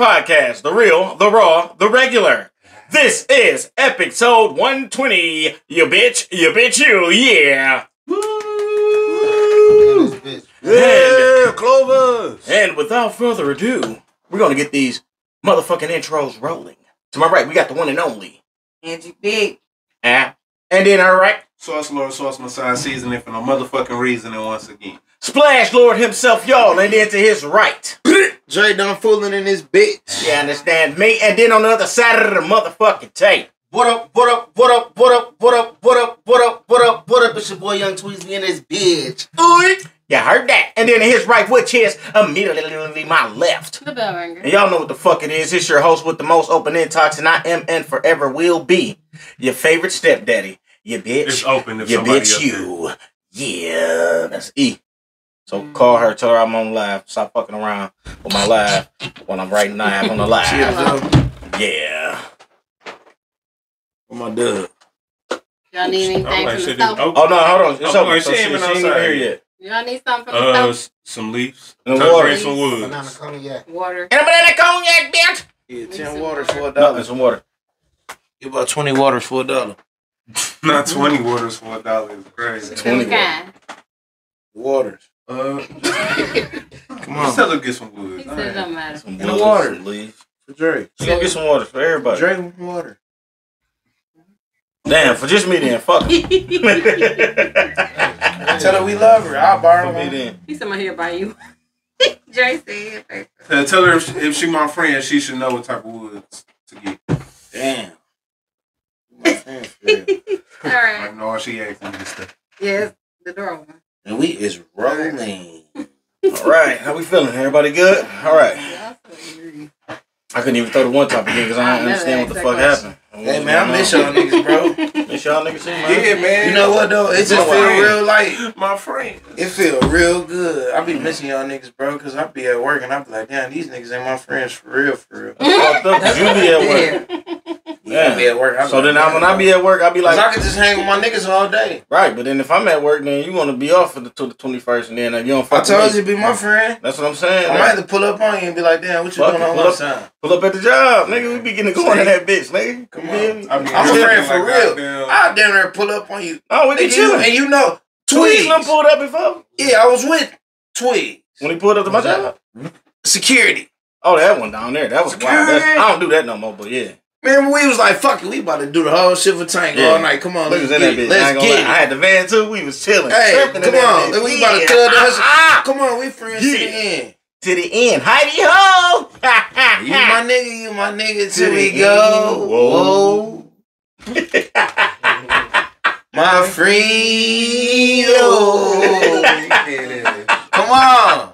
Podcast, the real, the raw, the regular. This is Epic episode 120. You bitch, you bitch, you, yeah. Yeah, Clovis. And without further ado, we're gonna get these motherfucking intros rolling. To my right, we got the one and only. Angie Big. Ah. And then our right, Sauce Lord, Sauce Messiah seasoning for no motherfucking reason and once again. Splash Lord himself, y'all. And then to his right. Dre done fooling in this bitch. You understand me? And then on the other side of the motherfucking tape. What up, what up, what up, what up, what up, what up, what up, what up, what up? It's your boy Young Tweezy in this bitch. Ooh. You heard that. And then to his right, which is immediately my left. The bell ringer. And y'all know what the fuck it is. It's your host with the most open end talks, and I am and forever will be your favorite stepdaddy. You bitch. It's open if you somebody bitch up you. Yeah. That's E. So call her, tell her I'm on live. Stop fucking around with my live when I'm writing live on the live. Yeah. What my dub? Y'all need anything I'm from the shit, stove? oh, Oh no, hold on. It's Oh, open. So she she, ain't she been ain't even outside here yet. yet. Y'all need something from Uh, the s- some leaves. And Turn water. green some wood. Banana cognac. Water. And a banana cognac, bitch. Yeah, ten waters water. for a No, dollar. and some water. Get about twenty waters for a dollar. Not 20 waters for a dollar is crazy. Twenty Two kind. Waters. Uh, Come let's on. tell her get some wood. He said it don't matter. Some And wood, water. some leaves. For Dre. She gonna get some water for everybody. Dre water. Damn, for just me then. Fuck. he Tell her we love her. I'll borrow For me one. then. said, I'm here by you. Dre said, Uh, tell her if she, if she my friend, she should know what type of woods to get. Damn. My friend for real. all right. Like, no, she asking me to stay. Yes, the door open. And we is rolling. All right, how we feeling? Everybody good? All right. Y'all so weird. I couldn't even throw the one topic in because I don't understand what the fuck happened. Hey man, I miss y'all niggas, bro. Miss y'all niggas too, man. Yeah, man. You know what though? It just feel real like My friend. it feel real good. I be missing y'all niggas, bro, cause I be at work and I be like, damn, these niggas ain't my friends for real, for real. Fucked up 'cause you be at work. Yeah, I be at work. I be So like, then I, when I damn, be at work, I be like, I like, could just hang with my niggas all day. right. But then if I'm at work, then you want to be off for the, till the 21st, and then you don't I fuck told with you me. to be my friend. That's what I'm saying. I might have to pull up on you and be like, damn, what you Fuck doing it, on pull my up. side? Pull up at the job, nigga. We be getting going to that bitch, nigga. Come You on. I be I'm a looking friend for like real. I'll damn near pull up on you. Oh, we be And you, and you know, Tweets done Twigs. pulled up before. Yeah, I was with Twigs. When he pulled up to my job. Security. Oh, that one down there. That was wild. That's, I don't do that no more, but yeah. Man, we was like, fuck it, we about to do the whole shit for Tank Yeah. all night. Come on, We let's was in get that it. bitch. I Let's ain't get lie. I had the van too. We was chilling. Hey, come on. bitch. We about to Yeah. cut the hustle. Ah, Come on, we friends to the end. To the end. Heidi ho. You my nigga, you my nigga till To we the go. end. Whoa. My friend. Come on.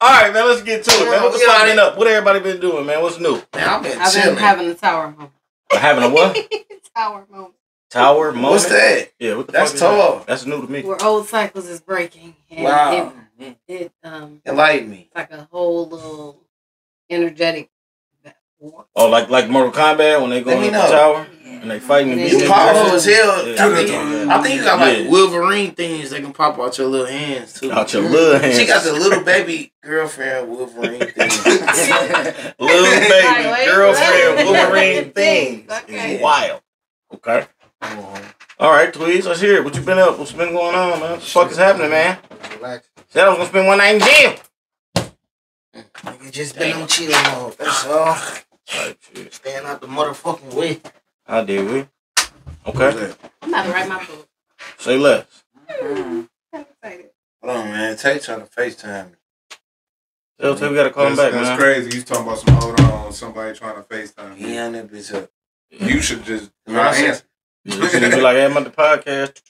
All right, man. Let's get to it, man. What the Yeah, fuck up? What everybody been doing, man? What's new? Man, I've been I've been having a tower moment. Having a what? tower moment. Tower moment. What's that? Yeah, what the That's fuck is tall. that? That's new to me. Where old cycles is breaking. And Wow. It, it um Enlighten me. like a whole little energetic war. Oh, like like Mortal Kombat when they go Let in me the know. tower and they fighting and And You then their powerful ass. as hell. Yeah. I, think, I think you got like Yeah. Wolverine things that can pop out your little hands too. Out your little hands. She got the little baby girlfriend Wolverine thing. little baby Like, girlfriend. Wolverine things. Okay. It's wild. Okay. All right, Tweez, let's hear it. What you been up? What's been going on, man? What the fuck is happening, man? Relax. Said I was gonna spend one night in jail. Nigga just been on chill mode. That's all. Type. Staying out the motherfucking way. How did we? Okay. I'm about to write my book. Say less. I'm excited. Hold on, man. Tay trying to FaceTime me. Tell Tay we gotta call him That's, back, that's man. crazy. You talking about some hold on, somebody trying to FaceTime. He on that bitch up. You should just Yeah, not I see. answer. You should be like, hey, I'm at the podcast.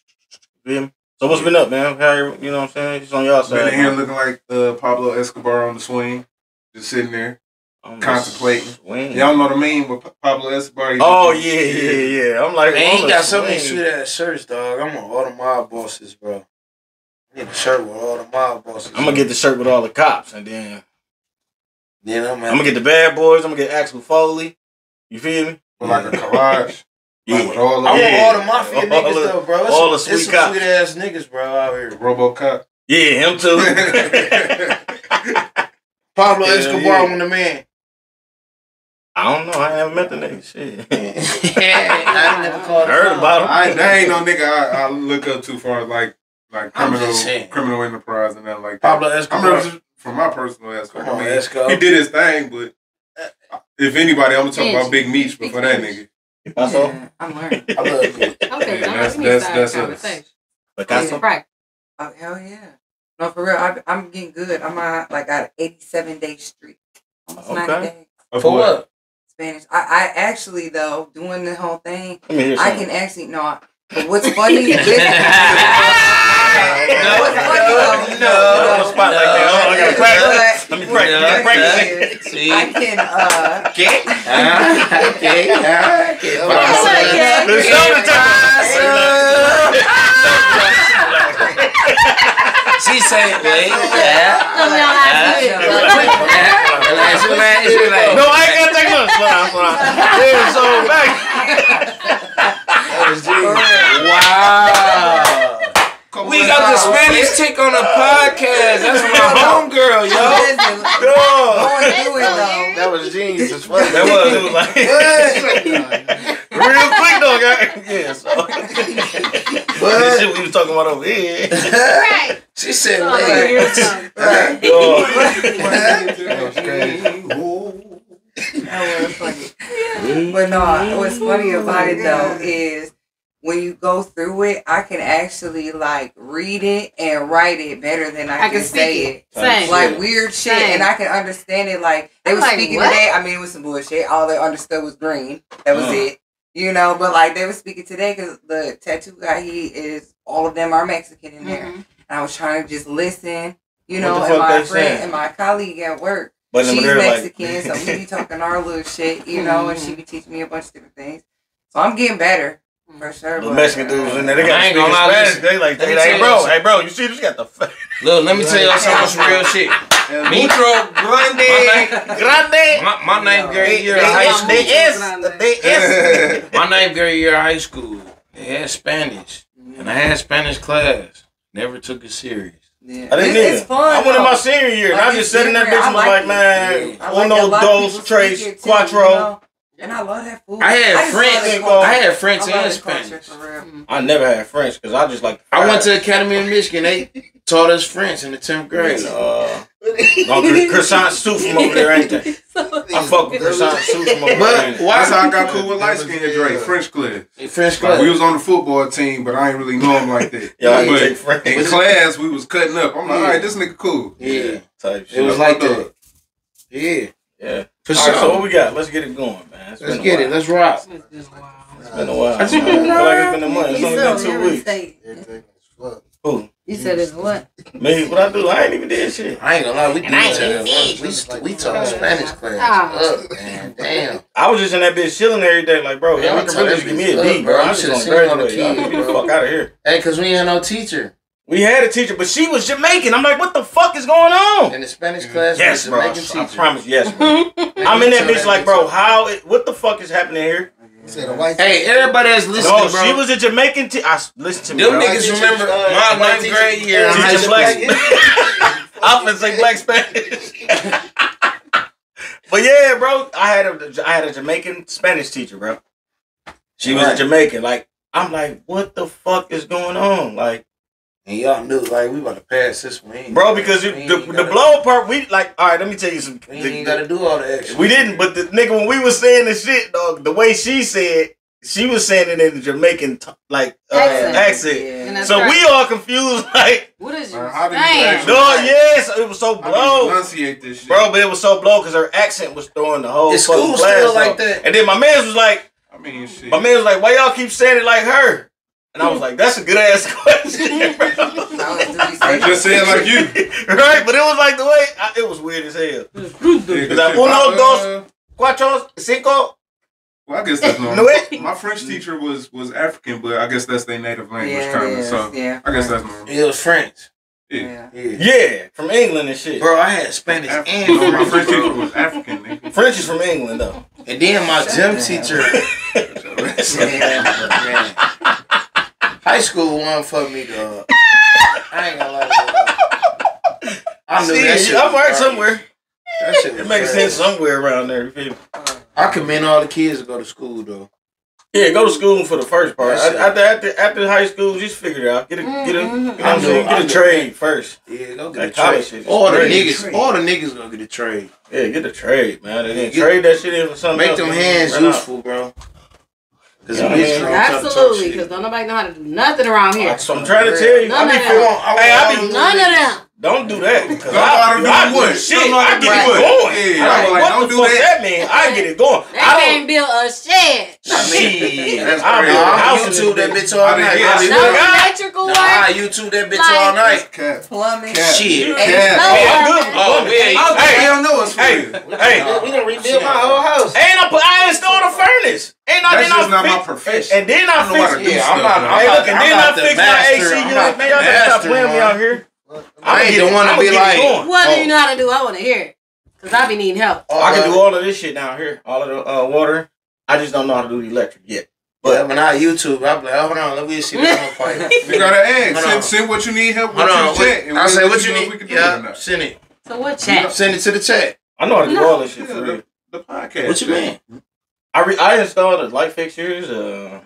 Feel me? So what's been up, man? How you, you know what I'm saying? He's on y'all Been side. in here looking like uh, Pablo Escobar on the swing, just sitting there. On the contemplating. swing. Y'all know the meme with Pa- Pablo Escobar. Oh just- yeah, yeah, yeah. I'm like, Man, on he the got so many swing. sweet ass shirts, dog. I'm on all the mob bosses, bro. I need a shirt with all the mob bosses. I'm gonna get the shirt with all the cops, and then Then I'm, I'm gonna get the bad boys. I'm gonna get Axel Foley. You feel me? With like a collage. Like with all I want the Yeah. all the mafia All niggas the- though, bro. It's, all the it's sweet some cops. sweet ass niggas, bro, out here. RoboCop. Yeah, him too. Pablo Hell Escobar yeah. on the man. I don't know. I haven't met the nigga. Shit. I never called Heard about him. I that ain't no nigga I, I look up too far like like criminal criminal enterprise and that like that. Pablo I'm Escobar. not just from my personal aspect. Come on, I mean, Esco. he did his thing, but uh, if anybody, I'm gonna talk about Big Meech before that nigga. Picasso. Yeah, I'm learning. I love you. Okay, Yeah, that's- let me that's- start that's a us. conversation. Picasso. Oh, right. Oh hell yeah! No, for real. I, I'm getting good. I'm on like at 87 day streak. Almost 90 Okay. days. Of For what? Spanish. I, I actually though doing the whole thing. Let me hear I something. can actually no. But what's funny? listen, No, what's funny though? no, on the spot like that. Oh, I gotta practice. Let me But practice. Let me practice. what's funny See? is I can uh Okay. Ah, okay. Okay. Hold on. Yes, sir, yeah. The shoulder She said, wait, yeah. No, no, I see it. Relax, relax, relax. No, I ain't gotta take no. Slow down, slow down. Yeah, so back. That was Wow. Come We got the now. Spanish chick on the podcast. That's my homegirl, yo. listen, Yo. going through it. That was genius. That was, it was like real quick though, guy. Yeah, so this shit we was talking about over here. Right. She said, Oh, wait. here's something. Oh. That was crazy. That was funny. But no, what's funny about it though is when you go through it, I can actually like read it and write it better than I, I can, can say it. it. Same. Like weird shit, Same. and I can understand it. Like they were like, speaking what? today. I mean, it was some bullshit. All they understood was green. That was Uh. it. You know, but like they were speaking today because the tattoo guy, he is all of them are Mexican in there. Mhm. And I was trying to just listen. You What know, and my friend saying? and my colleague at work But she's Mexican, like, so we be talking our little shit, you know, and Mm-hmm. she be teaching me a bunch of different things. So I'm getting better for sure. the Mexican dudes in there, they I got ain't to gonna lie, Spanish. They like, Let me hey, tell hey, you bro, hey, bro, you see, this got the fa- Look, let me tell y'all some some real shit. Mucho grande. grande. My, my ninth grade year of high is, school. they is, they is. My ninth grade year of high school, they had Spanish, and I had Spanish class. Never took it serious. Yeah. I didn't it's, either. it's fun. I went in my senior year, and I it's just sat in that bitch and was I like, like man, I one like of a lot those people tres, speak it too, quattro. you know? And I love that food. I had just love French. the culture. I had French I love and Spanish. I never had French because I just like. I went to Academy of Michigan. They taught us French in the tenth grade. Uh, no, cro- croissant soup from over there, ain't they? I fuck with croissant soup from over But there. why? That's how I got cool with light skinned Dre, French class. French Like, class. we was on the football team, but I ain't really know him like that. Y'all but take French. in class, we was cutting up. I'm like, all right, this nigga cool. yeah, Type shit. it was like that. Yeah, Yeah. for All right, so what we got? Let's get it going, man. It's Let's been a get it. Let's rock. It's been a while. I just man. been I feel like it's been a month. It's only been two weeks. Who? You said it's what? Me? What I do? I ain't even did shit. I ain't gonna lie, we did And I each other. ain't. We we taught Spanish class. Ah. Up, man, damn. I was just in that bitch chilling every day, like, bro, Man, y'all I'm can really telling just give me a look, bro, bro. I'm just should've gonna seen the graduate. Y'all kids, get the fuck out of here. Hey, cause we ain't no teacher We had a teacher, but she was Jamaican. I'm like, what the fuck is going on? in the Spanish class. Yes, bro. had I, a Jamaican I teacher. promise, yes, bro. I'm in that bitch like, bro, how? It, what the fuck is happening here? Hey, everybody that's listening, No, bro. she was a Jamaican teacher. I listen to me, Them bro. niggas teacher, remember uh, my my ninth teacher- grade year. in high Teaching school. black. I'm gonna say black Spanish. but yeah, bro, I had a I had a Jamaican Spanish teacher, bro. She was a Jamaican. Like, I'm like, what the fuck is going on? Like, And y'all knew like we about to pass this one. Bro, because we it, the, the blow part, we like, all right, let me tell you some. We the- ain't gotta do all the extra. we didn't, but the nigga when we was saying the shit, dog, the way she said, she was saying it in the Jamaican t- like uh, Accent. accent. Yeah. So right. we all confused, like, What is you Uh, how do you saying? actually- dog, yes, it was so How do you blow. enunciate this shit? Bro, but it was so blow because her accent was throwing the whole Is fucking school class still off. like that? And then my man was like, I mean, shit. my man was like, why y'all keep saying it like her? And I was like, that's a good ass question, bro. I was doing I just said like you. right, but it was like the way I, it was weird as hell. Yeah, 'cause Like, uno, dos. uh, Cuatro, cinco, Well, I guess that's normal. My French teacher was was African, but I guess that's their native language, Yeah, kind of. is. So yeah. I guess that's normal. It was French. Yeah. Yeah. Yeah. Yeah, from England and shit. Bro, I had Spanish African. No, and my French French, teacher was African. Nigga. French is from England though. And then my gym teacher, man. High school one for me, dog. I ain't gonna lie. Dog. I knew that See, shit. I'm right somewhere. That shit It makes sense somewhere around there. I commend all the kids to go to school though. Yeah, go to school for the first part. It. After, after after high school, just figure it out. Get a get a you know what I'm mm-hmm. know, saying? Get a trade first. Yeah, go That get a trade. All the niggas, all the niggas gonna get a trade. Yeah, get a trade, man, and then Get- trade that shit in for something. Make else them and hands run out. useful, bro. Cause Yeah, the man. gonna talk- talk Absolutely, because don't nobody know how to do nothing around here. So I'm trying to tell you. None I of be them. feeling, hey, I be None of them. Don't do that. Because Don't know do I, I what? do shit. Don't I get do it going. Yeah, like, like, what don't the do fuck that. that mean? I get it going. They I can't build a shed. Shit. That's I'll crazy. in the Nah, house I'm in YouTube that bitch all I didn't night. I that. No electrical Nah, work. YouTube that bitch all night. Plumbing. Shit. Ain't Yeah. Hey, I'm good. way. Oh, yeah. How the Hey. hell know it's for Hey, you? hey. We done rebuilt my whole house. And I put I installed a furnace. And I That's then just I not my profession. And then I, I know how to fix do Yeah, stuff. I'm not. man. I'm Hey, look, and I'm then not I the fix my master. AC unit. Man, y'all better stop playing me out here. I ain't the one to I'ma be like. What Oh. do you know how to do? I want to hear it. Because I be needing help. I can do all of this shit down here, all of the uh, water. I just don't know how to do the electric yet. But when I YouTube, I'm like, hold on, let me see the whole fight. You gotta ask. Hold on. Send, send what you need help with Hold to chat. I we'll say, let what you need? we can do it or Yeah, not. send it. So what chat? Send it to the chat. I know how to do No. all this shit Yeah, for real. the, the podcast. What you mean? I re- I installed the light fixtures, uh,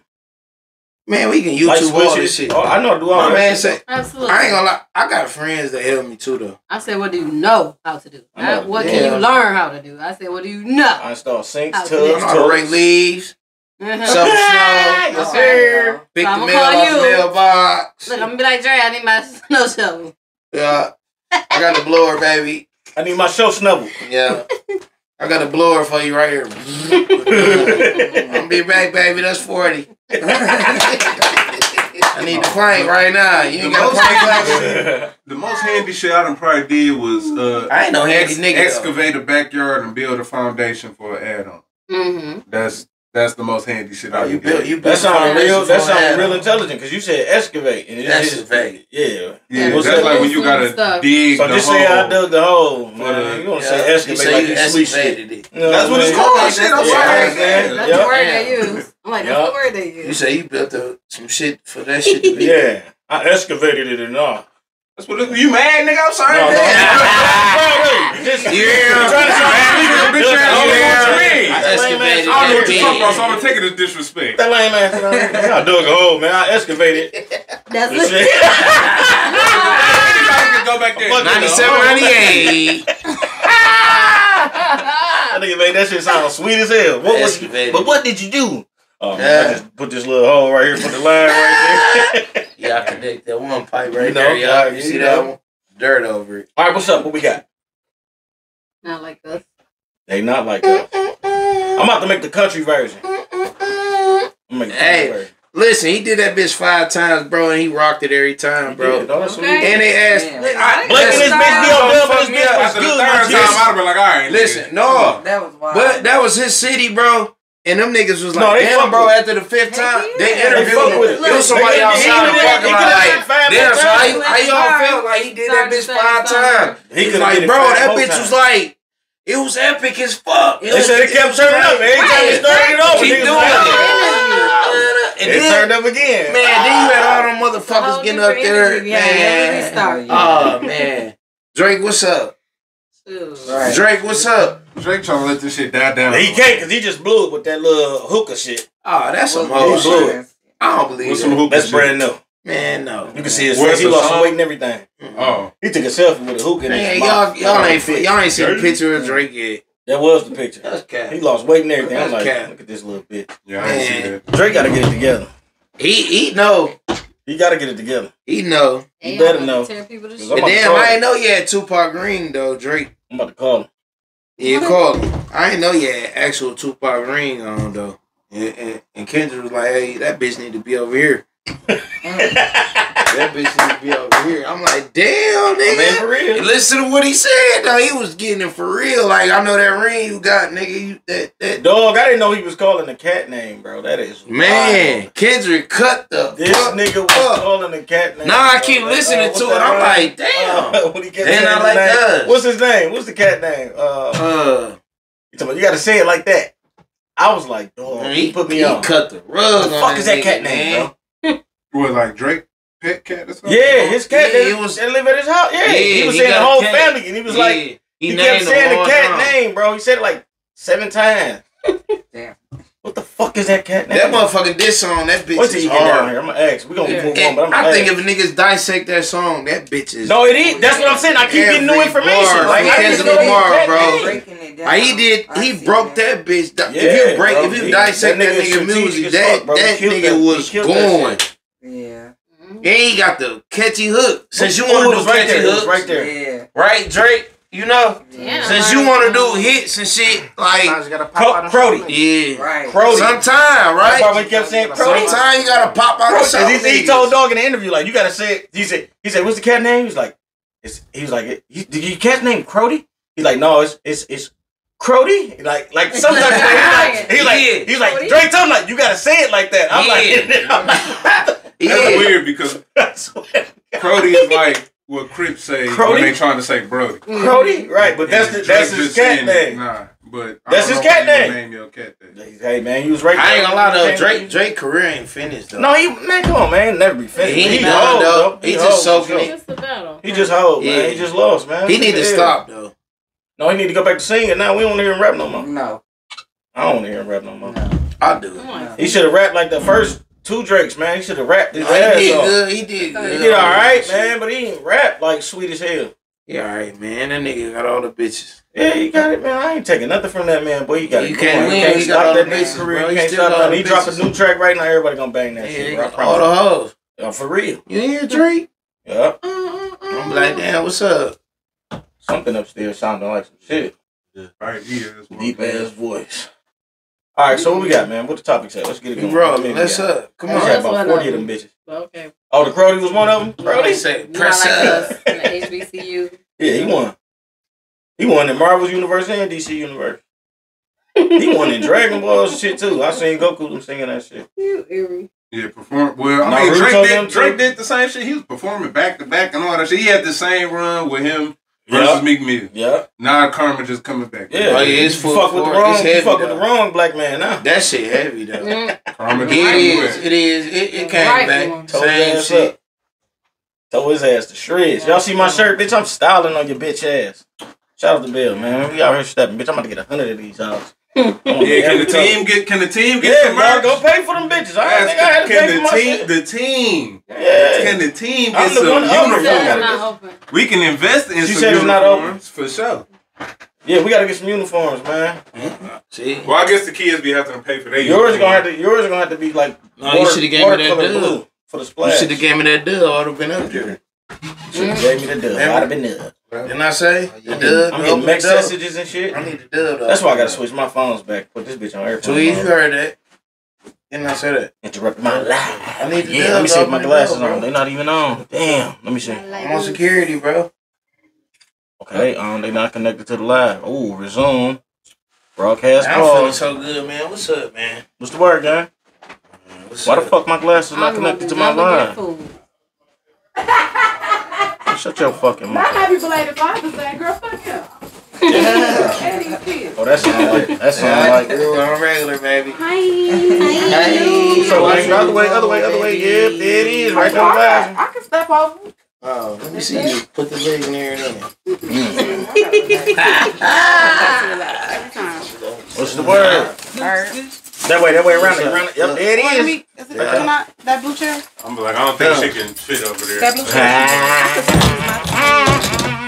Man, we can light YouTube all this shit. Oh, I know do all My that man shit. say, Absolutely. I ain't gonna lie, I got friends that help me too though. I said, what do you know how to do? I know. What Yeah. can you learn how to do? I said, what do you know? I installed sinks, How to tubs, do I to rake toilets. leaves, Mhm. shovel snow, Yes, sir. pick So the I'ma mail call off the mailbox. Look, I'm gonna be like, Dre, I need my snow shovel. Yeah, I got the blower, baby. I need my show snubble. Yeah, I got a blower for you right here. I'm be back, baby. That's forty. I need the plank right now. You ain't got a plank like The most handy shit I done probably did was uh, I ain't no handy ex- nigga. though. excavate a backyard and build a foundation for an add-on. Mm-hmm. That's that's the most handy shit I Oh, you built. You That built sounded foundation real. That for an sounded add-on. real intelligent because you said excavate. And it just- Excavate. Yeah. Yeah, Yeah, that's so like when you gotta stuff. dig So the just hole. say I dug the hole. For Man. You gonna Yeah, say you excavate say like you you sweet shit. excavated it. You know That's what it's mean? called. Shit, I'm Yeah, sorry. man. That's Yep. the word they use. I'm like, that's Yup. the word they use. You say you built a, some shit for that shit to be. Yeah. I excavated it and all. That's what you mad, nigga? I'm sorry. No, no. man. Just- Yeah. you trying to sound Man, sweet, bitch ass I don't know what you mean. I That lame excavated ass- I don't know what that you're talking about, so. I'm gonna take it as disrespect. That lame ass. I dug a hole, man. I excavated. That's This it. shit. Anybody can go back there. 97, 98. That nigga made that shit sound sweet as hell. What was But what did you do? Oh, man, Yeah. I just put this little hole right here, put the line right there. Yeah, I connect that one pipe right You know, there. Yeah, yeah, you you see know. that one? Dirt over it. All right, what's up? What we got? Not like us. They not like us. I'm about to make the country version. I'm make Hey. country version. Listen, he did that bitch five times, bro, and he rocked it every time, bro. Yeah, that's what we Okay. did. And they asked, Yeah. I, Blake and this bitch be on Fuck dub, me this up. bitch was After the third time, I'd have been like, all right. listen, no, That was wild. but that was his city, bro. And them niggas was like, they damn, bro, with after the fifth time, yeah. they They interviewed fuck him. with it. It was somebody They- outside he the did it- parking lot like, five damn, so how, you, times. how y'all felt like he did that bitch sorry, five times? He He's could've like, bro, that bitch times. was like, it was epic as fuck. They said it kept turning up. Every time they Right. started it over, Keep niggas doing was it. And It then, turned up again. man, then you had all them motherfuckers getting up there, energy behind every man. Oh man, Drake, what's up? Shoot. Right. Drake, what's up? Drake trying to let this shit die down. He can't because he just blew it with that little hookah shit. Oh, that's some Well, whole he blew shit. I don't believe What's it. some hookah That's shit? brand new. Man, no. You can see his What's face. He the lost some song? weight and everything. Oh. He took a selfie with a hookah in Man, his y'all, mouth. y'all ain't fit. Y'all ain't seen the Dirty? picture of Drake yet. That was the picture. That's cat. He lost weight and everything. I'm That's like, cap. look at this little bitch. Yeah, I ain't see Man. that. Drake got to get it together. He he know. He got to get it together. He know. You better know. about to tear people to Cause shit. I'm But about to damn, I ain't know you had Tupac Green though, Drake. I'm about to call him. Yeah, called him. I ain't know you had actual Tupac ring on though. And, and, and Kendrick was like, "Hey, that bitch need to be over here. That bitch to be over here." I'm like, "Damn, I mean, nigga." for real. Listen to what he said though. He was getting it for real. Like I know that ring you got, nigga. You that that Dog, I didn't know he was calling the cat name, bro. That is man. wild. Kendrick cut the This nigga was up. calling the cat name. Nah, I keep Like, listening what's to it. that I'm like, damn. Uh, when he kept saying like name. What's his name? What's the cat name? Uh, Uh, you about- you got to say it like that. I was like, dog, Man, he put me he on. cut the rug. What the fuck is that cat name, bro? Was like Drake pet cat or something? Yeah, his cat. Yeah, that, was- that live at his house. Yeah, he was he saying the whole cat. family, and he was like, Yeah, he, kept saying the cat down. name, bro. He said it like seven times. Damn. What the fuck is that cat name? That motherfucking diss song, that bitch Wait till is you get down hard. here. I'm gonna ask. We gonna Yeah. move on, but I'm gonna I think ask. if niggas dissect that song, that bitch is. No, it is. That's what I'm saying. I keep getting new information. bar Like I Kendrick know Lamar, that bro. name. Breaking. Like he did, he see broke that bitch. Yeah, if you break, bro. if you He- dissect that that, nigga nigga music, that fuck, bro. That nigga that- was killed that going. Mm-hmm. Yeah. He got the catchy hook. Since you want to do right catchy there. Hooks, right there. Yeah. right, Drake? You know, Damn. since you want to do hits and shit, like Sometimes you gotta pop Cro- out Crody. yeah, Right. Crody. sometime, That's why right? we kept saying Crody. Sometimes you gotta pop out of Crody. something. He, he told Dog in the interview, like, you gotta say it. He said, he said, what's the cat name? He was like, it's, he was like, he, did your cat's name Crody? He's like, no, it's, it's, it's Crody. Like, like sometimes he's like, he's like, Yeah. he's like, Crody? Drake told him, like, you gotta say it like that. I'm like, I'm like, That's Yeah. weird because I swear. Crody is like what Crips say Crody? when they trying to say Brody. Mm-hmm. Crody, right? But that's the, that's his cat saying name. Nah, but I That's don't his know cat why name. Name your cat that. Hey man, he was right. I ain't gonna lie though, Drake. Drake Drake career ain't finished though. No, he man, come on, man, never be finished. He ain't he done, old, though. though. He just old, soaking for it. the battle? He just old, man. Yeah. He just lost, man. he need to stop though. No, he need to go back to singing. Now we don't hear him rap no more. No. I don't hear him rap no more. No. I do. Come on. He should have rapped like the first two Drakes, man. He should have rapped his No, he ass did off. good. He did good. He did all right, man, but he ain't rap like sweet as hell. He all right, man. That nigga got all the bitches. Yeah, he got it, man. I ain't taking nothing from that man, boy. He got You it. can't win. You can't He got stop all that the career. bro. You He can't stop got nothing. He dropped a new track right now. Everybody gonna bang that Yeah, shit, he bro. All the hoes. Yeah, for real. You hear Drake? Yeah. I'm like, damn, what's up? Something upstairs sounding like some shit. Yeah. Right here. that's Deep ass saying. voice. All right, so what we got, man? What the topic say? Let's get it going. rolling. How many Let's we up. Uh, come We Oh, on. got that's about one forty of of them bitches. Okay. Oh, the Crody was one of them. Brody Crody. say, Not press like up. us in the HBCU. Yeah, he won. He won in Marvel's universe and DC universe. He won in Dragon Ball shit too. I seen Goku them singing that shit. You eerie. Yeah, perform. Well, I mean, Naruto Drake them did, Drake did the same shit. He was performing back to back and all that shit. He had the same run with him versus Yeah. Meek Mill. Yeah, Now Karma just coming back. yeah. Oh, yeah, it's you full fuck with the wrong. It's you heavy, fuck with the wrong black man now. That shit heavy though. Mm. Karma It just is. everywhere. It is. It, it came Right back. one. Told Same ass shit. up. Told his ass to shreds. Y'all see my shirt, bitch? I'm styling on your bitch ass. Shout out to Bill, man. We out here stepping, bitch. I'm about to get a hundred of these hoes. Oh, yeah, can the team get? Can the team get Yeah, some bro, merch? go pay for them bitches. I don't think I had to can pay for the my team? shit. The team. Yeah. Can the team I'm get the some one owner. Said it's uniforms? not open. We can invest in She some said it's not open. uniforms for sure. Yeah, we gotta get some uniforms, man. See? Well, I guess the kids be having to pay for their Yours is gonna have to. Yours is gonna have to be like. No, you shoulda gave me that watercolor dub. for the splash. You splash. should have gave me that dub. I would have been up there. Shoulda gave me the dub. I'd have been there. Didn't I say? The I'm dub. getting, I'm getting mixed messages and shit. I need the dub. though. That's why I gotta switch my phones back. Put this bitch on airplane. Tweez, you heard that? Didn't I say that? Interrupt my life. I need the Yeah, dub. let me see if my glasses dub, on. They're not even on. Damn. Let me see. I'm on security, bro. Okay, um, they not connected to the live. Oh, resume. Broadcast I'm feeling so good, man. What's up, man? What's the word, gang? What's Why the fuck my glasses not connected to my line? get food. Shut your fucking My mouth. happy belated Father's Day, girl. Fuck him. Yeah. And these kids. Oh, that sound like that sound Yeah, like. real on regular, baby. Hi. Hey. So like, other way, other way, other way. Yeah, there it is, right there. the I. I can step over. Oh, let me see you. Put the leg in there and then. Every. What's the word? Alright. That way, that way, around it, around it. Yep, there it Let is. me- Is it Yeah. coming out? That blue chair? I'm like, I don't think she can fit over there. That blue chair?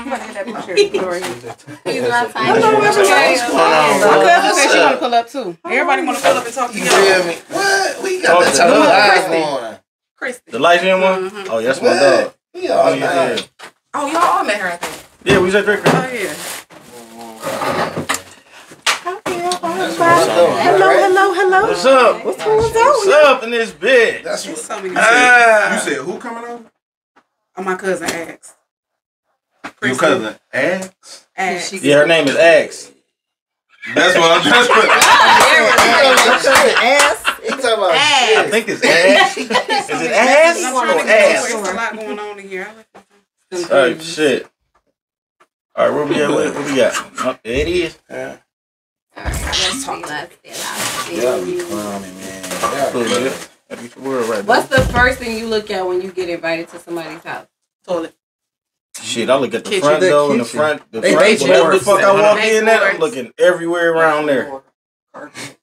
You better get that blue chair. Go right here. He's not Hello, tiny. everybody. What's going on, My bro? cousin said What's she want to pull up too. Everybody want to pull up and talk You together. feel me? What? We Talk got the to top live Christy. on. Christy. The light skin one? Mhm. Oh, that's my dog. We Oh, all yeah, yeah. Oh, y'all all met her, I think. Yeah, we was at Drake. Oh, yeah. That's what's up. Hello, hello, hello. What's up? What's going on? What's up in this bitch? That's There's what. so many. Ah. You said who coming over? Oh, my cousin asked. Your cousin. Ax. Asked. Yeah, her name is X. That's what I'm just. Ass. He talking about I shit. think it's ass. Is it ass I'm or to get ass? There's a lot going on in here. Oh shit. All right, where we at? Where, where we at? Oh, it is. Yeah. Let's talk. Let's Y'all be clowning, man. Y'all Cool, clowning. yeah. That'd be the word right What's the first thing you look at when you get invited to somebody's house? Toilet. Shit, I look at the Kitchen. front door and the front, the They front, baseboards. whatever the fuck I walk in at, I'm looking everywhere around there.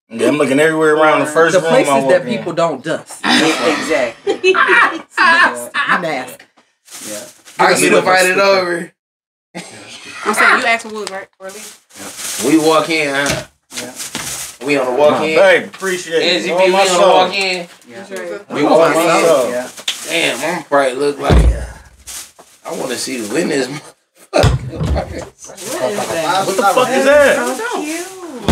Yeah, I'm looking everywhere around the first The room I places walk that in. people don't dust. exactly. You nasty. Yeah. I get invited over. I'm saying you asked for Wood, right? Or Lee? We walk in, huh? Yeah. We on the walk in. babe, appreciate it. Izzy, On we on my the walk in. Yeah. We walk in. Yeah. Damn, I'm probably look like. I want to see the witness. What is that? What the fuck is that?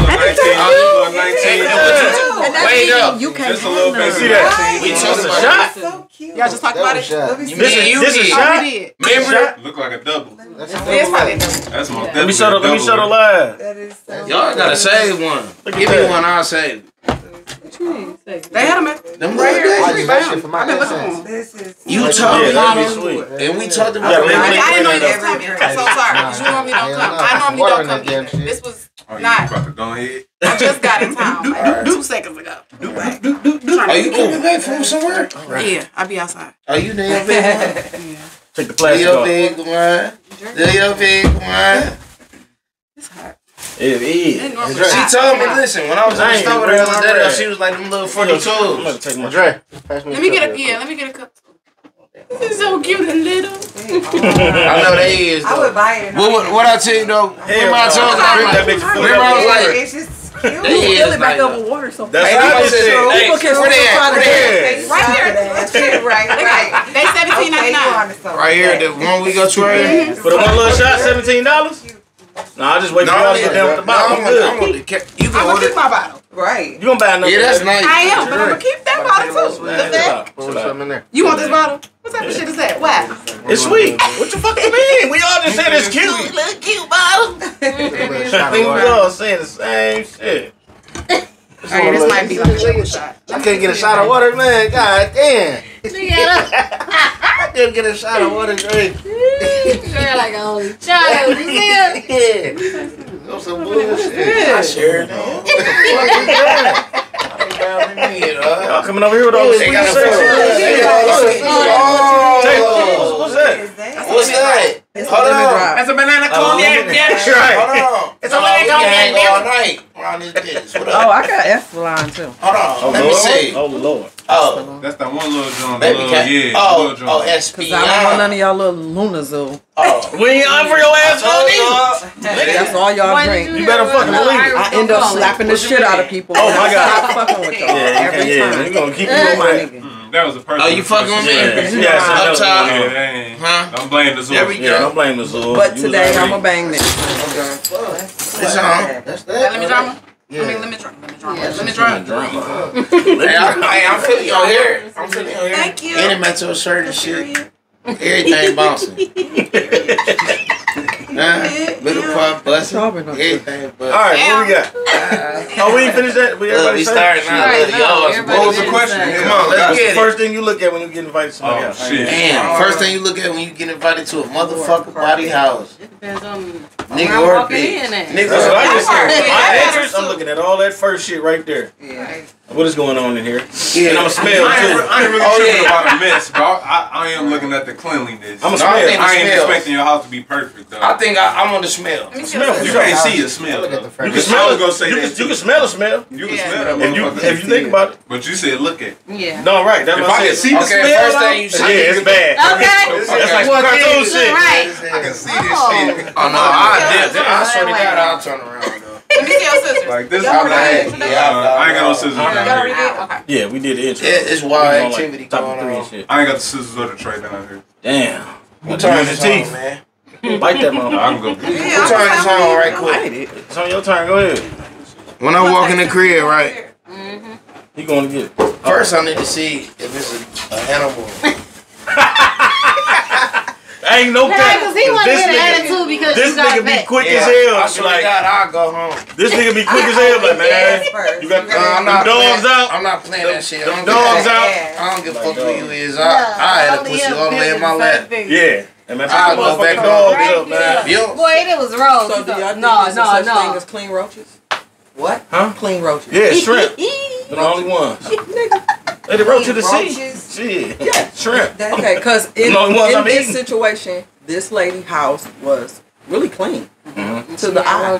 Little 19, little 19. Yeah. Wait up. You can't Just a little bit. See that? We It's talking a shot. So cute. Y'all just talked about it? Let me see. This is you this is did. Oh, shot. Remember? Look like a double. Yeah, it's probably. That's my. Let me show the let me show the live. That is so Y'all gotta save one. Look Give me that. one, I'll save. They had them at Them right here. little Street days. shit for my I've been looking for them. You told me, that'd be you sweet. and we talked Yeah, about we- I, it. I didn't know you Every was coming. I'm so sorry. Because you normally don't come. I normally don't come either. This was Oh, you not. about to go ahead? I just got in town like two seconds ago. Trying Are you coming back from somewhere? Yeah, I'll be outside. Are you damn big? Yeah. Take the Do plastic your off. big one. Do your big one. It's hot. It is. It normally She told me, listen, when I was in the store with her ran the other day, she was like, them little I'm gonna take my Dre, pass me Let me get a yeah. Let me get a cup. This is so cute and little. I know they is, I would buy it. What, what, what I tell you, though? Hell Remember I told you? that bitch full Remember I was of like, it's just cute. Fill it back up with water so That's what I I just said, said. People can where they at? Where they at? Yeah. Right here. right, right. They seventeen Okay, ninety you nine. on to something. Right here, the one we go to right here. For the one little shot, seventeen dollars. No, I just wait for y'all to get done with the no, bottle. I'm I'm good. I'm gonna, ca- you I'm can gonna keep my bottle. Right. You gonna buy another? Yeah, that's nice. I am, but I'm gonna keep that bottle too. Man, The chill fact- out, chill out. in there. You want this bottle? What type of shit is that? Why? It's sweet. What you fucking mean? We all just said it's cute. Little cute bottle. I think we all saying the same shit. Alright, this might be like a shot. I can't get a shot of water, man. God damn. I can't get a shot of water, Dre. You're like a holy child. You see it? Yeah. No some bullshit. I sure do. Y'all coming over here with all the They sweet got a sex? Tay, Oh, what's that? what's that? It's Hold a on. drop. That's a banana Oh, cognac. That's right. Hold on. It's no, a lemon we can cognac, hang bitch. all night around this bitch. What Oh. I got Esplanade too. Hold on. Oh, Let me see. Oh, Lord. Oh, That's that one little joint. baby little, cat. Yeah, Oh, little joint. oh, Cause I don't want none of y'all little Luna Zoo. Oh. We ain't on for your ass, honey. That's all y'all Why drink. did You better fucking believe it. I end up slapping the shit out of people. Oh, my God. Stop fucking with y'all Yeah, every yeah. time. We gonna keep you in my nigga. Mm, that was a person. Oh, you fucking with me? Yeah, You yeah, know, so up top. Yeah, that Huh? Don't blame the zoo. There we Yeah, don't blame us, Lord. But You today I'm gonna bang this. It's on. That's that. Let me drama. I mean, let me drama. Let me drama. Yeah. Let me drama. Hey, I, hey, I'm feeling your hair. I'm feeling your hair. Thank you. And it meant to a certain shit. Everything bouncing. Nah, little pop busting. Strawberry. Everything All but. right, what we got? Oh, we ain't finished that. We Look, everybody we say? starting now. Right, Look, no, y'all. What was the question? say. Yeah. Come on, let's get the it. first thing you look at when you get invited to somebody Oh, else? shit. Damn, first thing you look at when you get invited to a motherfucking body house. It depends on Nigga where I'm or bitch. Nigga That's what I just said. My entrance, I'm looking at all that first shit right there. Yeah. What is going on in here? Yeah. And I'm a smell I ain't, too. I ain't really Oh, tripping yeah. about the mess, bro. I, I am looking at the cleanliness. I'm a No, I smell. I ain't smells. expecting your house to be perfect, though. I think I, I'm on the smell. Let Smell. you can't see a smell. Look at though. the You front. can I smell was it. gonna say you, can, you can smell a smell. You can Yeah. smell that If you if you think about it. But you said look at. Yeah. No, right. That's If what I I can said. see the Okay, smell, first thing you see. Yeah, it's bad. Okay. It's, like What cartoon cartoon shit. I can see this Oh. shit. Oh no, I did. I swear to God, I'll turn around though. Let me see your scissors. Like this. Y'all I, right. uh, Yeah, I ain't got no scissors down Y'all already here. did? Okay. Yeah, we did the intro. It- it's We wild on, like, activity going three and on. shit. I ain't got the scissors or the tray down here. Damn. Who Use turn your teeth. man? Bite that I motherfucker. can go. Who turn this on right quick? It's on your turn. Go ahead. When I walk in the crib, right? Mm-hmm. You going to get it. First, I need to see if it's a, a animal. Ain't no Nah, because he want to This get an nigga- attitude because This you got nigga be quick Yeah, as I hell. swear Like God, I'll go home. this nigga be quick as hell. Like man, you got Uh, I'm not dogs playing, out. I'm not playing that shit. Them dogs give a- out. I don't give a fuck who you is. I, I had a pussy all the way in my lap. Yeah. And man, I'll go back motherfucking home. dogs up, man. You don't- Boy, it was wrong. So do y'all think no, no, a such thing no. as clean roaches? What? Huh? Clean roaches. Yeah, shrimp. They're the only ones. They the roach to the sea. Roaches. Shit. Yeah. Shrimp. That- Okay, because in, The only ones in this eating. situation, this lady house was really clean Mhm. to the eye.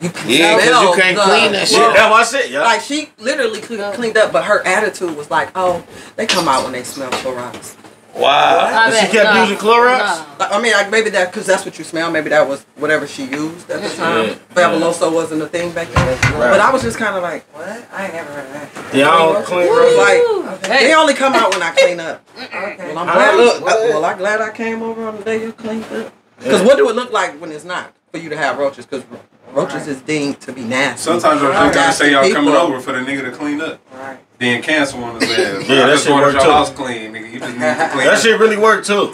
You can Yeah, because you can't the- clean that shit. Well, That's what I said. Yeah. Like she literally cleaned up, but her attitude was like, "Oh, they come out when they smell Clorox." Wow. And she kept using Clorox? Like, I mean, like maybe that because that's what you smell. Maybe that was whatever she used at the time. Yeah. Fabuloso wasn't a thing back then. Right. But I was just kind of like, What? I ain't never heard of that. Yeah, I don't clean Woo. roaches. like they only come out when I clean up. Okay. Well, I'm Huh? glad. Look, I, well, I'm glad I came over on the day you cleaned up. Because Yeah. what do it look like when it's not for you to have roaches? Because roaches is deemed to be nasty. Sometimes y'all say y'all Nasty coming over for the nigga to clean up. Right. Then cancel on his ass. Yeah, I that shit wanted work your too. house clean, nigga. You just need to clean. That shit really worked too.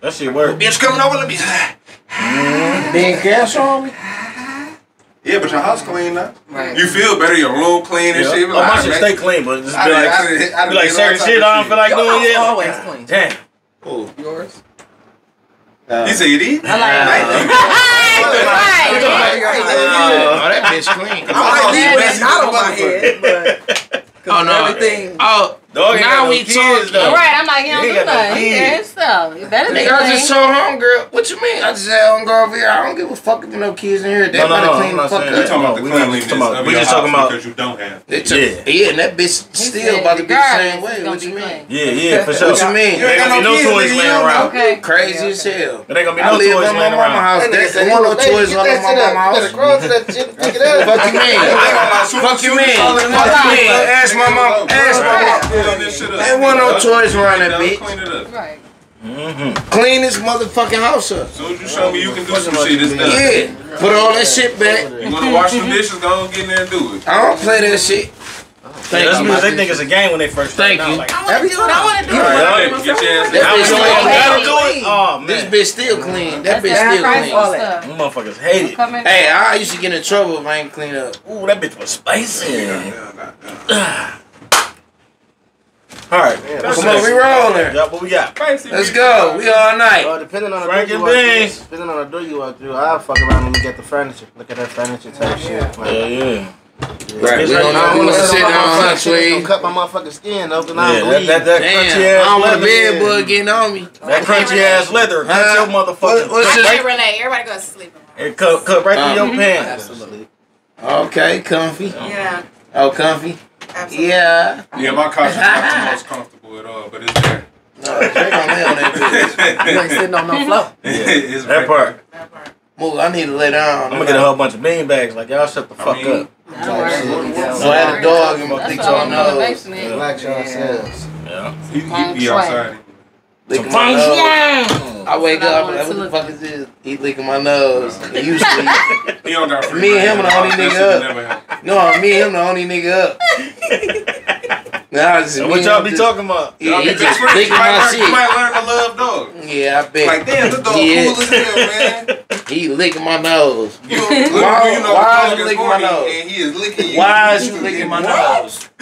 That shit worked. Bitch coming over, let me. Being cash on me? Yeah, but your house clean now. Right. You feel better. Your room clean and Yeah. shit. Oh, my shit stay clean, but just be done- like, I done- I done be like certain shit I don't feel like Your doing house yet. always clean. Damn. Ooh. Yours. He said you did. I like Oh, that bitch clean. I might leave with a Messy on my head, but Oh no. everything. Oh, Dog ain't Now got no we kids talking. though. Right, I'm like, he don't He do ain't got no nothing. He kids. did himself. You better be nigga, I just clean. told homegirl. What you mean? I just said homegirl over here. I don't give a fuck if there no kids in here. They No, no, no, clean I'm the not fuck saying We up. talking about No, the we not cleanliness talking about- we your just talking about- because you don't have. Yeah. yeah. and that bitch still about to be the same way. What you mean? Yeah, yeah, for sure. What you mean? You ain't got gonna be no no toys laying around. Crazy as hell. There ain't gonna be no toys laying around. house. That nigga There said, there ain't no toys get on my shit up. mama You house. better crawl to that shit and pick it up. Fuck you mean? I ain't gonna Fuck you mean? all in Fuck that you mean? Ask my mom. Ask my mom. Clean this shit up. Ain't want no toys around that bitch. Clean it up. Right. Mm-hmm. Clean this motherfucking house up. As soon as you show me you can do some shit, it's done. Yeah. Put all that shit back. You wanna wash some dishes? Go on, get in there and do it. I don't play that shit. Yeah, that's you. because they think it's a game when they first Thank out. you. Like, I want to do it. I want to do it. right, Get your ass That Now bitch still gonna clean. gotta do it. Oh This bitch still clean. That bitch still clean. All that. them motherfuckers hate it. Come in. Hey, I used to get in trouble if I ain't clean up. Ooh, that bitch was spicy. All right, that's Come on, we rolling. Yeah, what we got? Let's go. We all night. Well, depending on the Frank door and you walk beans. through, depending on the door you walk through, I'll fuck around and look at the furniture. Look at that furniture type shit. Like, Yeah, yeah. Right. We don't I don't who to sit down, huh, Shit gonna cut my motherfucking skin open. Yeah, I that, don't that, bleed. that crunchy Damn, I don't want a leather. bed bug getting on me. That crunchy ass leather. Cut Huh? your motherfucking. What- what's cut this? right, Relay. Everybody go to sleep. it cut, cut right through your mm-hmm. pants. Absolutely. Okay, comfy. Yeah. Oh, comfy. Absolutely. Yeah. Yeah, my couch is not the most comfortable at all, but it's there. No, Drake on lay on that bitch. You ain't sitting on no floor. it's That part. That part. Move, I need to lay down. I'm gonna get a whole bunch of bean bags. Like y'all, shut the fuck mean, up. That'll work. So I had a dog in my That's thick all toe nose. motivation is. Relax yourselves. Yeah. He, he be outside. Licking my nose. I wake up, I'm like, what the fuck is this? He licking my nose. He used to. He don't got free Me and him reign. the only That nigga shit up. never. No, me and him the only nigga up. Nah, it's So what y'all be just- talking about? Yeah, Y'all he be just best friends. You might my learn- You might learn to love dog. Yeah, I bet. Like, damn, this dog Yeah. cool as hell, man. He licking my nose. You Why- you know why the is you licking my nose? and he is licking you. Why is you licking my nose?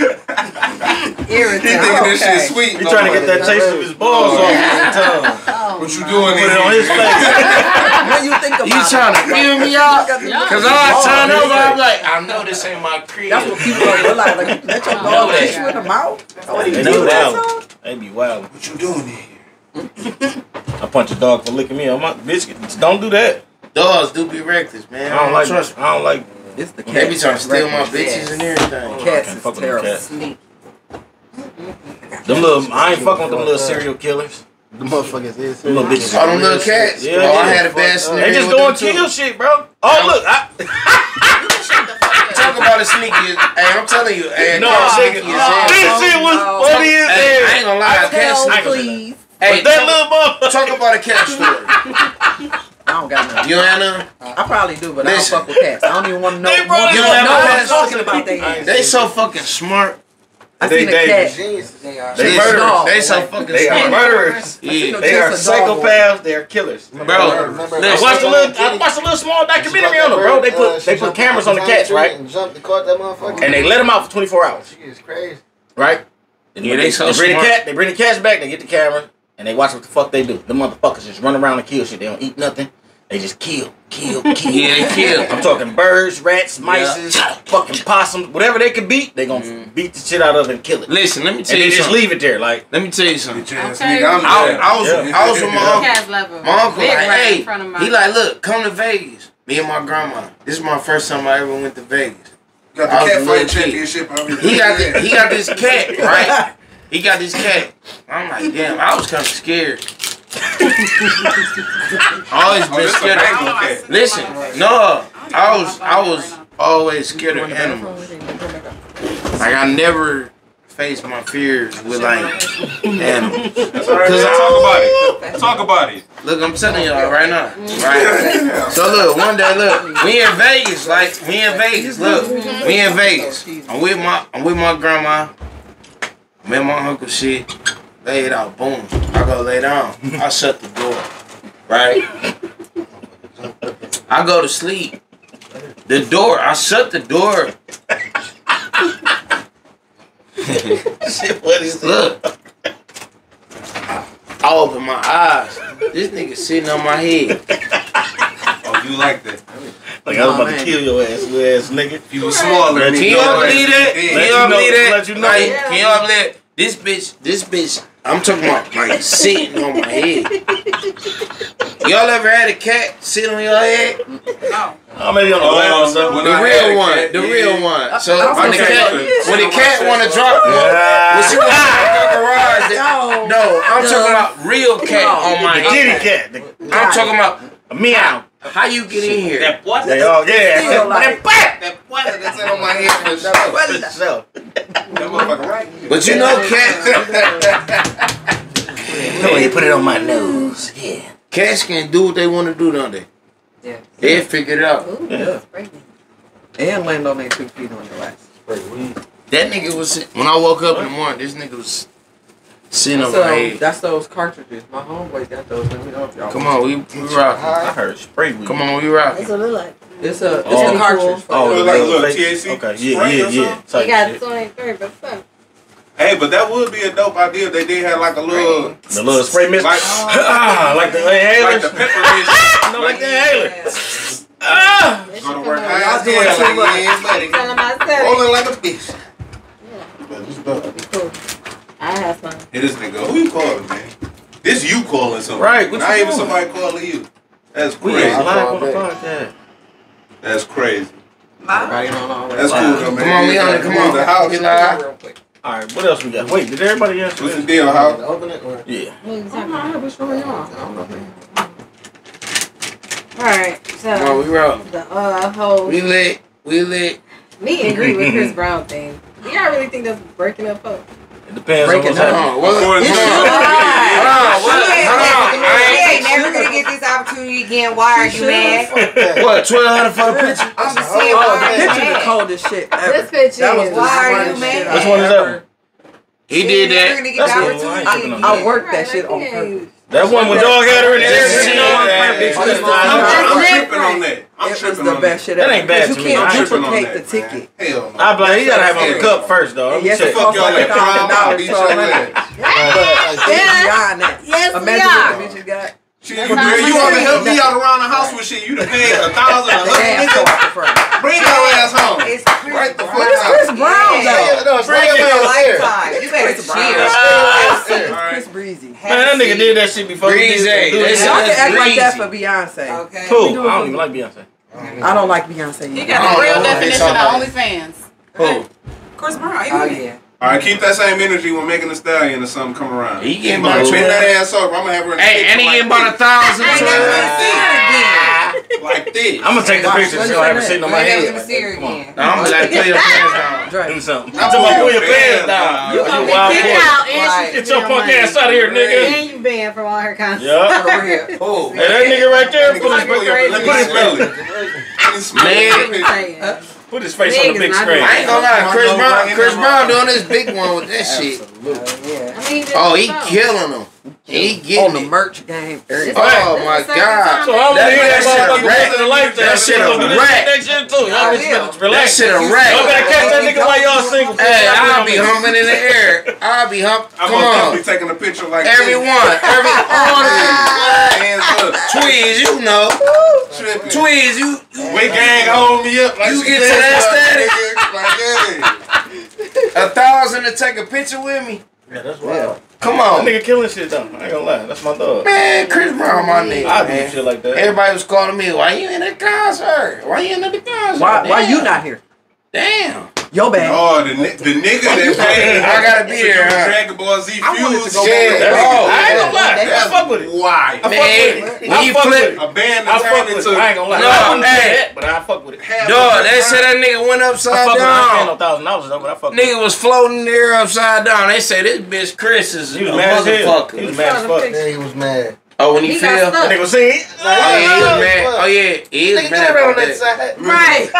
He Irritating. thinking this shit sweet. He trying to get that taste of his balls oh, off his tongue. Oh, What you my. doing Put it on his face. When you think about You it, trying to feel me out? Cause I Oh, turn over. I'm like, I know this ain't my crib. That's what people don't realize. Like, let your I dog kiss you in the mouth. Oh, what They you be do wild. They be wild. What you doing in here? I punch a dog for licking me. on my not, bitch, don't do that. Dogs do be reckless, man. I don't like. trust me. I don't like. It's the They be trying to steal my bitches and everything. Cats can't is fuck with them terrible. cats. Sneak. Them little. I ain't fucking with them little serial killers. The motherfuckers is. Them little bitches. All them little cats. Yeah, oh, I had a bad scenario. They just with go them and too. kill shit, bro. Oh look, I, Talk about a sneaky. Hey, I'm telling you. Hey, no, cat nigga, sneaky as hell. this shit was no. funny as Hey, I ain't gonna lie. A cat Tell, sneaky. please. Hey, But that talk, little motherfucker. talk about a cat story. I don't got none. You ain't none? I probably do, but Listen. I don't fuck with cats. I don't even want to know. They brought want it to up. know They what's talking about they They so fucking smart. I They seen a cat. Geniuses. They are. They They, murderers. They so fucking They are murderers. Yeah. They are Just a dog. psychopaths. They are killers. Bro, I watched a little. I watched a little small documentary on them, bro. They put uh, they put cameras on the cats, right? And jumped and caught that motherfucker. And they let them out for 24 hours, She is crazy. right? Yeah, they so bring smart. the cat. They bring the cats back. They get the camera and they watch what the fuck they do. The motherfuckers just run around and kill shit. They don't eat nothing. They just kill, kill, kill. Yeah, they kill. I'm talking birds, rats, mice, fucking possums, whatever they can beat, they gonna Mhm. beat the shit out of it and kill it. Listen, let me And tell they you just leave it there, like Let me tell you something. Okay. I'm I, dead. I was Yeah. I was with my uncle. My uncle Big like, right hey, in front of my he like, look, come to Vegas. Me and my grandma. This is my first time I ever went to Vegas. Got I the was cat a fight championship. out here. He got the, he got this cat, right? He got this cat. I'm like, damn, I was kind of scared. I always been scared. Of, listen, no, I was I was always scared of animals. Like I never faced my fears with like animals. That's all right. Cause man. I- Talk about it. Talk about it. Look, I'm telling y'all right now. Right. So look, one day, look, we in Vegas, like we in Vegas. Look, we in Vegas. I'm with my, I'm with my grandma. I'm in my uncle shit. Lay it out, boom. I go lay down. I shut the door. Right. I go to sleep. The door. I shut the door. shit. What is Look. I open my eyes. This nigga sitting on my head. Oh, you like that? Like I was about man. to kill your ass, little ass nigga. You was smaller than Can y'all believe that? Can y'all you know- believe that? let you know. Like, can y'all believe that? This bitch, this bitch, I'm talking about like sitting on my head. Y'all ever had a cat sit on your head? No. Oh, maybe on the lap or something. The real one, cat, the yeah. real one. So when the cat, when the cat want to drop, when she want to drop the garage, that- no, I'm talking about real cat on my The kitty cat. The, I'm talking about meow. How you get in here. They all, yeah. Still like- That pointer that's in on my head for sure. For sure. That motherfucker right. But you know, cats, No, you put it on my nose. Yeah. cats can do what they want to do, don't they? Yeah. They figure it out. Yeah. And land on their two feet on your ass. That nigga was when I woke up in the morning. This nigga was sitting on So that's those cartridges. My homeboy got those. Let me know if y'all Come on, we we rocking. I heard spray weed. Come on, we rocking. That's what it look like. It's a it's Oh. a cartridge. For Oh, Look like a the little lake- THC Okay, yeah, yeah, yeah. something? Type You got shit. 23, but fuck. Hey, but that would be a dope idea if they did have like a little, The little spray mist. like, ah, like the inhalers. like the pepper mist. no, like the inhaler. Ah! That shit Go to work. out. How Y'all y'all doing doing? too Like, much. yeah, buddy. Tell 'em I said it. Rolling like a bitch. Be cool. I have some. Hey, this nigga, who you calling, man? This you calling somebody. Right, what Not you even doing? somebody calling you. That's crazy. are live on the podcast. That's crazy. Everybody on all that. That's cool, though, man. Come on, we on it. Come on, The house. We live. Real quick. All right, what else we got? Wait, did everybody answer What's the this? deal, how? Open it or Yeah. What you I'm talking not about? really sure y'all. I don't know. Alright, Come on, so we rock. the uh whole We lit. We lit. meet and greet with Chris Brown thing. Do y'all really think that's breaking up folks? It depends Break on it what's happening. Hold on. Oh, what, Of course, hold it's on. true. Hold on. What? She ain't never- I she ain't- ain't never gonna get this opportunity again. Why are you mad? What? Twelve hundred for a picture? I'm just oh, saying, Oh, why the are you picture the coldest shit ever. This picture That was is Why are you mad? shit Which one is that? He did that. That's cool. I- I worked that shit on purpose. That one with dog had her in the air. This you shit, know, man. bitch, Oh, you this got is- time. I'm, I'm tripping on that. I'm It was the on best shit That ain't bad because to you me. can't I ain't tripping on duplicate that, the ticket. man. Hell no. I blame. He gotta have on the cup first, though. And yes, Check. it Fuck costs y'all like at a thousand prom, I'll dollars beat for your a hundred. ass. But like, Yeah. beyond that. Yes, we Imagine what the bitches got. Shit, you, girl, you want to help me out around the house with shit? You done paid a thousand, a The gas hundred. off. Bring your ass home. It's Chris Right the Brown. fuck It's Chris out. Brown, Yeah. though. No, bring It's your your ass there. lifetime. You better Chris cheer. Alright. Chris Breezy. Man, that nigga did that shit before. Breezy. did- do They it. said- Y'all can act like that for Beyonce. Okay. Cool. I don't even like Beyonce. I don't like Beyonce He got I the oh, real don't know what they definition of talking OnlyFans. Who? Chris Brown. Oh yeah. All right, keep that same energy when Megan Thee Stallion or something come around. He getting Bend about that twelve. ass up. I'm gonna have her in Hey, and he like getting about a thousand. I ain't never twelve. gonna see her again. like this. I'm gonna take the picture let so I have it sitting on my head. gonna see her Come on. again. Now I'm gonna like pull your pants down. Do something. Now I'm talking about pull pull your your pants pants down. down. You You gonna be kicked out and Get your punk ass out of here, nigga. And you banned from all her concerts. Yeah. For real. Oh, Hey, that nigga right there, put his, Pull your- Let me smell it. Let me smell Man. It. put his face on the big screen. I ain't gonna lie, Chris Brown, Chris Brown doing this big one with that shit. Yeah. I mean, Oh, he just- killing them. He On getting the it. merch game. everything. Oh This my is the second god. So I'm gonna That- hear that that shit a motherfucker rat. in a lifetime. That shit a So do shit Next year too. Y'all I bitches will. better relax. That shit a Y'all rat. better catch that nigga while y'all single. Hey, I'll be humping in the air. I'll be hump. I'm gonna be taking a picture like Everyone, every all of them. Hands up. Tweez, you know. gang hold me up. Like You get to said, that like, yeah. A thousand to take a picture with me? Yeah, that's wild. Come on. That on. nigga killing shit though. I ain't gonna lie. That's my dog. Man, Chris Brown, my nigga. I do man. shit like that. Everybody was calling me, why you in the concert? Why you in the concert? Why, why you not here? Damn. Yo, bad. Oh, the, the nigga that paid. I gotta be to here, huh? Dragon Ball Z I wanted to Fuse. go Yeah, That's, Oh, I ain't gonna lie. I that's fuck with it. Why? I fuck with Man, it. when I you fuck with it. A band I that fuck with it. I ain't gonna lie. No, I wouldn't hey. say that, but I fuck with it. half Dog, of they the said that nigga went I upside fuck with it. I ain't paying no thousand dollars though, but I fuck with Nigga was floating there upside down. They say this bitch Chris is it. He a was mad as. He was mad as fuck. Then he was mad. Oh, when he, He fell? got That stuck. nigga was singing. Oh, yeah, he was mad. Oh, yeah, he is Nigga, mad get around about that that. side. Mm-hmm. Right.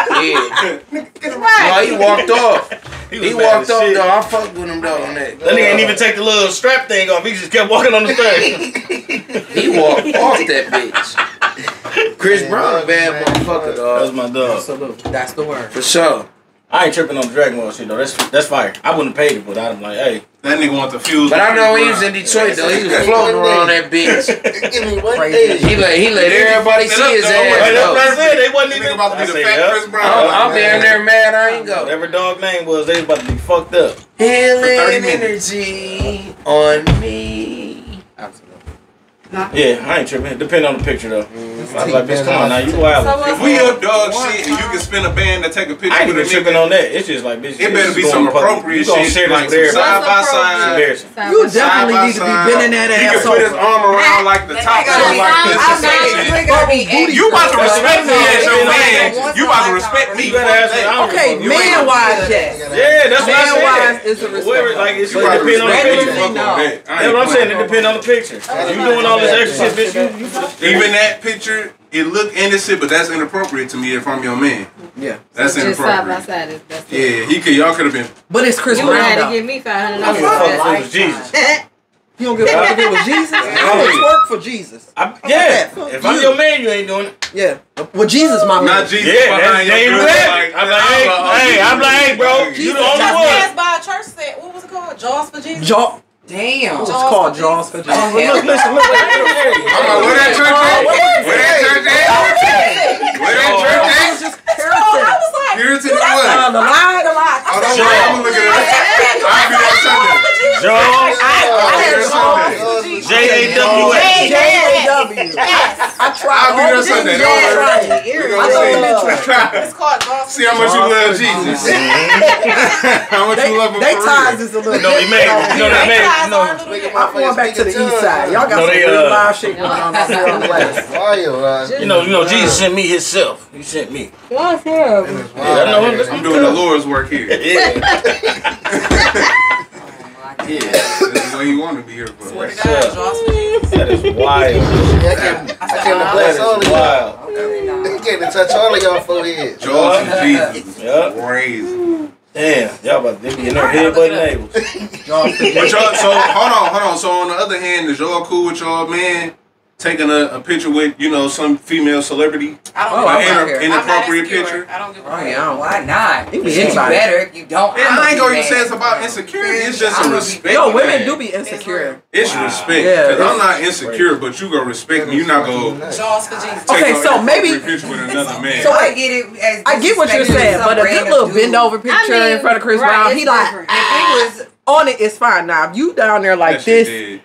Yeah. Right. No, he walked off. He, He walked as off, shit. though. I fucked with him, though, on that. That nigga ain't even take the little strap thing off. He just kept walking on the stage. He walked off that bitch. Chris Brown, a bad motherfucker, That's dog. my dog. Absolutely. That's the word. For sure. I ain't tripping on the Dragon Ball shit though. That's that's fire. I wouldn't pay it, but I'm like, hey, That nigga want the fuse. But I know Chris he was in Detroit, though. He was floating around that bitch. Give me one Crazy. day. He let, he let everybody see his hey, ass, that's what I said. They wasn't even about to be I the say, fat Chris Brown. I'm, I'm being there mad. I ain't go. Whatever dog name was, they was about to be fucked up. Healing energy on me. Yeah, I ain't tripping. Depend on the picture though. Mm-hmm. I was like, bitch, come on now, you wild. So If we up dog shit and you can spin a band to take a picture I ain't with a even tripping nigga, on that. It's just like, bitch, it better be some going public. appropriate You shit, like with side by side. Embarrassing. Side You by side. definitely by need to be bending that He ass can put his arm around like the top of like this I'm saying, you gotta be extra. You about to respect me as your man. You about to respect me. You better ask me. I don't Okay, give a fuck. man wise, yes. Yeah, that's what I Man wise is a respect. like, it's You it about to depend on the picture. Fuck no. on that. I That's what I'm saying. It playing. depend on the picture. You doing all this extra shit, bitch. You, you Even that picture, it look innocent, but that's inappropriate to me if I'm your man. Yeah. That's Just side by inappropriate. side. That's it. Yeah, he could. Y'all could have been. But it's Chris You would Brown have to give me five hundred I don't give a fuck if dollars. it was Jesus. You don't give a fuck if it was Jesus? I would twerk for Jesus. I, yeah, if I'm your man, you ain't doing it. Yeah. Well, Jesus, my man. Not Jesus Yeah, that's behind name your of girl. it. I'm like, hey, oh, hey, I'm like, hey, bro, you the only Just one. passed by a church set. What was it called? Jaws for Jesus. Jaw. Damn. It's called Jaws for Jesus. But look, listen, look, hey, I'm like, where that church at? Where that church at? Where that church at? Just Oh, I was like, Puritan or what? the line. the lie. Oh, don't worry, I'm gonna look at it. I'll be there Sunday. Jones, I'll be there Sunday. J A W S. J-A-W. I tried I'll be there all Sunday. Don't worry. I gonna know. It's called Jaws See how much you love Jesus. How much you love him they ties real. is a little You know, he made, you know, they made, you know, I'm going back to the east side. Y'all got No, some real uh, live shit going on out here on the west. Fire, you know, you know, Jesus sent me Himself. He sent me. God's terrible. Yeah, I know. I'm doing the Lord's work here. Yeah, yeah. That's the way you want to be here for. Swear to God, sir. Jaws for Jesus. That is wild. I came, I came to bless all of y'all. Wild. I came to touch all of y'all foreheads. Jaws and Jesus. Yep. Crazy. Damn, y'all about to be in their head button neighbors. But y'all, so hold on, hold on. So on the other hand, is y'all cool with y'all man taking a, a picture with you know some female celebrity, I don't Oh, give I a don't fuck. care. Inappropriate picture? I don't give a Oh, yeah, Why not? You be It's better if you don't. Yeah, I'ma I ain't be gonna even say it's about insecurity. It's just a I'ma be- respect. Yo, women thing. do be insecure. It's Wow. respect. Yeah, Cause I'm not insecure, but you gonna respect me. You not gonna Jaws for Jesus. take Okay, so maybe- inappropriate picture with another man. So I get it. I get what you're saying, but a good little bend over picture in front of Chris Brown, it's he like different. If it was, on it is fine. Now if you down there like this, dead.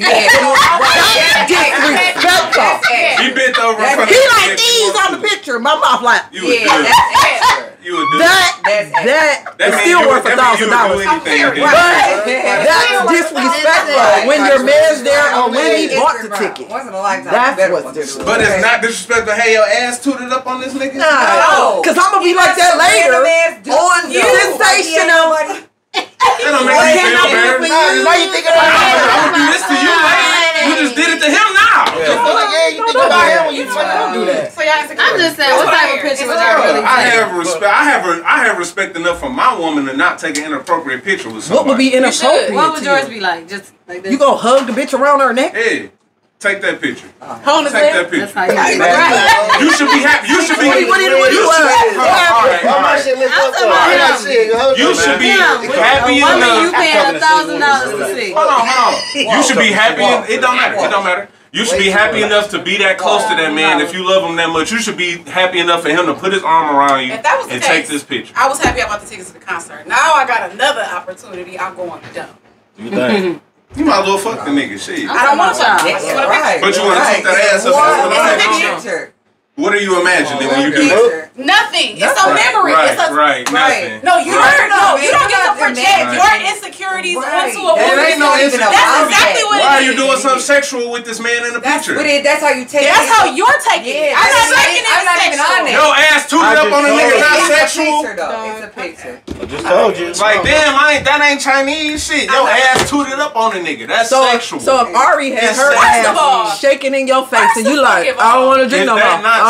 Yeah, that's disrespectful. He bent over in front He of like these on the picture. My mouth like You would Yeah, do it. that's extra. You would do it. that. That's That That is mean still worth a thousand you would do dollars. anything I'm. But that's disrespectful when your man's there or when he bought the Brown. ticket. Once in a lifetime. That's you better what's fucking do it. different. But it's not disrespectful. Hey, your ass tooted up on this nigga. No. cause I'm gonna be like that some later random ass dude on you. Like, he ain't sensational. nobody- That don't make Why me can't feel I do it better. for Nah, you? why you thinking about I'm him? gonna do this to you, man. You just did it to him now. You feel like, yeah, you think about him when you fucking don't do that. So y'all insecure. I'm just saying, what type of picture would I really I have respect. I have. I have respect enough for my woman to not take an inappropriate picture with somebody. What would be inappropriate? What would yours you? be like? Just like this. You gonna hug the bitch around her neck? Hey, take that picture. Uh-huh. Hold it Take there. that That's how you right. You should be happy. You should be. What do you- what do you- what do you you should- want? Hold on, all right, Why all my right. shit lift I'm up? talking about I shit. You should be Yeah, happy enough. you paying a thousand dollars to see. Hold on, hold on. You should be happy. It don't matter. It don't matter. You should be happy enough to be that close to that man. If you love him that much, you should be happy enough for him to put his arm around you If that was the and case, take this picture. I was happy about the tickets to the concert. Now I got another opportunity. I'm going dumb. You think? You might as well fuck the nigga. Shit. I don't want to fuck. I just Yeah, want to right. But you wanna take that ass up One for life. picture. What are you imagining when you do that? Picture. Nothing. It's a Right, memory. Right, it's a right, Right. nothing. No, you Right. don't. No, you don't get to Right. project your insecurities Right. onto a That woman. ain't no not. That's exactly that. what Why it are you doing something sexual with this man in the That's picture? what it. That's how you take That's it. how you're taking it. Yeah, I'm not taking it I'm not even sexual. on it. Your ass tooted up on a nigga you. not It's a sexual. picture, though. It's a picture. I just told you. Like, damn, I ain't that ain't Chinese shit. Your ass tooted up on a nigga. That's sexual. so if Ari has her first ass shaking in your face and you like, I don't want to Is drink no more.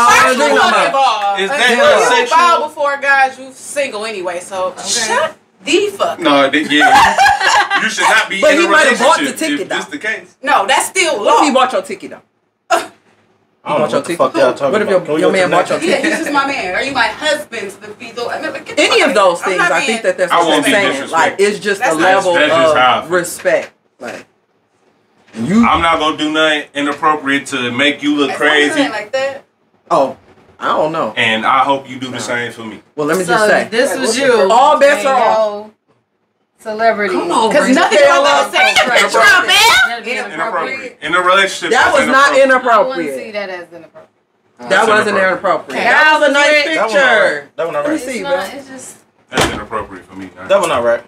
That not I don't want to First drink no of more. all, Is that until not you sexual? bow before God, you single anyway. So shut the fuck. no, th- yeah. you should not be But in he a might have bought the relationship ticket, if this though. the case. No, that's still What law. if he bought your ticket though? I don't know Bought your what the fuck ticket? y'all talking What if about. your, Can we your go to man the bought your next- Yeah, ticket? he's just my man. Are you my husband to the fetal? I mean, like, get the Any fuck of those out of here. things, I'm not think that that's what won't saying. Like it's just That's a not- level just of respect. Like you. I'm not gonna do nothing inappropriate to make you look As long as it crazy, like that. Oh, I don't know. and I hope you do the same for me. Well, let me So just say. this was you. All bets are off. Celebrity. Come on, Because Bring the nothing hell about up. that. Take a Right. picture of man. That'd be inappropriate. Inappropriate in a relationship. That was not inappropriate. I wouldn't see that as inappropriate. That That's wasn't inappropriate. inappropriate. That was a nice That That one picture. alright. That one Let me alright. see, It's not. It's just. That's inappropriate for me. That one alright.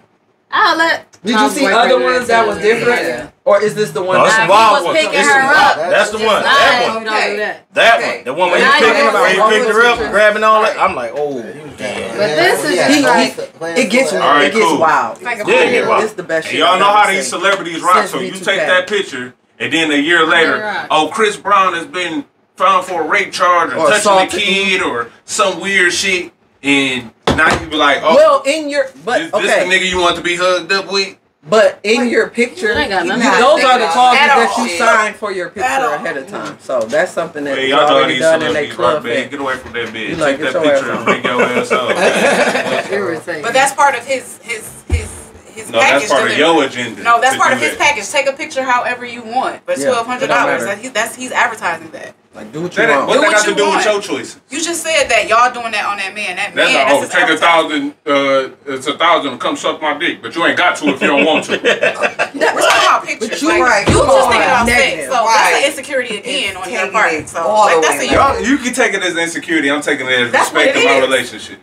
I'll let. Did you see other ones that was different, Yeah. Or is this the one? No, it's that- some Nah, wild he was ones. picking It's her some- up. That's the one. Nah, That one. don't do that. That Okay. one. The one when Now you you picked her know up, when you picked her up, picture. grabbing all that. I'm like, oh. But this is He- just like. It gets All right, it gets cool. wild. Think about Yeah, it. yeah, wow. It's the best shit. y'all know how these celebrities rock. So you take that picture, and then a year later, oh, Chris Brown has been found for a rape charge or, Or touching a kid or some weird shit, and now you be like, oh, Well, in your but this, this the nigga you want to be hugged up with? But in your picture, I ain't got you- those are the about clauses that all. you signed for your picture At ahead of time. So that's something that Hey, y'all already done in a celebrities rock, club. man. Get away from that bitch. You like, Take that picture ass and on. take your ass out. Irritating. But that's part of his his his his No, package. that's part of your agenda. No, that's part of his that. package. Take a picture however you want, but twelve hundred it don't dollars. matter. That he's that's he's advertising that. Like do what you That, want. what Do that got to you do with your choices? You just said that y'all doing that on that man. That That's man. not, oh, that's his take a thousand, uh, it's a thousand to come suck my dick, but you ain't got to if you don't want to. We're talking about pictures. you- like, right, you just thinking about negative. sex, so Right. that's an insecurity again on your part. So all like that's way a. Y'all, you can take it as insecurity. I'm taking it as That's respect in my is. relationship.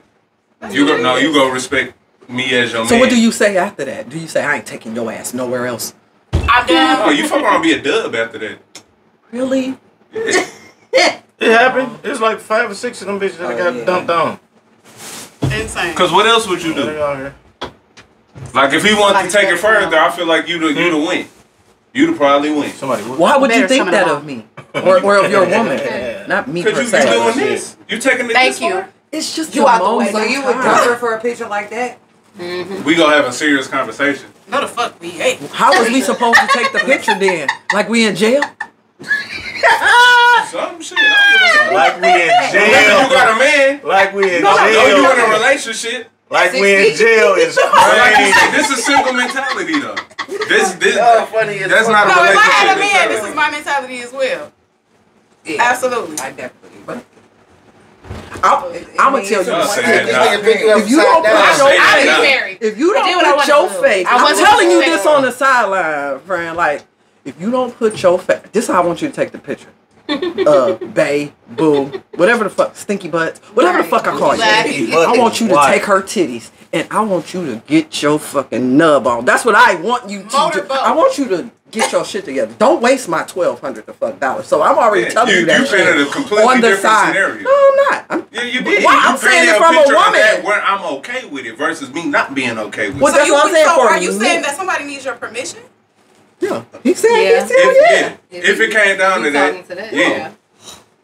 You go, no, you go respect me as your So man. So what do you say after that? Do you say I ain't taking your ass nowhere else? I'm down. Oh, you fuck around and be a dub after that. Really? It happened. It's like five or six of them bitches that I Oh, got yeah. dumped on. Insane. Cause what else would you do? Like if he wanted Like to take it further, I feel like you'd you'd have hmm? win. You'd probably win. Somebody would. Why would you think that of me, or, or of your woman? Not me Cause per you be se. doing this. You taking it Thank this you. far? It's just You a out the way. So you would time. dump her for a picture like that? Mm-hmm. We gonna have a serious conversation. No, the fuck we ain't. How was we supposed to take the picture then? Like we in jail? Some shit. Like we in don't jail. you got a man. Like we in jail. No, no, you in a jail. relationship. Like we in jail is But like you said, crazy. this is single mentality though. This this Oh, funny that's fuck. not a No, if I had a man, this is my mentality as well. Yeah. Absolutely. I definitely. But I'm, I'm gonna tell you. Y'all this. If, that now. Nigga pick you if you don't put down. your I'll I'll be face, married. if you I did don't what I put wanted your to do. face, I I'm telling you this on the sideline, friend. Like, if you don't put your face, this is how I want you to take the picture. Uh, bay, boo, whatever the fuck, stinky butts, whatever the fuck I call you. Exactly. I want you to take her titties and I want you to get your fucking nub on. That's what I want you to do. I want you to get your shit together. Don't waste my twelve hundred to fuck dollars. So I'm already Yeah, telling you- you, that you shit painted a completely on the different side. scenario. No, I'm not. I'm, Yeah, you did. Why? You I'm saying it from a picture woman. that Where I'm okay with it versus me not being okay with Well, it. that's you, what I'm saying so for are you me. saying that somebody needs your permission? Yeah. He said, Yeah. he said, If, yeah. yeah. if it came down to that, to that? yeah.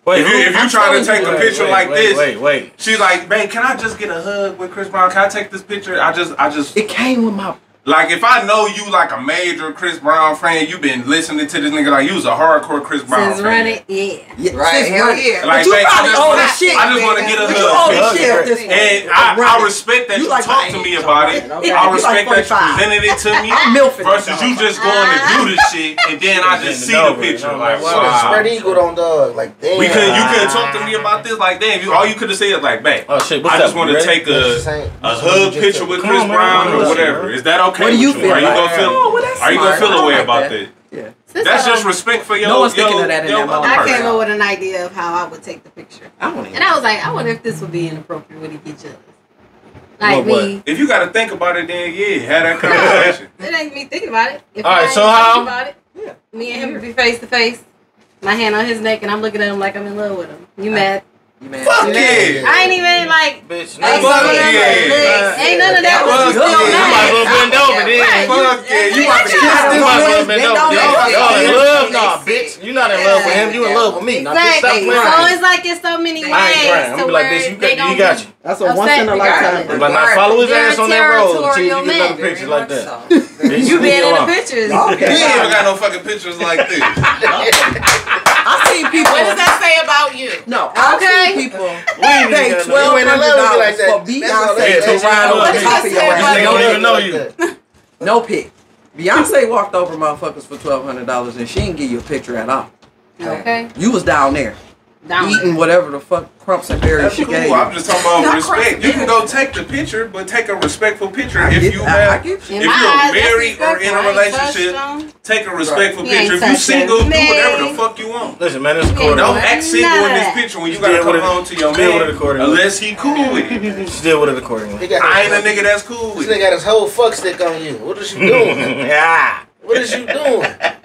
Wait, If you if you I'm to take a picture wait, like wait, this, Wait, wait. she's like, "Man, can I just get a hug with Chris Brown? Can I take this picture? I just, I just." It came with my Like if I know you like a major Chris Brown fan, you've been listening to this nigga like you was a hardcore Chris Brown Since fan. running, yeah. Yeah, Right, sis, hell right. yeah. Like, But you babe, I probably just own wanna- the shit. I just want to get a But you own hug. the shit at this point. And I, I respect that You you, like talk to me age, about it. okay. I respect like that you 45. presented it to me. I'm milfing. Versus you just going to do this shit and then I just see the picture. Like, wow. Spread eagle on dog. Like damn. We could, you could talk to me about this. Like, damn, you, all you could have said is like, babe, Oh shit, I just want to take a, a hug picture with Chris. Brown or whatever. Is that okay? What do you with feel Are you gonna feel? Oh, well, are you gonna feel I a way like about that. that? Yeah. Since That's just respect for your. No one's your, thinking of that in your that. I came up with an idea of how I would take the picture. I want And I was like, I wonder if this would be inappropriate when he get jealous. What, Like what? me. If you got to think about it, then yeah, have that conversation. It ain't me thinking about it. If All I so how- about it, yeah. me and him would be face to face. My hand on his neck, and I'm looking at him like I'm in love with him. You mad? You man. Fuck You yeah. I ain't even like. Bitch, Ain't, no, Fuck none of yeah. that, ain't none of that. Fuck was yeah. You might as well bend over then. Right. Fuck yeah, you about to kiss gotta You might as well bend Bend over. over. Y'all y'all in love? Nah, bitch. You not in love with him. You in love with me. Now, bitch, stop Exactly. playing. So it's like it's so many ways I ain't crying. I'm gonna be like, where bitch, you got, he gonna got you. That's a once in a Upset lifetime. But now follow his ass on that road until you to get another picture like that. You leave being in the pictures. You Okay. ain't even got no fucking pictures like this. I seen people. What does that say about you? No, I Okay. seen people We ain't pay even got no- twelve You ain't in hundred love with me dollars like that. for Beyonce to ride on What top of your say ass. They don't even know you. No pic. Beyonce walked over motherfuckers for twelve hundred dollars and she didn't give you a picture at all. Okay. You was down there Down eating there. whatever the fuck crumps and berries That's she cool. gave. I'm just talking about Not respect. You can go take the picture, but take a respectful picture. I if get- you I- I have, get if you. In you're eyes, married or in a respectful. I ain't relationship, take a respectful You ain't picture. If you touching single, do whatever the fuck you want. Listen, man, it's Yeah. recorded. Don't None act single in this picture when you Still gotta with come it. home to your Still with it man. Unless he cool with it. Still with it He accordingly. I ain't a nigga that's cool this with nigga it. got his whole fuck stick on you. What is you doing? yeah. what is you doing?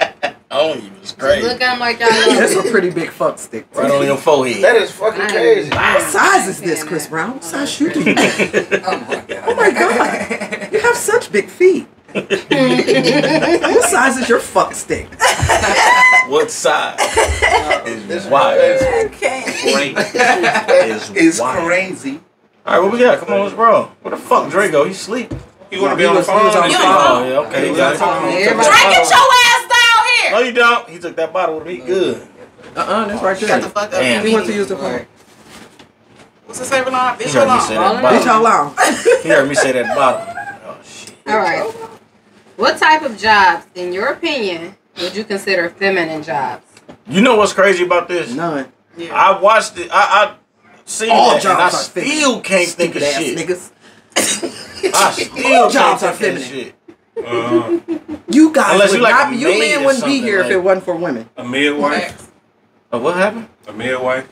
On you. It's crazy. look at him like y'all That's a pretty big fuck stick. Right on your forehead. That is fucking crazy. What size is this, Chris Brown? What size shoe do you? Oh my god. Oh my god. You have such big feet. what size is your fuck stick? What side? Oh, this Why? is I can't. Is It's wild. crazy. All right, what we got? Come on, let's roll. Where the fuck Drago? He sleep. You wanna He be on the was- he was phone? on the You phone. on Oh, yeah, okay. He got it. Everybody- Drake, get your ass down. No, you don't. He took that bottle with me. Good. Uh-uh, that's right Shut the fuck up. Damn. He went to use the phone. What's the saving on? He Bitch, heard hold me say on. Bitch, how bottle. long? He heard me say that bottle. Oh, shit. All right. What type of jobs, in your opinion, would you consider feminine jobs? You know what's crazy about this? None. Yeah. I watched it. I, I seen All that, and I jobs are feminine. still can't think of shit. niggas. I still All can't jobs are think of feminine. shit. Uh, You guys Unless would you like not be, you maid men wouldn't be something, here if it wasn't for women. a midwife. Oh, what happened? A midwife.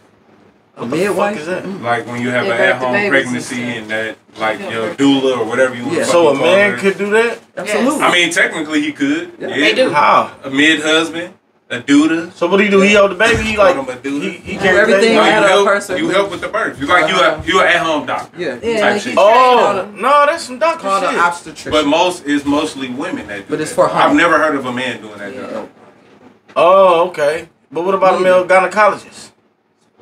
A What the midwife? fuck is that? Like when you have Give an at-home pregnancy and and that, like your doula or whatever you want Yeah. to So a man her. could do that? Absolutely. I mean, technically he could. Yeah. Yeah. They do. How? A mid husband, a duda. So what do you do? He hold the baby. He like Call him a dude. he, he Do carry the everything baby. No, you help, you help with the birth. You like you Uh-huh. a you a at home doctor. yeah. Yeah, like shit. you Oh no, that's some doctor Called an shit. obstetrician. But most it's mostly women that do But it's that. for I've never heard of a man doing that Yeah. job. Oh, okay. But what about a male gynecologist?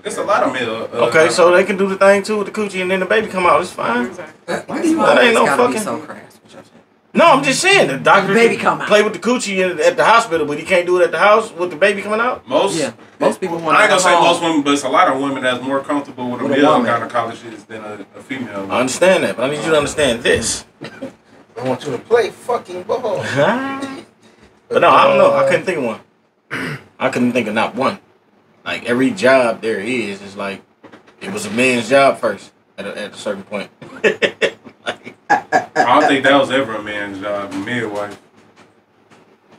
There's a lot of male. Uh, Okay, so they can do the thing too with the coochie, and then the baby come out. It's fine. Why do you That ain't no gotta be fucking- so crass? with your shit? No, I'm just saying the doctor The baby come out. play with the coochie in, at the hospital, but he can't do it at the house with the baby coming out. most. Yeah. Most people want I ain't to gonna say most women, but it's a lot of women that's more comfortable with a With a male woman. gynecologist than a, a female. I understand that, but I need you to understand this. I want you to play fucking ball. but no, I don't know. I couldn't think of one. I couldn't think of not one. Like every job there is is like it was a man's job first at a, at a certain point. Like, I don't think that was ever a man's job. A midwife.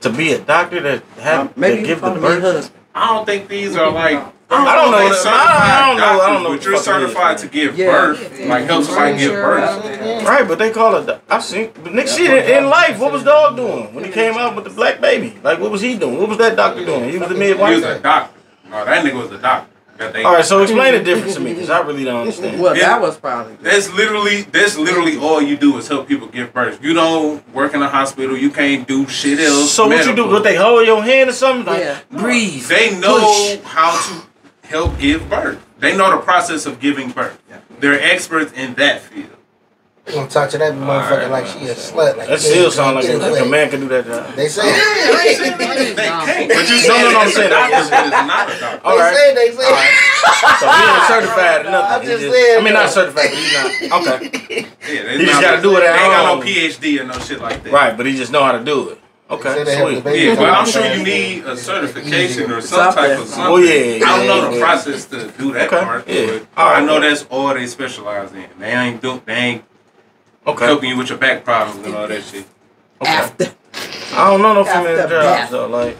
to be a doctor that have Um, maybe that give the call me a birth. I don't think these are like. I don't know they what- certified I don't know- I don't know But the you're fuck it is, certified man. to give Yeah. birth, like help somebody give birth. Right, but they call it. the- I seen, but Nick, shit in, in life. What was dog doing when he came out with the black baby? Like, what was he doing? What was that doctor doing? He was the midwife. He was a doctor. No, that nigga was a doctor. Got they- All right, so explain the difference to me, because I really don't understand. Well, Yeah. that was probably. That's literally that's literally all you do is help people give birth. You don't work in a hospital. You can't do shit else. So what you do? medical. What they hold your hand or something? Like, Yeah. breathe. They know push. how to help give birth. They know the process of giving birth. They're experts in that field. They gonna talk to that motherfucker like she a slut. Like That still sound like can't a, like a man can do that job. They say. They can't. But you no, no, no, I'm saying that. This is not a doctor. All they say. They say. So he ain't certified or nothing. I'm just just- saying, I mean, not certified, but he's not. Okay. Yeah, He just gotta do it at They ain't got no. PhD or no shit like that. Right, but he just know how to do it. Okay, they have the sweet. Yeah, but I'm sure you need a certification or some type of something. Oh, yeah, I don't know yeah, the yeah. process to do that Okay, part. yeah. But All right. I know that's all they specialize in. They ain't do, they ain't Okay. helping you with your back problems and all that shit. okay. After. I don't know no female After jobs bath. though, like.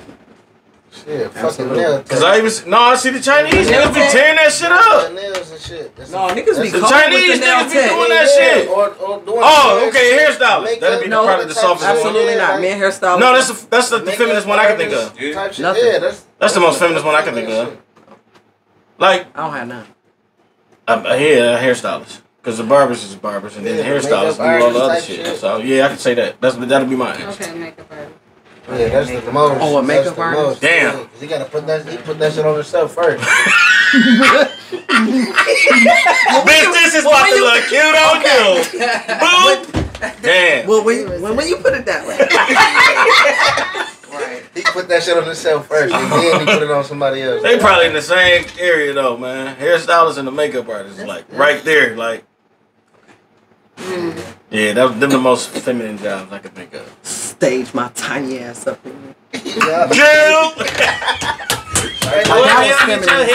Shit, fucking nail. Cause I even no, I see the Chinese niggas be tearing that shit up. nails and shit. That's No, niggas be The Chinese with the nail niggas be doing that shit. Or, or doing Oh, okay, hairstylist. That'd be the No, probably the type softest one. Absolutely not. like- Men hairstyle. No, that's the that's the, the feminist one I can think of. artists Nothing. Yeah, that's That's the most feminist one I can think of. Like, I don't have none. uh, yeah, a hairstylist. Cause the barbers is barbers, and then the Yeah, the hairstylists do all the other shit. shit. So yeah, I can say that. That's that'll be mine. Okay, makeup artist. Yeah, that's the most. Oh, a makeup artist? Damn. Yeah, 'cause he gotta put that. He put that shit on himself first. Bitch, this is about to look cute on you. Boop. Damn. Well, when, when, when you put it that way. Right. He put that shit on himself first, and then he put it on somebody else. They probably in the same area though, man. Hairstylist and the makeup artist like right there, like. Yeah, that was them the most feminine jobs I could think of. Stage my tiny ass up in Yeah. Girl, That was feminine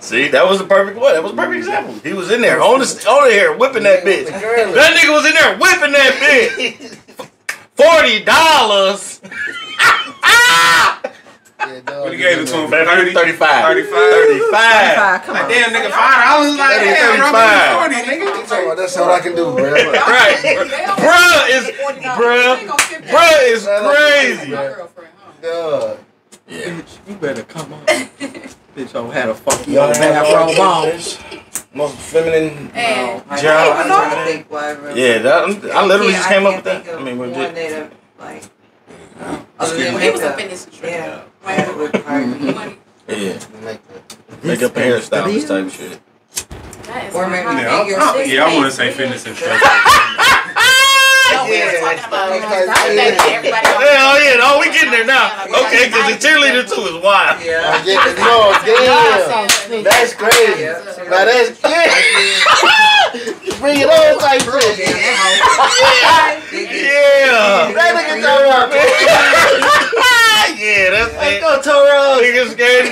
See, that was the perfect one. That was a perfect example. He was in there on the on the hair whipping that bitch. That nigga was in there whipping that bitch. Forty dollars. Ah! Yeah, dog, What he gave it to him? Thirty 30? five. 35? Thirty-five. Five, come Like, on. damn, nigga, five dollars? Like, Thirty, damn, thirty-five. give me 40, nigga. talking about, That's all I can do, bro. Right. Bruh is bruh. Bruh is crazy. My? Dog. Yeah. Bitch, you better come on. Bitch, I had a funky old bathrobe on. Most feminine. And I Job. I'm trying to think what I Yeah, that, I literally Yeah, just came up with that. I mean, one legit. that, uh, like, other Excuse me. he was a makeup. fitness instructor. Yeah. Like, That would probably mm-hmm. be- money. Yeah, Make makeup and hairstylist type shit. Or maybe hobby. Yeah, I- figure I- six. yeah, I want to say fitness instructor. No, we were talking about Yeah. everybody. Hell yeah, oh, we getting there now. Okay, because the cheerleader too is wild. I Yeah. No, damn. That's crazy. Yeah. Now that's yeah. Bring it on, type shit. Yeah. That nigga talking about. yeah, that's Let's it. go, Toro. Niggas scared.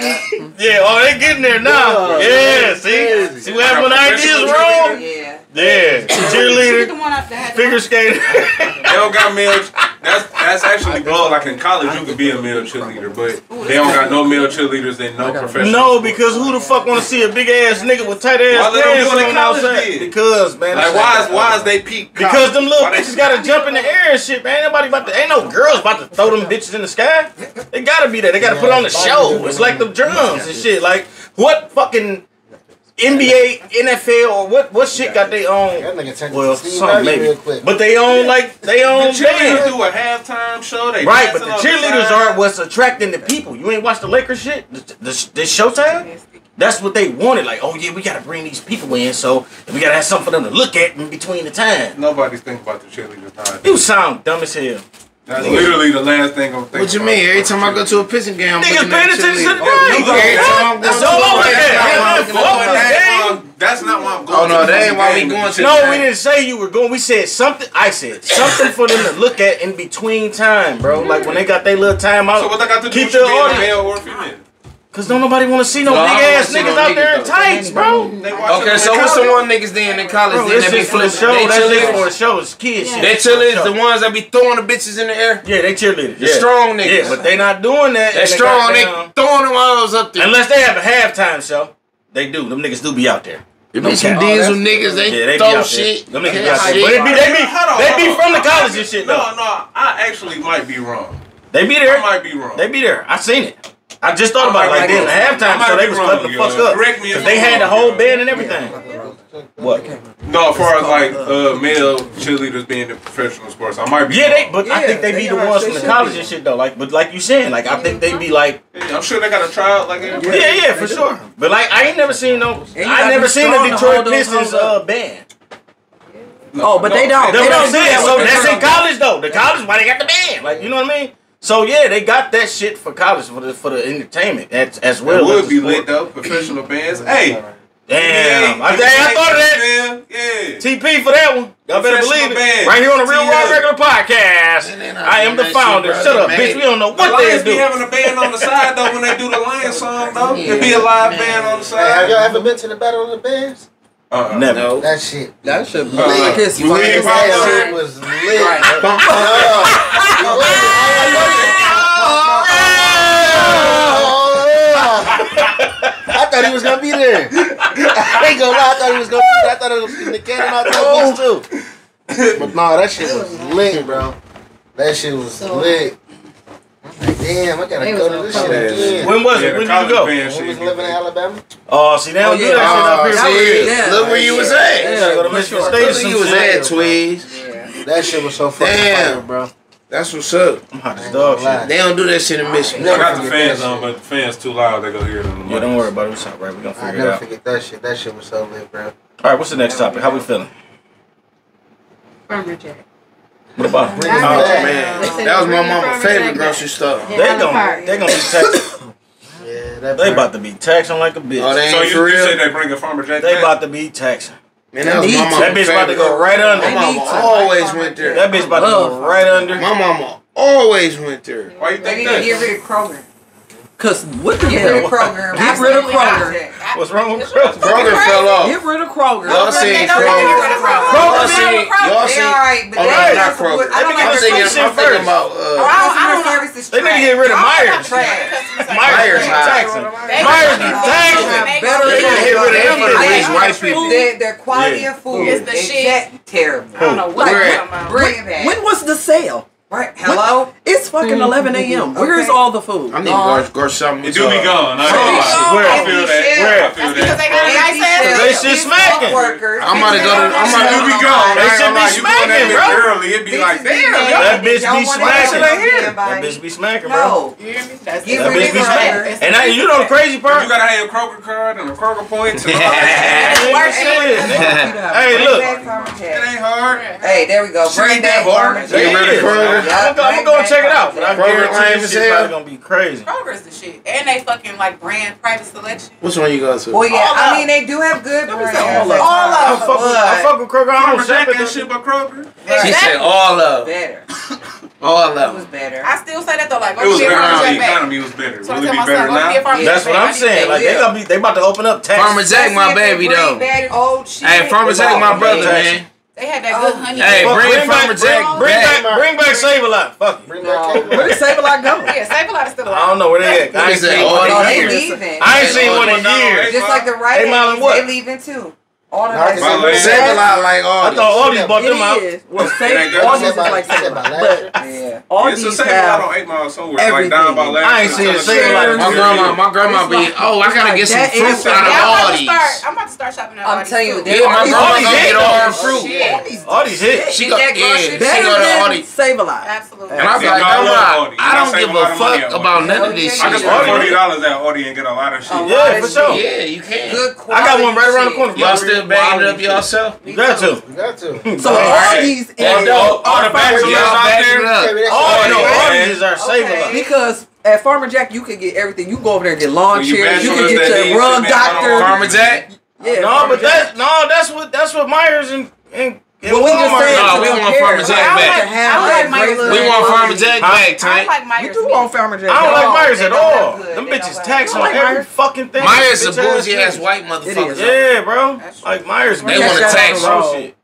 Yeah, oh, they getting there now. Yeah, see? See what happened when ideas wrong? Yeah. Yeah, cheerleader, the one up that had figure skater. They don't got male. That's that's actually blow. Like in college, you could be a male cheerleader, but they don't got no male cheerleaders and no professional. No, because who the fuck want to see a big ass nigga with tight ass Why they don't pants do it in on outside? then? Because man, Like why is why is they peak? Because them little Why bitches gotta jump in the air and shit, man. Ain't nobody about to, ain't no girls about to throw them bitches in the sky. They gotta be there. They gotta put on the show. It's like the drums and shit. Like what fucking NBA, NFL, or what what shit got they own? That nigga turned Well, to some maybe, but they own like they own. The cheerleaders band. do a halftime show. They Right, but the cheerleaders side. are what's attracting the people. You ain't watch the Lakers shit? The, the, this Showtime? That's what they wanted. Like, oh yeah, we gotta bring these people in, so we gotta have something for them to look at in between the time. Nobody's thinking about the cheerleaders nowadays. You sound dumb as hell. That's literally the last thing I'm thinking. What you about. mean? Every time I go to a pissing game, I'm Niggas looking paying attention to the game. Every time I'm That's going all to a there. game, I'm fuck looking at this that. game. That's not why I'm going. Oh, no, to that ain't why we going to No, we didn't say you were going. We said something. I said something for them to look at in between time, bro. Like when they got their little time out. So what they got to do Keep with the you audience. male or female? Cause don't nobody want to see no, No, I big don't ass niggas no out there in tights, bro. They Okay, so what's the one niggas then in college Bro, then this they be is for the flipping? show. They That's just for cheerleaders. the show. It's kids shit. They It's the cheerleaders the ones that be throwing the bitches in the air. Yeah, they cheerleaders. The yeah. strong niggas. Yeah, but they not doing that. They and strong, they goddamn- throwing them arms up there. Unless they have a halftime show, they do. Them niggas do be out there. There be some Okay. diesel niggas, they, Yeah, they be throw shit. Them niggas be catch out there. shit. But they be, they be, they be from the I college and shit No, though. no, I actually might be wrong. They be there. I might be wrong. They be there. I seen it. I just thought about it like this. At halftime, so they was cutting the fuck up. Correct me They had the whole band and everything. What? No, as far as like uh, uh, male cheerleaders being in professional sports, I might be. Yeah, they, but yeah, I think they, they be the ones from the college be. and shit though. Like, but like you saying, like I think they be like. Yeah, I'm sure they got a trial. Like, yeah, yeah, yeah for sure. But like, I ain't never seen no. I never seen the Detroit Pistons uh, band. No, oh, but no, they don't. They, they don't, don't that. So that's in college though. The college why they got the band. Like, you know what I mean? So yeah, they got that shit for college for the for the entertainment as, as well. It would be lit though, professional bands. hey, damn, I, I, thought of that. Yeah, TP for that one. Y'all better believe it. Right here on the Real Raw Regular Podcast. I am the founder. Shut up, bitch. We don't know what the Lions they do. be having a band on the side though when they do the lion song though. It'd be a live band on the side. Have y'all ever been to the Battle of the Bands? Uh, Never. No. That shit. That shit. That shit was lit. I thought he was gonna be there. I ain't gonna lie. I thought he was gonna. Be there. I thought it was in the can and I thought it too. But nah, that shit was lit, bro. That shit was lit. Damn, I gotta go to this shit again. When was it? When did you go? When was living in Alabama? Oh, see, now oh, yeah. oh, shit. Look where you was at. Yeah. Look where you was at, Tweez. That shit was so fucking bro. That's what's up. I'm hot as dog shit. They don't do that shit in Michigan. I got the fans on, but the fans too loud. They go hear them. Yeah, don't worry about it. It's all right. We gonna figure it out. I never forget that shit. That shit was so lit, bro. All right, what's the next topic? How we feeling? Farmer Jack. What about bringing Oh man, that was my mama's favorite grocery store. They Yeah, gonna they gonna be taxing. Yeah, that They about to be taxing like a bitch. Oh, they ain't So you, for you real. they bring a farmer Jack They back? about to be taxing. Man, that was my That bitch about to go right under. My mama always went there. That bitch about to go right under. My mama always went there. Why you think that? get rid of Kroger. Cause what the Get hell? Rid of Kroger. Get rid of Kroger. What's wrong with Kroger? Kroger fell off. Get rid of Kroger. Y'all see Kroger. Kroger see. Y'all see. They all right, but they not Kroger. I don't like their shit first. About, uh, oh, I don't, uh, I don't. They need to get rid of Meijer's. Meijer's be taxing. Meijer's be taxing. They need to get rid of them for these white people. Their quality of food is the shit terrible. I don't know what. Bring it back. When was the sale? Right. Hello? What? It's fucking 11 a.m. Where's all the food? I need gone. Gar Garcelle. It do be gone. I, oh, where? I feel that. Where? I feel that. Because they got nice ass. They should smacking. I'm about to go to. I'm about to be gone. They should be smacking, bro. Early, it'd be like, damn, that bitch be smacking. That bitch be smacking, bro. You hear me? That bitch be smacking. And you know the crazy part? You gotta have your Kroger card and a Kroger point. Hey, look. It ain't hard. Hey, there we go. Bring that hard. Get rid Kroger. I'm gonna go and check it out. But I guarantee this shit's probably gonna be crazy. Kroger's the shit, and they fucking like brand private selection. Which one you go to? Well, yeah, I mean they do have good brands. All of them. I fuck with Kroger. I don't shop at shit, by Kroger. She said all of better. All of them. It was better. I still say that though. Like, it was better. The economy was better. So Will it be better now? That's what I'm saying. Like, they gonna be, they about to open up tax. Farmer Jack, my baby though. Oh, hey, Farmer Jack, my brother, man. They had that oh, good oh, honey. Hey, bring, bring, back, bring, bring back, bring back Save a Lot. Fuck it. Where did Save a Lot go? Yeah, Save a Lot is still alive. I don't know where they at. I ain't seen one in years. I ain't seen one in years. Just like the right, they, they leaving too all that. Like, said a lot like all. I thought Aldi's bought them out. Well, save all these is like save but yeah, Aldi's have. It's a lot on Eight Mile somewhere. Like down by last. I ain't seen it. Save. My grandma, my grandma be. Oh, I gotta get some fruit out of Aldi's. I'm about to start shopping at Aldi's. I'm telling you, yeah, my grandma gonna get all her fruit. All these hit. She got, yeah, she got Aldi's. Save a lot. Absolutely. And I'm like, grandma, I don't give a fuck about none of this shit. I just forty dollars at Aldi and get a lot of shit. Yeah, for sure. Yeah, you can. Good quality. I got one right around the corner been banging up yourself? You got to. You got to. So all these and all the bachelors out there, all the audiences are saving up because at Farmer Jack, you can get everything. You go over there and get lawn so chairs. You, can get your run doctor. Farmer Jack. Yeah. No, Farmer but that, no, that's what that's what Meijer's and and well, we just saying no, we want Farmer Jack back. I like, I we want Farmer Jack back, Tank. I like you do want Farmer Jack. I don't like Meijer's at all. Them bitches tax on every fucking thing. Meijer's a bougie ass white motherfucker. Yeah, bro. Like Meijer's, they want to tax you.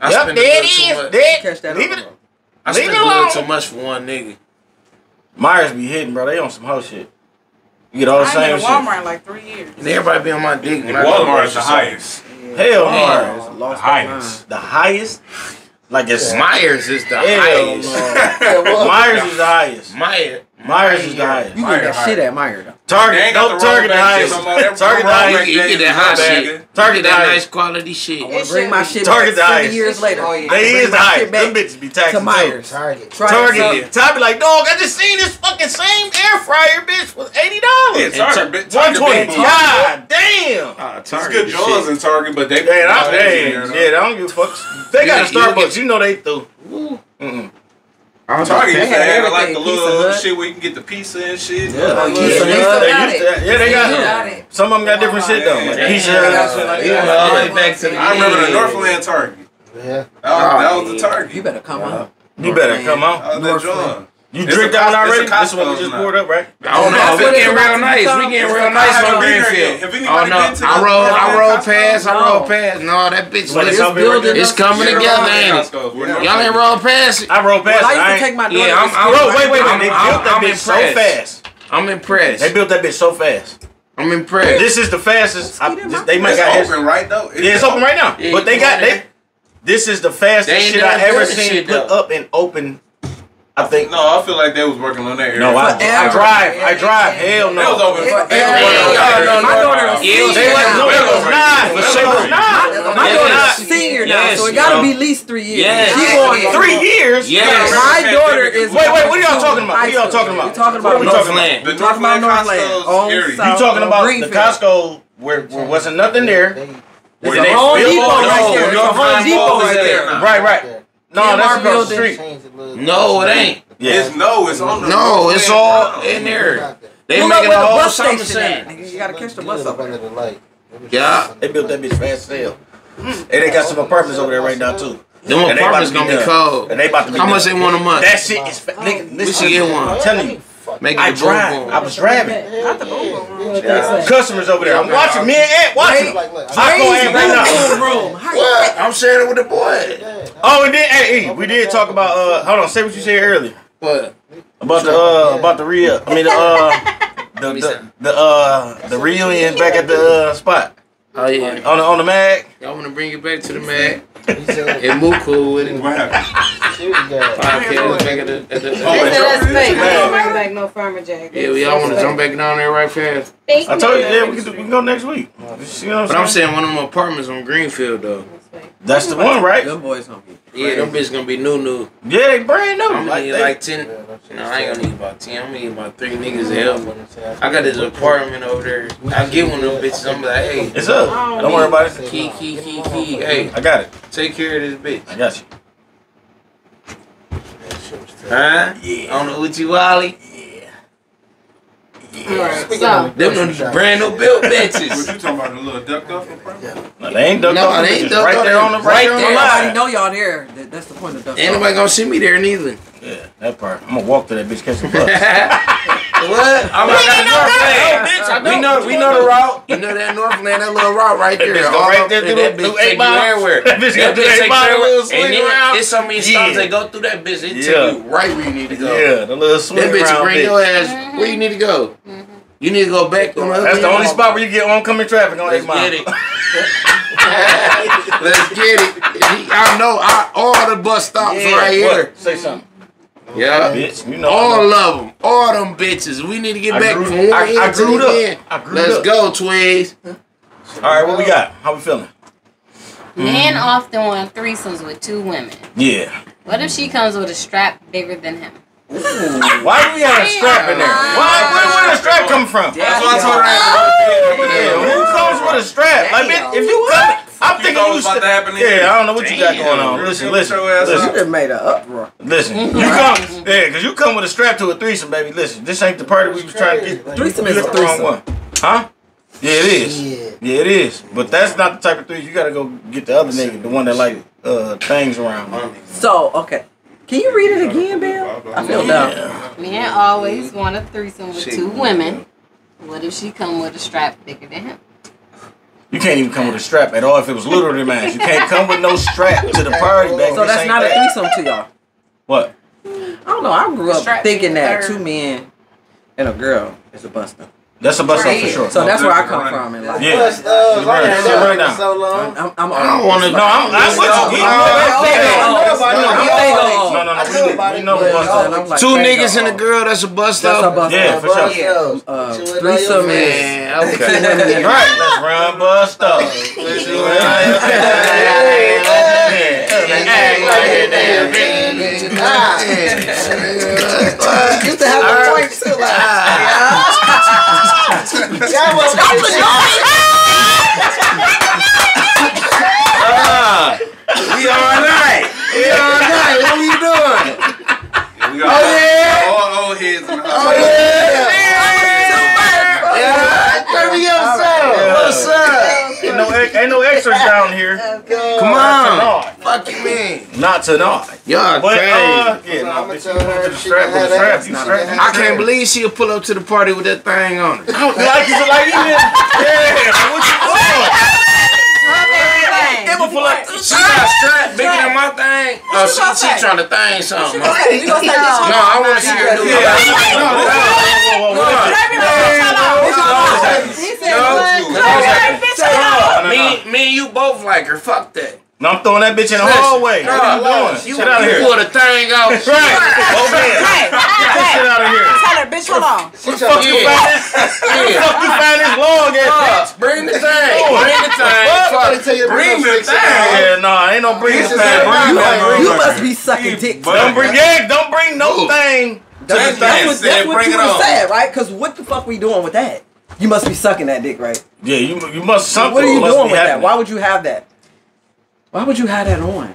I yep, there it is. There. Catch that Leave it. I spent a too much for one nigga. Meijer's be hitting, bro. They on some hoe shit. You get all the I same shit. Walmart in like three years. And everybody be on my dick. Walmart is the highest. The highest? The highest. Like it's Meijer's is the Hell highest. no. Meijer's is the highest. Meijer's. Meijer's is the highest. You Meijer get that shit at Meijer's though. They Target, ain't don't target the rollback highest. shit no more. That Target the rollback highest. You get that hot shit. Target Target the that nice quality shit. I want to bring my shit Target the back highest. 70 years later. Oh, yeah. They is my the shit highest. back Them bitches be taxing to too. Meijer's. Target. Try Target it. it. Be like, dog, I just seen this fucking same air fryer bitch for eighty dollars. at Target. but One Target twenty. big. God damn. Ah, It's good jaws in Target, but they Man, I, they there, yeah, I don't give a fuck. They got a You- you Starbucks. You know they through. Mm-mm. I don't Target know. used to had have like the everything, Pizza little Hut. shit where you can get the pizza and shit. Yeah. Oh, Like, yeah, they They got used it. to- yeah, they got it. got it. Some of them got different shit though. Like Yeah. pizza. They got shit like Yeah, all the way back to the I remember the Northland Target. Yeah. That was, that was the Target. You better come on. You better come on. That was that John. You It's drink a that Costco- already? it's a This one we just poured up, right? I don't know. We what getting it's real nice. We getting real nice on Greenfield. Greenfield. Oh no, I the- roll, I the roll Costco? past, I No. roll past. No, that bitch But it's over here right there. It's coming together, ain't it? Y'all ain't roll past it. I rolled past Well, I it. used to take my daughter. Yeah, I'm- I'm- wait, wait, wait. I'm- They built that bitch so fast. I'm impressed. They built that bitch so fast. I'm impressed. This is the fastest. I, this, they might It's got open, right though? Yeah, it's open right now. Yeah, but they got go they. This is the fastest shit I ever seen shit, put though. up and open. I think. No, I feel like they was working on that area. No, I, I Forever. drive. I drive. Hell no. it was Yeah, working on yeah, that no, area. no, My daughter no. is Yeah, They was, senior no, now. it was not. For sure, it was not. My Yeah, daughter's yeah. a senior now, Yes, so it gotta yo. be at least three years. Yes. She Yeah. going Three years. Yes. My daughter is. Wait, wait. What are y'all talking about? What are y'all talking about? We talking What about are we talking about? Northland. The We talking about Northland Northland. Costco's On area. South- You talking about the Costco where, where wasn't nothing there? There's Where a Home Depot right there. There's a North Home Depot right there. Right, right. No, Kmart that's across the street. No, it ain't. Yeah. It's no, it's on the No, it's all in there. They Pull up making where a the whole bus summer station at. scene. nigga. You gotta catch the bus up under the light. Yeah. They built that bitch fast as hell. And they got some apartments over there right now too. Them And they about apartments to gonna be done. cold. And they about to be How much they done. want a month? That shit is fa- nigga. We should get one. I'm telling you. Make I it a boom drive. I was driving. Not the boo Customers over there. I'm watching. Me and Ant watching. Like, look, I go in right now. Boom, room. How you- What? I'm sharing it with the boy. Oh, and then hey, hey, we did talk about. Uh, hold on. Say what you said earlier What? about the uh about the real. I mean the uh the the, the uh the reunion back at the uh, spot Oh yeah. on the on the mag. Y'all want to bring it back to the mag? He And move cool with it. What happened? she was good. Podcast back at the. At the Oh, They wait, said that's so- fake. We don't bring back no farmer jack. yeah, we all want to jump back down there right fast. I told you, yeah, we can, do, we can go next week. You know what But I'm I'm saying? saying one of them apartments on Greenfield though. That's the one, right? Them boys gonna be. Yeah, them bitches gonna be new new. Yeah, they brand new. I'm gonna Like, need they- like ten. No, I ain't gonna need about ten. I'm gonna need about three niggas to help. I got this apartment over there. I get one of them bitches. I'm like, hey, it's up. Don't worry about it. key, key, key, key. Hey, I got it. take care of this bitch. I got you. Huh? Yeah. On the Uchi Wally. Alright, so Them them brand new built bitches. What you talking about? The little duck off apartment? No, they ain't ducked No, off. they ain't It's ducked right off. there on the Right right there on the there. Everybody know y'all there. That- That's the point of the. Ain't nobody gonna see me there neither. Yeah, that part. I'm gonna walk to that bitch catch the bus. what? I'm like, got the Northland. We know, we know the route. You know that Northland, that little route right That there. bitch go All right there there, through that bitch eight take you mile. everywhere. That bitch go through eight take mile, you little swing And then. It's so many stops Yeah. that go through that bitch. It Yeah. take you right where you need to go. yeah, the little swing That bitch bring bitch. your ass where you need to go. Mm-hmm. You need to go back on the other That's the only spot where you get oncoming traffic on Let's eight mile. get it. Let's get it. I know I, all the bus stops Yeah, right what? here. Say something, Yeah. bitch. You know. All of them. All them bitches. We need to get I back grew- from one I- I grew the up. end. I grew Let's up. go, Twigs. All right, what we got? How we feeling? men often want threesomes with two women. Yeah. What if she comes with a strap bigger than him? Why do we have a strap in there? Why? Where, where the strap come from? That's what I told her. Oh. Who comes with a strap? Like, if you come, I'm You thinking know you. what's about st- to happen to you. yeah, I don't know what you got going on. Listen, listen, Get your You listen, just made an uproar. listen. You come, yeah, because you come with a strap to a threesome, baby. Listen, this ain't the party we was trying to get. Threesome You is a got the wrong one, huh? Yeah, it is. Yeah. Yeah, it is. But that's not the type of threesome. You gotta go get the other nigga, the one that like uh things around. So okay, can you read it again, Bill? I feel dumb. Yeah. Men always want a threesome with two women. What if she come with a strap bigger than him? You can't even come with a strap at all if it was literally than mine. You can't come with no strap to the party, baby. So that's ain't not a that. threesome to y'all. What? I don't know. I grew up thinking that two men and a girl is a buster. That's a bust up for sure. So that's where I come Right. from in life. Yeah. Bust those. Right. I ain't Sit done right it down. for so long. I'm, I'm, I don't want to. No, I'm. I'm with you. We- I know we- about I know it. about it. No, no, no. I know about We it. know but- bust And I'm like, Two thank niggas God. and a girl. That's a bust That's a up. bust Yeah, up. for sure. Bust those. Uh, Chew it on threesome your is Man, okay. Right. Let's run bust up. Used to have a point too, like, that was Stop annoying. uh, we all night. We all night. What are we doing? We all, oh yeah. All old heads. Oh yeah. yeah. Turn me yeah. yeah. yeah. yeah ain't no extras down here. Come on. Fuck you mean? Not tonight. Y'all uh, crazy. Uh, yeah, no, I can't believe she'll pull up to the party with that thing on her. like, it, like, yeah, what you doing? thing. She got strapped bigger than my thing. Oh, she, she trying to thing something. No, I want to see her do it. No, no, no. Me, me and you both like her. Fuck that. No, I'm throwing that bitch in the hallway. What are you doing? You, shit out of here. Pull the thing out. right. Oh, man. Get this shit out of here bitch. Hold on. What the fuck you find this? fuck you find this long ass bitch? Bring the thing. Bring the thing. Bring the thing. Yeah, nah, ain't no bring the thing. You must be sucking dick. Don't bring yeah, don't bring no thing. That's, that's, what, that's what you just said, right? Because what the fuck we doing with that? You must be sucking that dick, right? Yeah, you you must suck. What are you doing with that? Why would you have that? Why would you have that on?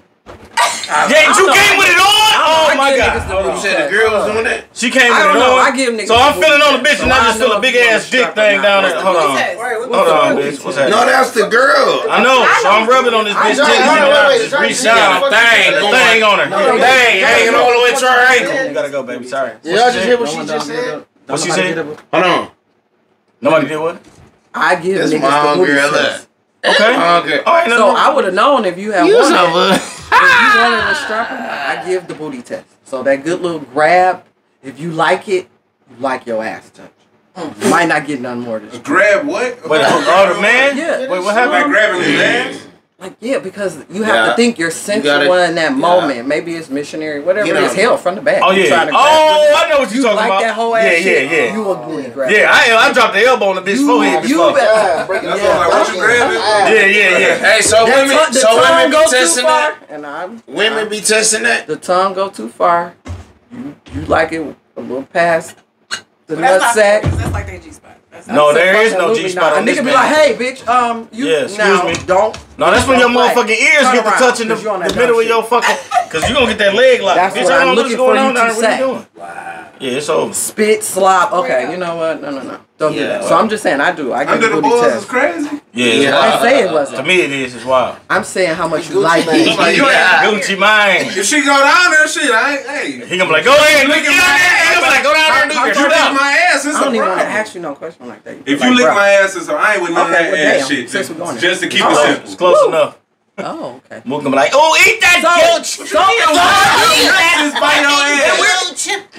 James, you came with it on? Oh I my god. You said the girl was doing that? She came with it on. I give niggas so I'm feeling on the bitch and I just feel a big ass dick thing down there. Hold on. Hold on, bitch. What's that? No, that's the girl. I know. So I'm rubbing on this bitch dick. Just reaching out. Thing. Thing on her. Thing. Hanging all the way to her ankle. You gotta go, baby. Sorry. Y'all just hear what she just said? What she said? Hold on. Nobody did what? I give That's niggas my the girl. Okay. okay. So I would have known if you had you wanted. if you wanted a stripper, I give the booty test. So that good little grab, if you like it, you like your ass touch. You Might not get none more. Just grab what? Wait, oh, the man? Yeah. Wait, what happened? Like grabbing his ass? Like yeah, because you have yeah. to think you're sensual you gotta, in that yeah. moment. Maybe it's missionary, whatever you know. it is. Hell from the back. Oh yeah. Oh, I know what you're talking like about. Like that whole ass yeah. Yeah, yeah. You agree, grab. Yeah, I, I dropped the elbow on the bitch forehead. You, you yeah, yeah. yeah. like, what you grabbing? Yeah, yeah, yeah. Hey, so that women, t- so women be testing that. And I'm women be testing that. The tongue go too far. You you like it a little past the nut sack. That's like that no, there is no G spot. On a nigga be like, hey, bitch, um, you yeah, excuse now, me. don't. No, that's when your play. motherfucking ears Turn get to touching the, the middle shit. of your fucking. Cause you gonna get that leg locked. That's bitch, I don't know what's going on. Doing. Wow. Yeah, it's over. Spit, slop. Okay, you know what? No, no, no. Don't yeah. do that. So I'm just saying I do. I get Under a booty balls test. is crazy. Yeah, yeah. I say it wasn't. To me, it is. It's wild. I'm saying how much you like it. Like, you ain't Gucci mine. If she go down there, shit, I ain't. Hey. He gonna be like, go ahead, lick my ass. Like, go down there and do your lick my ass. It's I don't even want to ask you no question like that. If you lick my ass, I ain't with none of that ass shit. Just to keep it simple, it's close enough. Oh, okay. Mook gonna be like, oh, eat that so, guilt. So, so,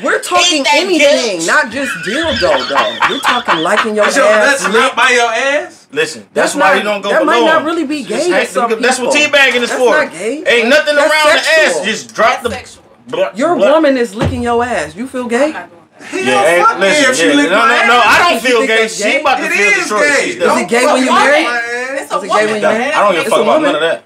we're, talking anything, not just dildo, though. We're talking liking your so ass. That's not by your ass? Listen, that's, that's why not, you don't go That below. might not really be gay to some people. That's what teabagging is that's for. Not gay. Ain't nothing that's around sexual. the ass. Just drop that's the... Sexual. Blah, your blah. woman is licking your ass. You feel gay? Hell yeah, fuck listen, me if she yeah. no, no. No, no, I don't feel gay. She about to feel the truth. Is it gay when you married? a woman. Gay wing I don't give a fuck about none of that.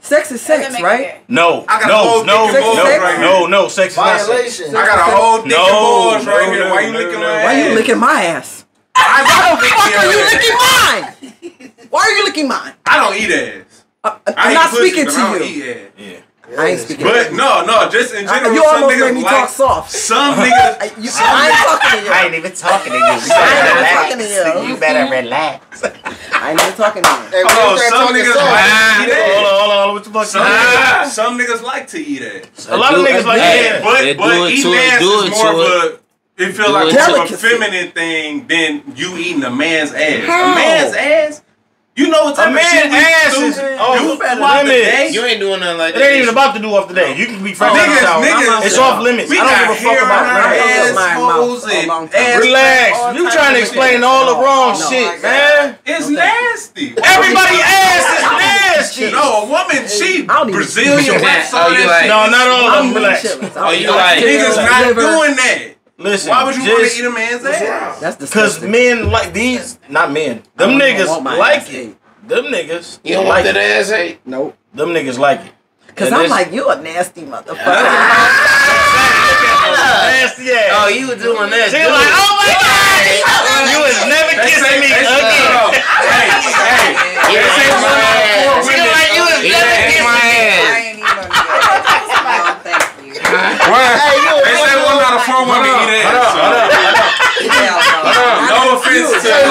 Sex is sex, right? No, no, no, no, no, no, sex is not sex. I got a whole thick no, balls right here. Why you licking my ass? Why you licking my ass? Why the fuck are you licking mine? Why are you licking mine? I don't eat ass. Uh, I'm not speaking to you. Yeah. I ain't speaking. But no, no, just in general. I, you almost made me like, talk soft. Some niggas. you, some I ain't talking to you. I ain't even talking to you. you I ain't even talking to you. You better relax. I ain't even talking to you. Hey, oh, some niggas like to eat Hold on, hold on, hold on. What the fuck? Some, ah. niggas, some niggas like to eat it. A lot of niggas like it, but but eating ass is more of a. It feels like it's a feminine thing than you eating a man's ass. A man's ass you know what type oh, a man ass is off limits. You ain't doing nothing like that. It ain't even about to do off the day. You can be from niggas, niggas, It's off limits. We I don't give a fuck about ass ass Relax. You trying to explain all the wrong shit, man? It's nasty. Everybody ass is nasty. No, a woman cheap. Brazilian website. Oh, no, not all of them. Relax. Oh, you like niggas not doing that. Listen, why would you want to eat a man's ass? That's. Because men like these, not men. Them niggas like it. Them niggas. You don't like want that ass ate? Nope. Them niggas like it. Cause and I'm like, you a nasty motherfucker. nasty ass. Oh, you were doing that. She like, oh my god, you was never kissing me again. Hey, hey, this. She like, you was never kissing me. Hey, you They say one out of four women eat ass. Hold on, hold on, hold on. Hell no. No offense to the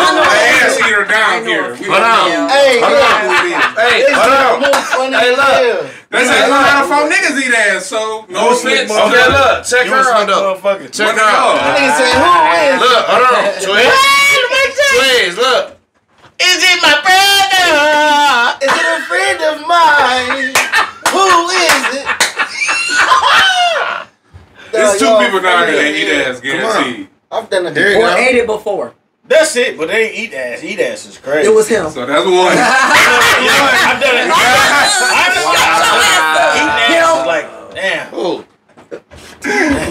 ass eater down here. Hold on. Hey, I don't look. know who it is. Hey, hold on. Hey, look. They say two out of four niggas eat ass, so no offense. Okay, look. Check her out though. Check her of out. y'all. Nigga said, who is? Look, hold on. Twins. Twins, look. Is it my brother? Is it a friend of mine? Who is it? There's two people down here that eat ass, guaranteed. I've done it There before. Or ate it before. That's it, but they eat ass. Eat ass is crazy. It was him. So that's one. I've done it. I Eating ass is like, damn. Who?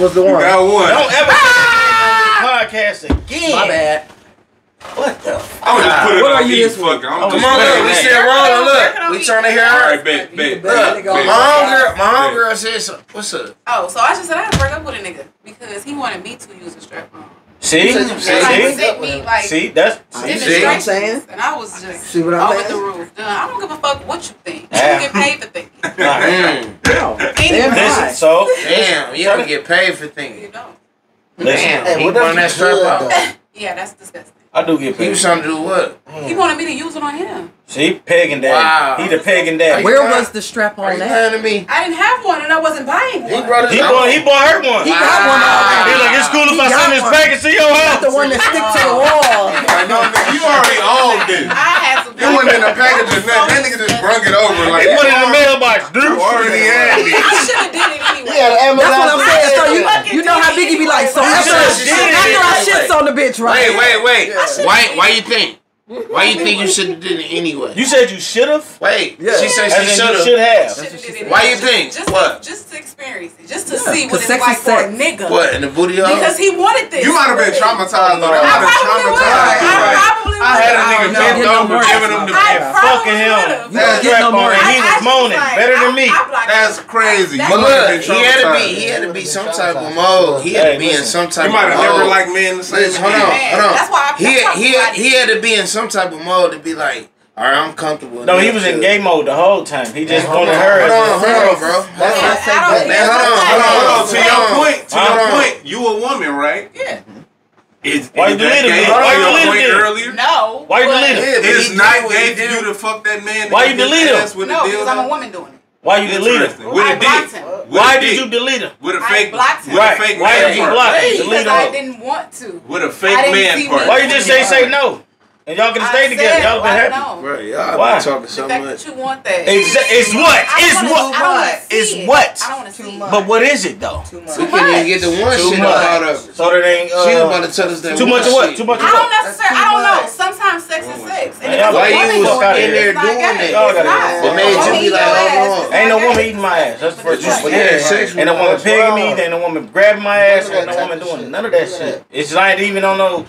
Was the You one. got one. Don't ever ah! podcast again. My bad. What the? I would just put it What are on you eat this week? fucking. I'm Oh, Come on, look. saying We that. still rolling. Look. We trying to hear All her. right, bet, bet. Look, my homegirl, my homegirl said, so, "What's up?" Oh, so I just said I had to break up with a nigga because he wanted me to use a strap on. See? You And said like you See? sent me like See? That's demonstrations, See what I'm saying? and I was just See what I'm over saying? the roof. Done. I don't give a fuck what you think. You get paid for thinking. Nah. No. Anyway. Damn Listen, so Damn, you don't get paid for thinking. You thinking. know. listen. Damn, Hey, he what that you strap could, out. Yeah, that's disgusting. I do get He paid. was trying to do what? He wanted me to use it on him. See, pegging daddy. Wow. He the pegging daddy. Where was the strap Are on you that? lying to me? I didn't have one, and I wasn't buying one. He brought He his bought, he bought her one. He got one He already. like, it's cool if He I got send this one. package to your Not the one that stick to the wall. I know, you already owned this. I had some. You went in the package and that, that nigga just brung it over like He put it in the mailbox, dude. already had it. I should have did it anyway. He had an Amazon. That's what I'm saying. So you, you know how did it Biggie be like, so anyway. after That's I what she shit, did. after I shits on the bitch, right? Wait, wait, wait. Why? Why you think? Why you think you should have did it anyway? You said you should have? Wait. Yeah. She said she should should have. have. Should've Why you think? Just, What? Just to experience it, just to see what 'cause it's like for oh, a nigga. What in the booty hole? Because he wanted this. You might have been traumatized though. That I might have probably would. traumatized you. I Like, probably would. I had a nigga no, bent get no over more. giving him the I And probably fucking him. would've. You don't get no Strap on more. and he I- I was just moaning. like, Better than I- me. I blocked That's him. crazy. That- You But might have look, been he had to be. traumatized. He had to be some type of mode. He had Hey, to be in listen. some type You of might have never mode. liked men the same. Listen, hold on, Man, hold on. that's why I- he that's had, why he had, I- he had to be in some type of mode to be like, all right, I'm comfortable. No, he enough was in to- gay mode the whole time. He just Hold wanted on, her hold on, hold on, bro. That's Hold on. I don't that. hold on, hold on. Hold on, to your on. point, to Hold your on. point, you a woman, right? Yeah. Is, Why is you that deleted gay Why you your deleted point it? earlier? No. Why you but- delete it? Yeah, but he It's did not what gay he for you do. to fuck that man. Why to you get delete him? ass No, because I'm a woman doing it. Why you delete him? Interesting. With I a blocked dick. him. With Why a did dick. you delete him? With a I fake. blocked him. With a Right. fake Why did you man block him? Because Delete I didn't want to. With a fake man see part. Why you just say say no? And y'all can stay I together. Y'all been I happy. know. Bro, y'all Why? been talking The so fact much. that you want that. It's, it's what? I It's don't what? I don't wanna see It's it. what? I don't want to see it. But what is it though? Too much. We can't even get the one Too shit much. up out of it. So that ain't. She was Uh, about to tell us that too much of what? Too much of I don't what? necessarily. I don't know. Sometimes sex is sex. And Man, why you woman was doing out it, here it's not doing it? Y'all It's gotta- It made you Woman be like, your oh, ass, no. it's Ain't no woman eating my ass. That's the first But you Yeah, ain't sex Ain't no woman That's pegging me. wild. Ain't no woman grabbing my ass. Look at Ain't no woman doing none of that Look at shit. It's not even on no.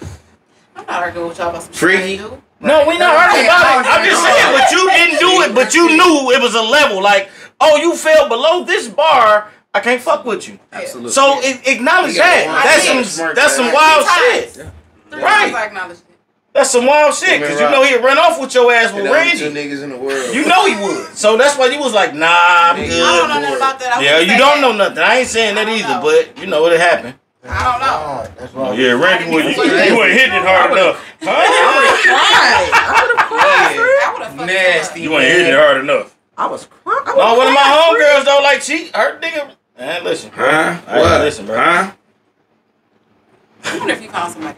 I'm not arguing with y'all about some Freaky. they. No, we not arguing about it. I'm just saying, but you didn't do it, but you knew it was a level. Like, oh, you fell below this bar. I can't fuck with you. Absolutely. So it, acknowledge that. one. That's I did. some. That's some wild shit. Three Right. times I acknowledged it. That's some wild shit. Cause you know he'd run off with your ass with And them two Randy. niggas in the world. You know he would. So that's why you was like, nah, I'm Nigga. I don't know nothing about that. I Yeah, you don't that. know nothing. I ain't saying that either, know. but you know what it happened. I don't know. That's Oh, why. yeah, Randy, was, you, you wasn't hitting it hard enough. Huh? Right. I would have cried. I would have fucked Nasty. You ain't hitting it hard enough. I was crying. I No, was oh, one of my crying. homegirls though, like she, her nigga. Man, listen, bro. Huh? Hey, What? listen, bro. Huh? I wonder if you found somebody.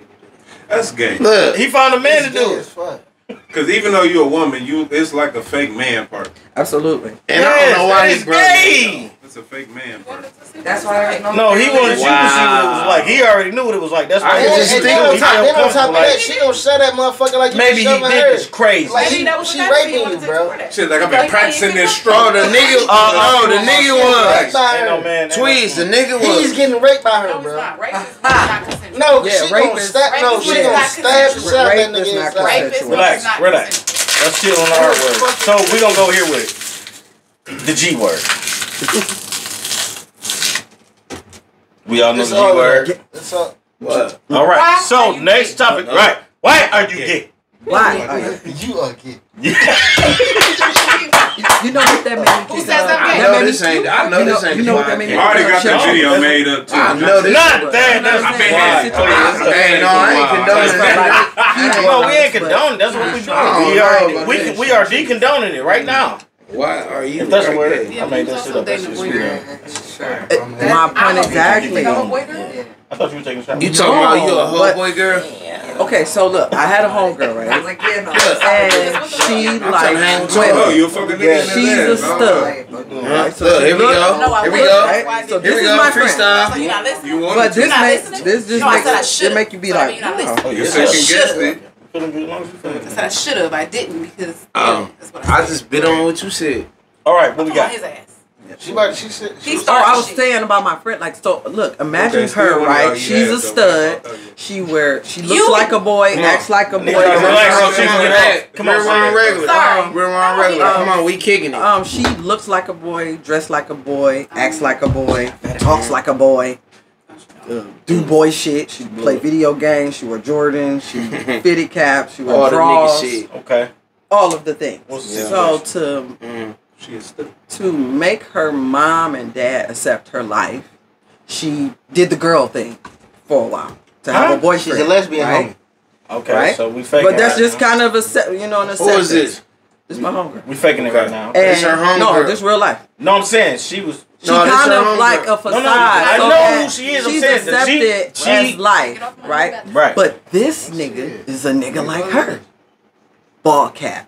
That's gay. Look. He found a man to do it. Because even though you're a woman, you it's like a fake man part. Absolutely. And I don't know why Yes, he that brought is it gay. It's a fake man part. That's why there's no. No, he wanted you to see what it was like. He already knew what it was like. That's why I he And, was was just and then on thinking top, then on top of comfortable. that, she gonna shove that motherfucker like you maybe he shoving did her. this crazy. Like, Maybe she, that was she the raping you, bro. for. Shit, like I've Like, been practicing this can- Oh, the nigga. Uh, oh, the nigga was. Raped by Ain't no man. ain't Tweez, the nigga was. He's getting raped by her, bro. not. Rape is not consensual. No, she rape gonna stab. No, she is gonna stab the consensual. shit out that nigga not inside. Rape is consensual. Relax, not relax. consensual. Let's chill on the hard word. So we gonna go here with. The G word. We all know It's the G word. It's all. What? All Why So next gay? topic. Right. Why are you gay? Why? You are gay. You know what that made me Who says? I'm gay? I know made this ain't. I know You know- this ain't. you know what that made me I already got that video up. made up too. I know this. Not that. That's I've what been we had doing. it. Hey, no, I ain't condoning that. No, we ain't condoning. That's what we I don't doing. We know are about we this. we are decondoning it right now. Why are you? If that's a right word. I made that shit up. That's just Dating a weird. Sure. My point exactly. I thought you were taking a shot. You talking about you a hoe but- boy girl? Okay, so look, I had a homegirl, right? Like, yeah, no. And she like hang Oh, women. you a fucking nigga in She's a his stud. Huh? So Look, here we go. Here we go. Right? So this is my friend. So Freestyle. you're not listening. Want But this makes this just No, I said I makes it make you be like, mean, you're not oh. listening. You yeah. second guessed Should've. it. Feeling good as long as you feeling I said I should have. I didn't because Um, that's what I, I just bit on what you said. All right, what we on got? his ass. She about she said He she, Oh, I was shit. saying about my friend. Like, so look, imagine Okay, her, right? She's a stud. She wear, she looks You- like a boy, Come acts like a boy. Nigga, relax, dresses so like she a can boy. get off. Come on, We're on regular. Sorry. We're on regular. Come on, we kicking it. Um, she looks like a boy, dressed like a boy, acts like a boy, talks like a boy, uh, do boy shit. She play video games. She wear Jordans. She fitted caps. She wear All shit. Okay. All of the things. The So to Mm. She is to make her mom and dad accept her life, she did the girl thing for a while to have Huh? a boyfriend. she's a lesbian right? Okay. Right? So we faking. But that's just now. kind of a se- you know an Who acceptance. is this? This is my homegirl. We faking it right now. And This her homegirl. no, this real life. No, I'm saying she was. She No, kind of homegirl. like a facade. No, no, I so know who she is. I'm She's saying that she- accepted she- life, right? Right. But this nigga is a nigga like her. Ball cap,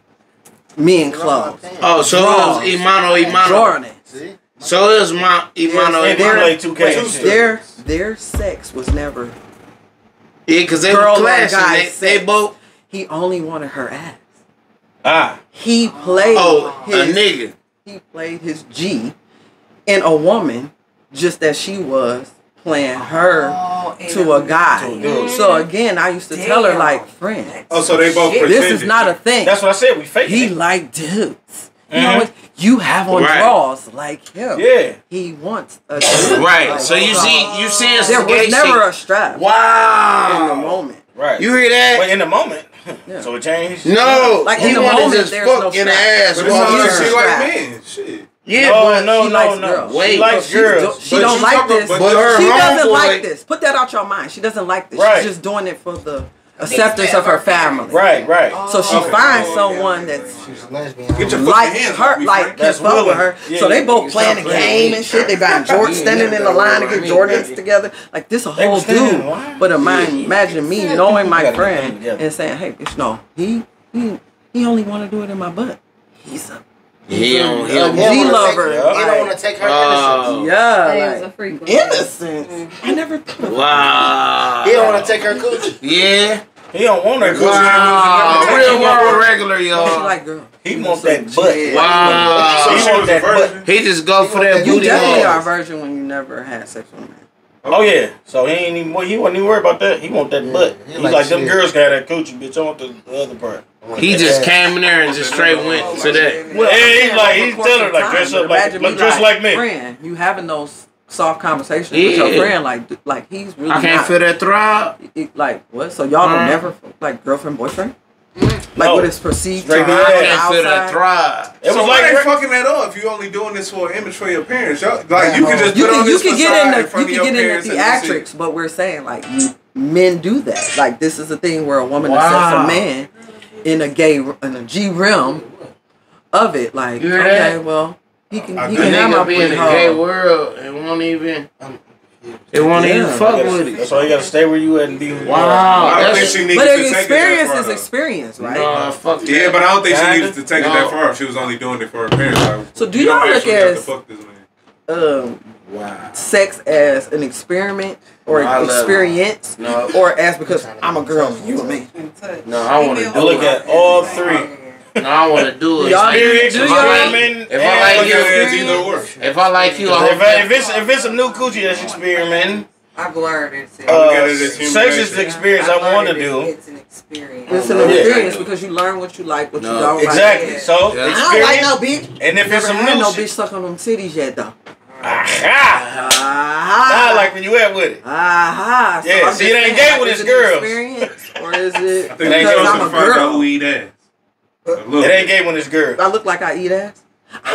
men clothes, Oh, so Draws. it was Imano Imano. Jordan. See? So it was my Imano they Imano. 2K Wait, and shit. their their sex was never. Yeah, because they Girl were and clashing. They, they sex. both. He only wanted her ass. Ah. He played Oh, a nigga. he played his G in a woman just as she was playing her Oh, to a guy. To a. So again, I used to tell her like, friend, Oh, so they both Shit. pretended. this is not a thing. That's what I said. We faking he it. like dudes. You Mhm. know what? You have on Right. draws like him. Yeah. He wants a dude. Right. Like, So you see, you see, there was gay never shit. a strap Wow. in the moment. Right. You hear that? But in the moment, Yeah. so it changed. No, Like, he in the wanted moment, there's fuck no in the ass. But it's while not he like was- she like men. Shit. Yeah, no, but no, she no, likes no. girls. Wait, she likes She's girls. do- she But don't like this. but But her she doesn't homeboy- like this. Put that out your mind. She doesn't like this. Right. She's just doing it for the acceptance of her family. Right, right. So she Okay. finds Oh, someone yeah. that's She's a lesbian. Get your homie. fucking like hands her, off like Frank. That's keep with her. Yeah, so they yeah. both playing the playing game and shit. They buying You Jordans, standing never in the line to get Jordans together. Like this a whole was standing in dude. But imagine, imagine me knowing my You gotta get friend and saying, "Hey, bitch, no, he he he only want to do it in my butt. He's a He don't. He don't. Yeah, wanna lover. take- Yeah. He don't want to take her Oh. innocence. Yeah, He was a like, freak. innocence. I never thought Wow. He don't want to take her coochie. Yeah. He don't want her. Wow. He Real world regular, y'all. like girl. He wants that butt. Wow. So He she want that butt. He just go for that booty. You booty. definitely are a virgin when you never had sex with a man. Oh yeah. So he ain't even. He wasn't even worried about that. He want that Yeah, butt. he He's like like, them girls got that coochie, bitch. I want the, the other part. He just came in there and just straight went to that. Well, Yeah, he's like- he's telling her, like, time, dress but up like- imagine like, dress like me. Friend, you having those soft conversations with your friend, like, like he's really I can't not, feel that throb. it- like what? So y'all don't Mm. never like girlfriend boyfriend? Mm. Like No. what is perceived to to hide the I on the can't feel that outside? throb. It so was why like they Rick- fucking that up if you only doing this for an image for your parents? Y'all, like you can just You put can on you this can get in in the front you can get in the parents and that's it. theatrics, but we're saying like you men do that. Like this is a thing where a woman Wow. accepts a man in a gay in a G realm of it. Like You hear okay, that? well he can I he can have my nigga be in booty the gay world and won't even. It won't Yeah. even fuck That's with it. why you gotta stay where you at and be. who. Wow. I don't think she needed But to an take it experience that is far. experience, right? No, fuck that. Yeah, but I don't think she needed to take it that far if she was only doing it for her parents. Like, So do you don't y'all look actually as- fuck this man. Um, Wow. sex as an experiment or No, an experience, No. or as because I'm a girl and you a man. No, I want to do look it. at all three. No, I want to do it. Y'all Experience, do If I like- experiment, if I like and you- Look at it as experience. either or. If I like you, I If, hope I- that- if it's if it's a new coochie that's experimenting, I've learned it's I look uh, at it sex is the experience I've I want to do. It's an experience. It's an Yeah. experience because you learn what you like, what No, you don't like. Exactly. So Yeah. I don't like experience, no bitch. and if Never it's some had new no shit, bitch suck on them titties yet though. Aha, Ah, I like when you at with it. Aha. So Yeah, I'm see, it ain't gay with it's it girls. Experience or is it I think It ain't we because chose I'm a girl? who eat ass. It ain't gay when it's girls. I look like I eat ass.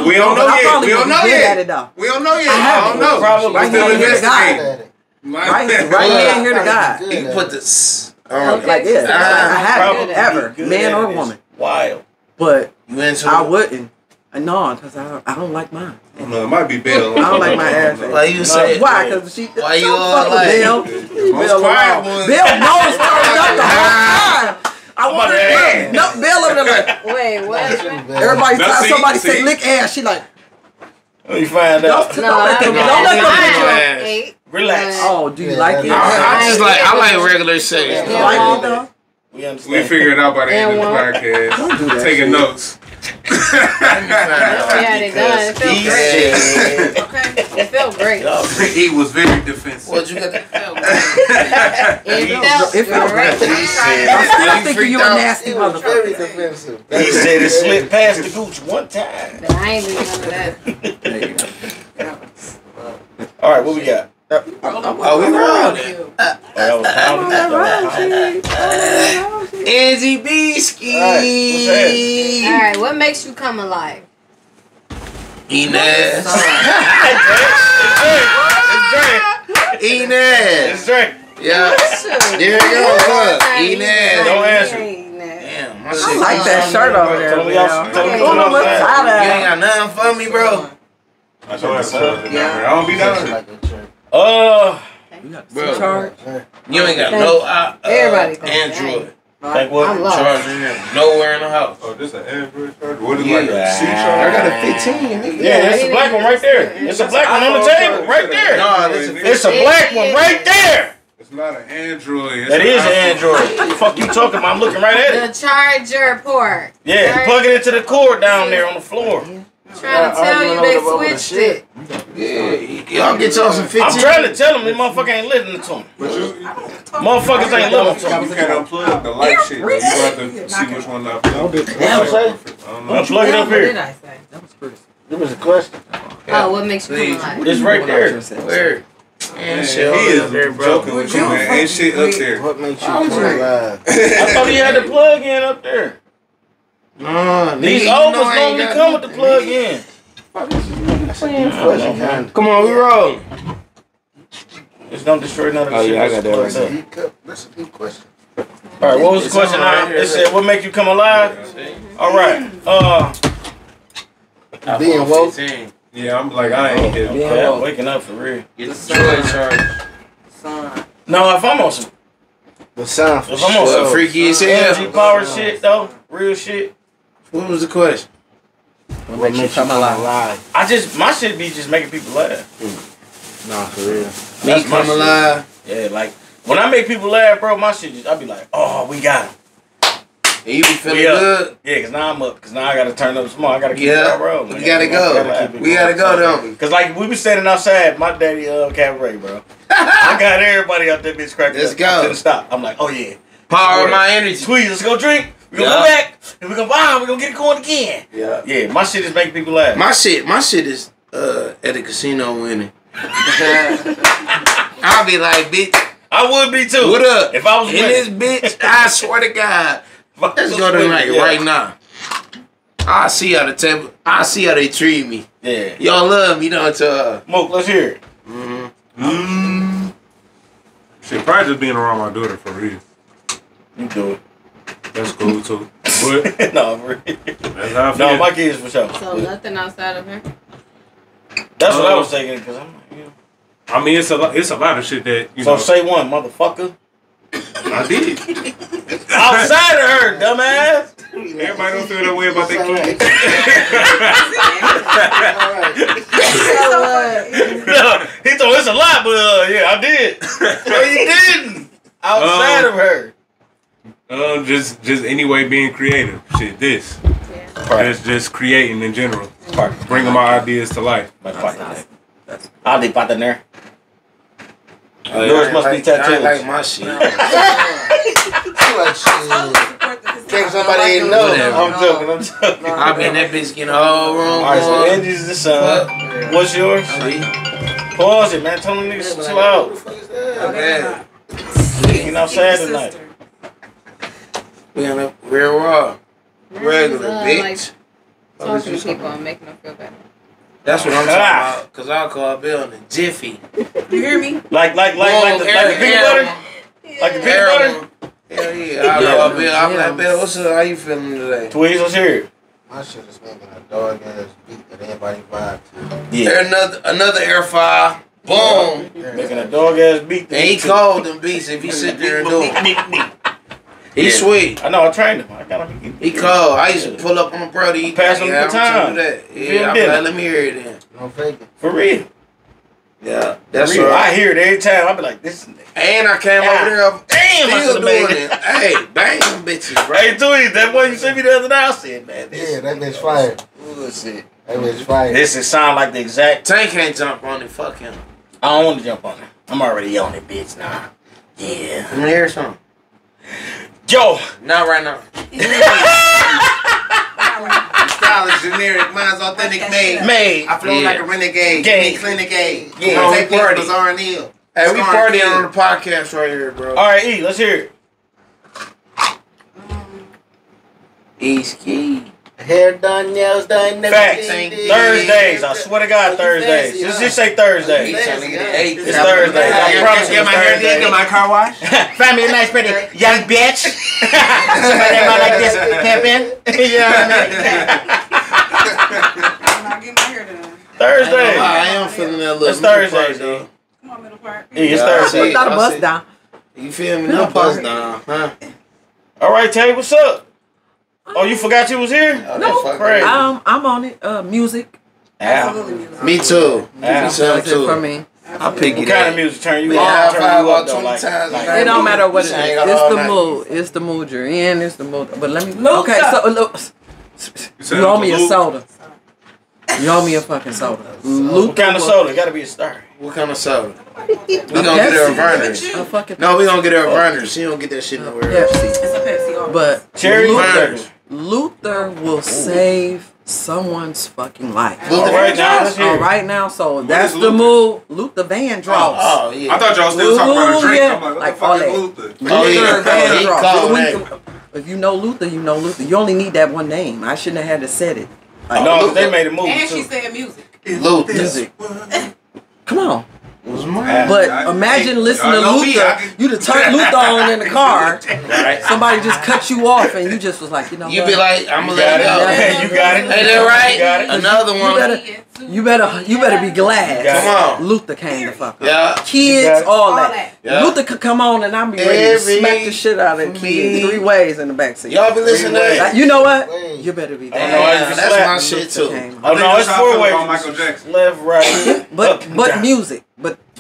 We don't know I yet. We don't know yet. at it. We don't know yet. I I, haven't. don't know. Probably. We're Right still here, here to God. Right, right here, here to God. You can put the s on. Like yeah, Ah, I haven't ever, man or woman. Wild. But You into I wouldn't. Uh, No, because I, I don't like mine. I it might be Bill. I don't like my ass. Why you say Why? Because she. Why you all fuck with like- Bill. Most Bill, quiet alone. ones. Bill turned up the whole time. I want to Yeah. no Bill over there like Wait, what? everybody Now, time see- somebody see? say lick ass. She like Let me find out. don't, No, don't let them I- don't let them I- picture. I- I- eight. Relax. Oh, do you Yeah, like it? I, I just like I like regular sex. You Yeah. like it though? We understand. We figure it out by the end of the And one. podcast. Don't do that Taking notes. We had it done. It felt great. Because Okay. It felt great. He was very defensive. What you got? The, felt great. It felt It felt great. great. he said. I'm still You thinking freaked you a nasty It very defensive. he said it slipped past the gooch one time. But I ain't doing none of that. All right, what we got? Oh, we rolling. Oh, that was pounding. That was pounding. Angie Beesky. Alright, what makes you come alive? Inez. It's Inez. Yeah. There you go. Look. Inez. Don't answer. Damn, my I shit. like that shirt over there. Tell me Bill. y'all- tell me y'all on with outside. You ain't that? got nothing for me, bro. That's what I said. Yeah. I don't be down. Like a church. Uh, Bro. Charge. You ain't got no uh, uh, Everybody thinks Android think what? I'm lost. charger in. Nowhere in the house. Oh, this an Android charger? What is Yeah. like a C I charger? got a 15. nigga. Yeah, it's a black one right there. It's a black one on the table right there. No, this is It's a black one right there. It's not an Android. It's That an is an. Android. The fuck you talking about? I'm looking right at it. The charger port. Yeah, plug it into the cord down there on the floor. Trying to tell you they switched it. Yeah, y'all get y'all some 15. I'm trying to tell them this motherfucker ain't listening to him. But you, Motherfuckers ain't listening to you him. can't unplug the light shit. though. You have to see which one to unplug. Damn, say. I don't know. Unplug it up What did here. I say? It was a question. Oh, what makes you Please. come alive? It's right there. Where? Man, Man, he shit, all is up there, bro. joking with you, man. Ain't shit up there. What makes you oh, come alive? I thought he had the plug in up there. No, These nigga, you overs know I normally come with the plug in. Come on, we roll. Just don't destroy none of the Oh, shit. yeah, I got that right plugged Deep cup. That's a deep question. up. All right, what was the question? on right now? here, It said, "What make you come alive?" All right. Uh, Being woke. 15. Yeah, I'm like, I ain't here. yeah, I'm waking up for real. Get the Joy charger. Son. No, if I'm on some, The sound for if I'm on Well, some freaky as energy hell. power shit though, real shit. What was the question? What makes you come alive? I just my shit be just making people laugh. Nah, for real. Me That's my come shit. alive. Yeah, like when I make people laugh, bro, my shit just I be like, oh, we got him. And you be feeling up. good. Yeah, cause now I'm up. Cause now I gotta turn up small. I gotta keep Yeah, it bro. we gotta go. We gotta go, don't we? Cause like we be standing outside, my daddy uh cabaret, bro. I got everybody out there bitch cracking Let's up. go. I couldn't stop. I'm like, oh yeah. Power of my energy. Tweez, let's go drink. We gonna Yeah. go back and we're gonna wow, we're gonna get it going again. Yeah. Yeah, my shit is making people laugh. My shit, my shit is uh at the casino winning. I'll be like, bitch, I would be too. what up? If I was in winning. this bitch, I swear to God. If I Let's go to winning, night yeah. right now. I see how the table. I see how they treat me. Yeah. Y'all love me, don't y'all? Moke, let's hear it. Mm. Shit, probably just being around my daughter for real. You do it. That's cool too. But no, for real. that's how I feel. No, my kids for sure. So nothing outside of her. That's what I Uh, was thinking. Cause I'm like, you know. I mean, it's a lot. It's a lot of shit that you So know. say one, motherfucker. I did. Outside of her, dumbass. Everybody don't feel that way about their kids. no, he told it's a lot, but uh, yeah, I did. no, you didn't. Outside Um, of her. Um, just just anyway being creative. Shit, this. Just just creating in general. Bringing my ideas to life. I'll dip out in there. Oh, Yours I must be like- I like my shit. like shit. Think somebody ain't know. Whatever. I'm joking. I'm joking. I be in that bitch getting the whole room. All right, so. Angie's the son. What's yours? See? Pause it, man. Tell them niggas to chill out. Okay. You know, sad tonight. We on the real raw. Regular, Uh, bitch. like Talking to people and making them feel better. That's what I'm talking Ah. about. Cause I'll call Bill in a jiffy. You hear me? Like like like like the, like the peanut butter, like the peanut butter. Hell yeah, I'll call Bill. I'm like, Bill, what's up? How you feeling today? Tweez, let's hear it. My shit is making a dog ass beat that anybody vibe to. Yeah, There another another air fire. Boom. making a dog ass beat. And he called them beats if he sit there and do it. Yeah. Sweet. I know. I trained him. I got him. He cold. I used to pull up on Brody. He Pass him the yeah, baton. I'm that. Feel Yeah, I'm different. like, let me hear it then. No faking. for real. Yeah, That's that's real. I hear it every time. I be like, this. And I came Yeah. over there. Damn, I still should've doing made it. Hey, bang them bitches, bro. Hey, Tweez, that boy you sent me the other day. I said, man, this Yeah, that bitch fire. bullshit. That bitch fire. This is sound like the exact. Tank can't jump on it. Fuck him. I don't want to jump on it. I'm already on it, bitch. Nah. Yeah. Let me hear something. Yo. Not right now. Style is generic, mine's authentic made. Made. I flow Yeah. like a renegade. Gay. Gay. Clinic aid. Yeah. Come on, Take we party. Bazaar and Neil. Hey, we Scar partying Kid. on the podcast right here, bro. All right, E. Let's hear it. East Key. Hair done, nails done, Facts. everything. Thursdays. I swear to God, Thursdays. Just, just say Thursdays. It's It's Thursdays. I promise you, Get my hair did, Thursdays. get my car wash. Find me a nice, pretty young bitch. Somebody that might like this pimping. you know what I mean? I'm not getting my hair done. Thursday. I am feeling that little It's Thursday, part, though. dude. Come on, middle part. Yeah, it's Thursday. see. Not a I bust down. You feel me? No buzz down, huh? All right, Tay, what's up? Oh, you forgot you was here? Oh, No. Crazy. right. Um, I'm on it. Uh, music. Absolutely music. Me too. Yeah. Me some That's for me. I pick What it kind up. of music turn you We on? high Turn you up though, like, times like- a. It don't matter what it is. It's the night. mood. It's the mood you're in. It's the mood. But let me. Luca. Okay, so look. said You owe me a soda. You owe me a fucking soda. What kind of soda? Got to be a star. What kind of soda? We gonna get her a burner. No, we gonna get her a burner. She don't get that shit nowhere else. Pepsi. It's a Pepsi. But Cherry Luther, burgers. Luther will save someone's fucking life. Luther All right, now let's hear right now, so that's the move. mood. Luther Vandross. Oh, oh yeah. I thought y'all still talking about a drink. Yeah. I'm like, what Like the fuck all is that. Luther? Oh, yeah. Luther Van Oh, Dross. called When- If you know Luther, you know Luther. You only need that one name. I shouldn't have had to said it. Oh, I know, 'cause they made a movie and she too. said music. Luther. Music. Come on. Was mine. But I- imagine hey, listening to y'all me, Luther. You'd have turned Luther on in the car. Right? Somebody just cut you off, and you just was like, you know You what? be like, I'm gonna let it it. go. You got it. Ain't that right? You got it. Another You one. better, you better, you better be glad. Come on. Luther came the fuck up. Yeah. Kids, all All that. that. Yeah. Luther could come on and I'm be ready to smack the shit out of for kids three ways in the backseat. Y'all be listening to Like, that? you know what? Wait. You better be I don't glad. know how you Yeah, that's my shit too. Came. Oh no, it's four ways. Michael Jackson. Left, right. But but music.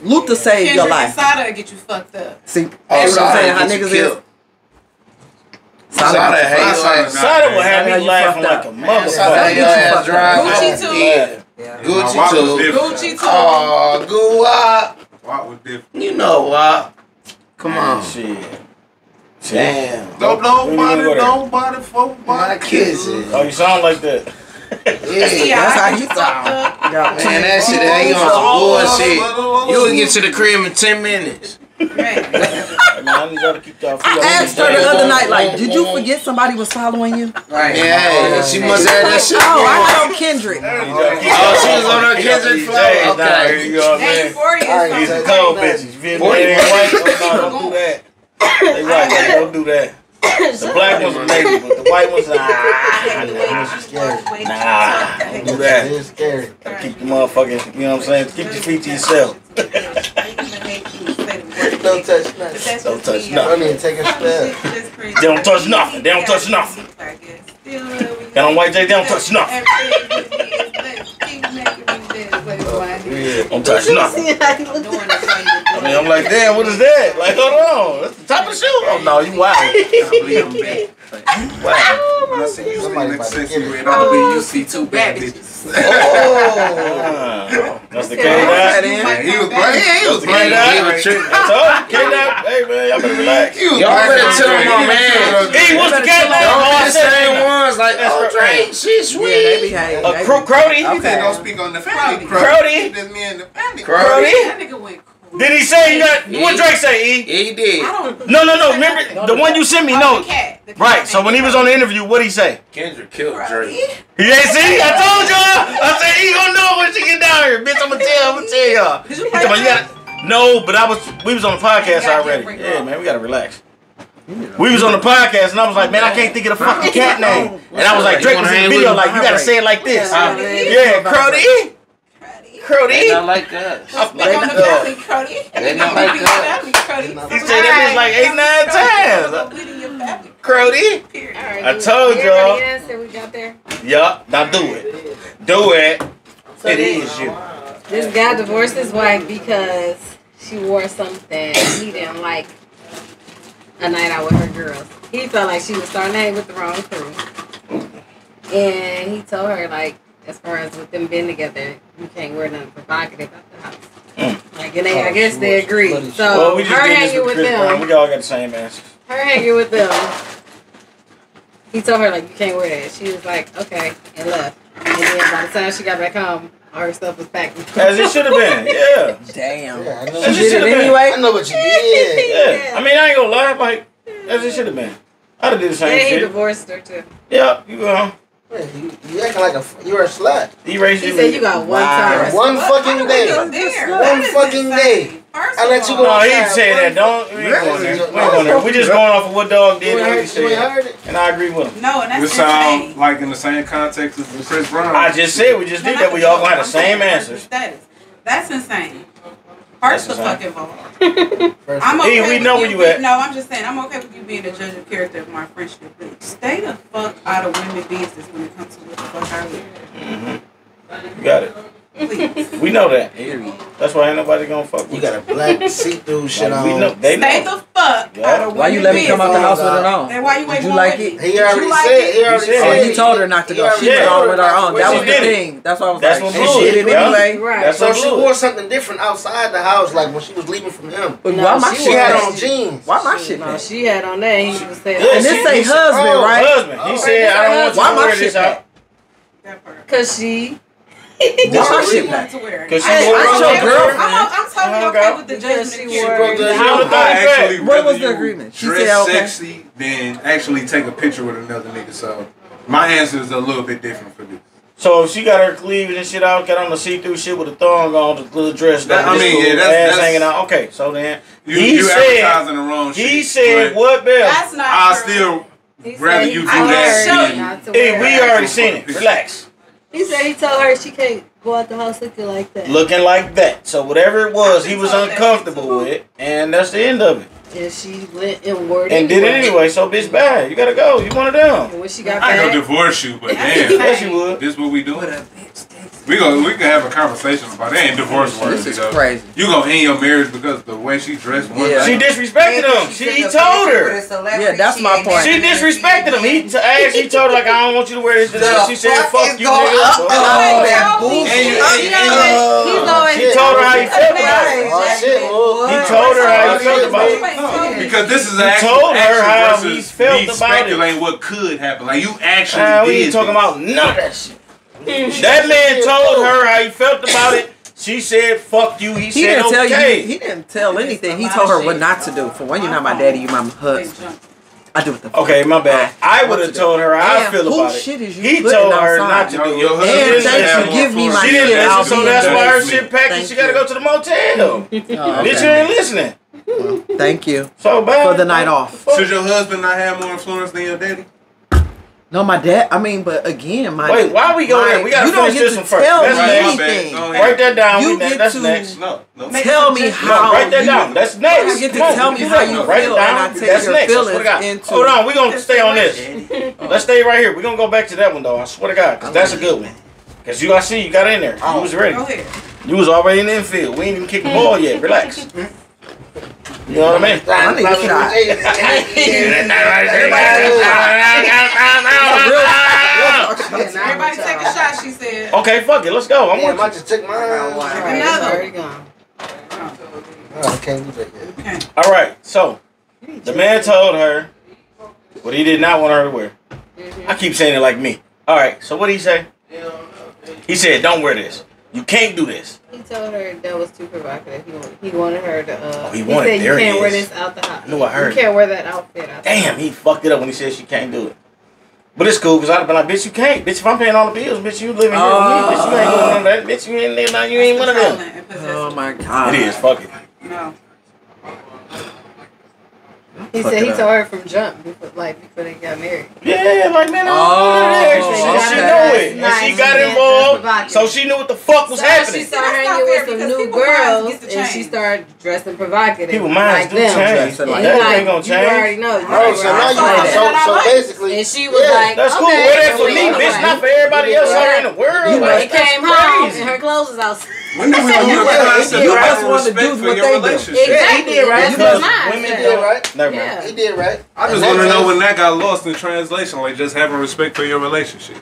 But Luther saved your Kendrick and life. Sada get you fucked up. See, Oh, that's what I'm saying. How Sada get you niggas is. killed. Sada Sada get you hate fucked Sada your not ass. Sada will have Sada me you laughing fucked like a up. Man, Sada motherfucker. hate your ass fucked dry. up. Gucci too. Yeah. Yeah. My walk was Gucci too. different. Gucci too. Oh, Guwop. Walk was different. You know wop. Come on. Shit. Damn. Don't We ain't nobody, go there. nobody, for My kisses. Oh, you sound like that. See, Yeah. I That's how get he you fucked up. Yeah. Man, that shit ain't on some bullshit. You would get to the crib in 10 minutes. Right. Hey, man, I y'all to keep y'all I asked her the other night, like, did you forget somebody was following you? Right. Yeah, she must have that shit. Oh, I got on Kendrick. Oh, she was on her Kendrick flow. Okay. You know what I'm Now you saying? 40 All right, or These so- are something. cold bitches. You feel me? Forty They ain't white. Don't do that. They white. Like, don't do that. The black ones are maybe, but the white ones, ah, nah. Nah, nah. Don't do that. It's scary. Gotta keep the motherfucking, you know what I'm saying? Keep your feet to yourself. Don't touch nothing. Don't touch Don't nothing. even take a step. They don't touch nothing. They don't touch nothing. Got on white J, they don't touch nothing. Don't touch nothing. I mean, I'm like, damn, what is that? Like, hold on. That's the top of the shoe. Oh, no, you wild. Wow. When I see you Somebody sitting about next to to get you, it. and I'll be, you see two bad bitches. Ah, That's the K dot. Man, he was playing. He was K playing. dot. He was tripping. So, K dot. Hey, man, y'all better relax. He was Y'all playing. better tell my man. Hey, what's the K dot? Don't Oh, be I the said same it. ones like, oh, Drake, she Yeah, they sweet. behave. Uh, They Cro- Crody. He said don't speak on the family. Crody. Just me and the family. Crody. That nigga went Did he say he got? What Drake say? E? Yeah, he did. I don't. No, no, no. Remember the one you sent me? Oh, No. the cat. The Right. So when he was on the interview, what he say? Kendrick killed Drake. Drake. He ain't see. I told y'all. I said he gonna know when she get down here, bitch. I'm gonna tell. I'm gonna tell y'all. Did you play you gotta- No, but I was. We was on the podcast already. Yeah, Ross. man. We gotta relax. We was on the podcast and I was like, man, I can't think of the fucking cat name. And I was like, Drake was in the video like, you gotta say it like this. Yeah, Crody. They Crody. not like us. I'm They on like, the uh, family, Crody. They not like Family, us. Crody. He said that bitch like eight, nine times. We in your family, Crody. period. I told y'all. answer we got there. Yup, now do it. Do it. So It then, is you. This guy divorced his wife because she wore something he didn't like a night out with her girls. He felt like she was starting to hang with the wrong crew. And he told her, like, as far as with them being together, you can't wear nothing provocative at the house. Mm. Like, and they, I oh, guess they agreed. So, Well, we just her hanging with with Chris Brown. them, We all got the same answers. her hanging with them, he told her, like, you can't wear that. She was like, okay, and left. And then by the time she got back home, all her stuff was packed. As it should have been. Yeah. Damn. Yeah, I know. As it should have been. anyway. I know what you did. Yeah. I mean, I ain't gonna lie. Like, as it should have been. I'd have did the same And he shit. divorced her too. Yeah, you know. Man, you, you acting like a you're a slut. Erase He your said you got one Wow. time. One What? fucking How do we day. One That is fucking day. First I let you go No, he outside. didn't say that. Don't. We ain't going there. We ain't going there. We just going off of what dog did You and he heard, you ain't said. heard it? And I agree with him. No, and We that's sound insane. like in the same context as Chris Brown. I just said we just No, did that. We all gonna the same versus answers. Status. That's insane. First the That's fuck involved. First I'm Hey, okay we know where you being- at. No, I'm just saying I'm okay with you being a judge of character of my friendship, but stay the fuck out of women's business when it comes to what the fuck I mm-hmm. live. You got it. Please. We know that. That's why ain't nobody gonna fuck with You You got a black see-through shit Like, we on. know. They Stay know. the fuck Yeah. out of Why you let me come out the house with it on? Then why you Did ain't you like it? me? He already you like said. it? He already said. Oh, said. you told her not to go. already She was said. on with her own. That was the did it. thing. That's why I was That's like, what she bullshit, did it yeah. anyway. Right. That's So what she blew wore something different outside the house, like when she was leaving from him. But No, why my she She had on jeans. Why my shit? No, she had on that. He was saying, And this ain't husband, right? Husband. He said, I don't want you Why to my wear shit this out. That part. cause she. Why my She shit back? to wear. Cause she I- wore I'm it. Your girlfriend. I'm, I'm totally Okay. okay with the Because judgment she of wore character. it. How the I thought actually What was the agreement? She dress said, okay. sexy than actually take a picture with another nigga. So my answer is a little bit different for this. So if she got her cleavage and shit out, got on the see-through shit with a thong on, the little dress, That- down, I mean, yeah, that's- ass that's- hanging out. Okay, so then You, he you said advertising the wrong shit. he said what, Bill? That's not I true. still He rather he you do told that her than- not to Hey, we already seen it. Relax. He said he told her she can't go out the house looking like that. Looking like that. So whatever it was, he was uncomfortable with and that's the end of it. And she went and wore it And did it anyway. So bitch, bad. You gotta go. You want it down. And when she got I ain't back, gonna divorce you, but That's damn, Yes, you would. this what we What doing. a bitch takes. We go, we can have a conversation about it. It ain't divorce worthy This is though. crazy. You gonna end your marriage because the way she dressed one Yeah. She disrespected him. She he told her. Yeah, that's my point. She disrespected him. He t- asked. He told her like, I don't want you to wear this. this. The She said, fuck "Fuck is you, going nigga." up? So- Oh, that Tell me. bullshit. And you- you know what? He's always She told her how he felt about it. Oh, shit, well, He told her how he felt about it. Wait, Because this is He actually, told her action how versus he felt me about it. speculating what could happen. Like you actually Man, we did. ain't talking this. about none of that shit. That man told her how he felt about it. She said, "Fuck you." He, He said, didn't tell "Okay." you. He didn't tell anything. He told her what not to do. For one, you're not my daddy. You're my husband. I do what the fuck. Okay, my bad. I would have to told her how I feel who about it. shit is you He told her outside? not to do your it. husband She And didn't thanks listen. for give me my She shit. didn't listen, so that's why her there. shit packed and she gotta go to the motel. Oh, Bitch, you ain't listening. Thank you. So bad. For the night off. Should your husband not have more influence than your daddy? No, my dad. I mean, but again, my Wait, why we go there? We gotta you don't finish get this to one first. Tell That's me next. My bad. anything. Go. Write that down. You We get that's to- next. No, no. Tell me No, how write that down. That's next. You get to Come on, tell me how you Write it feel, down. and I take That's your next. I swear to feelings into- Hold on, we're gonna stay on this. Let's stay right here. We're gonna go back to that one though. I swear to God, because that's a good one. Because you, I see you got in there. You oh, was ready. Go ahead. You was already in the infield. We ain't even kicked the ball yet. Relax. Hmm? You know what I mean? I need a shot. Everybody take a shot, she said. Okay, fuck it. Let's go. I'm Damn, with I you. just took mine. Alright, it's already gone. Oh, I can't do that yet. Okay. All right. So the man told her what he did not want her to wear. I keep saying it like me. All right. So what did he say? He said, "Don't wear this." You can't do this. He told her that was too provocative. He, he wanted her to. Uh, oh, he wanted. He said, there you can't wear this out the house. No, I heard. You can't wear that outfit. Out Damn, he fucked it up when he said she can't do it. But it's cool because I'd have been like, bitch, you can't. Bitch, if I'm paying all the bills, bitch, you living here with me. Bitch, you ain't living. none of that. Bitch, you ain't, you ain't one of them. Oh my god. It is. Fuck it. No. He said he told her from jump, before, like before they got married. Yeah, like man, I was oh, there. She, she knew it, nice. and she got involved, so she knew what the fuck was so happening. She started hanging with some new girls, and she started dressing provocative. People minds like do them. change. Like, that like, ain't gonna change. You already know. Oh, so now you so, so basically, and she was yeah, like, "That's cool. Well, that's for me, bitch, not for everybody else out in the world." Like, came home, and her clothes was outside. Women want to do what they want to do. Exactly, right? Women did right right, man. He did right. I just want to know when that got lost in translation, like just having respect for your relationship.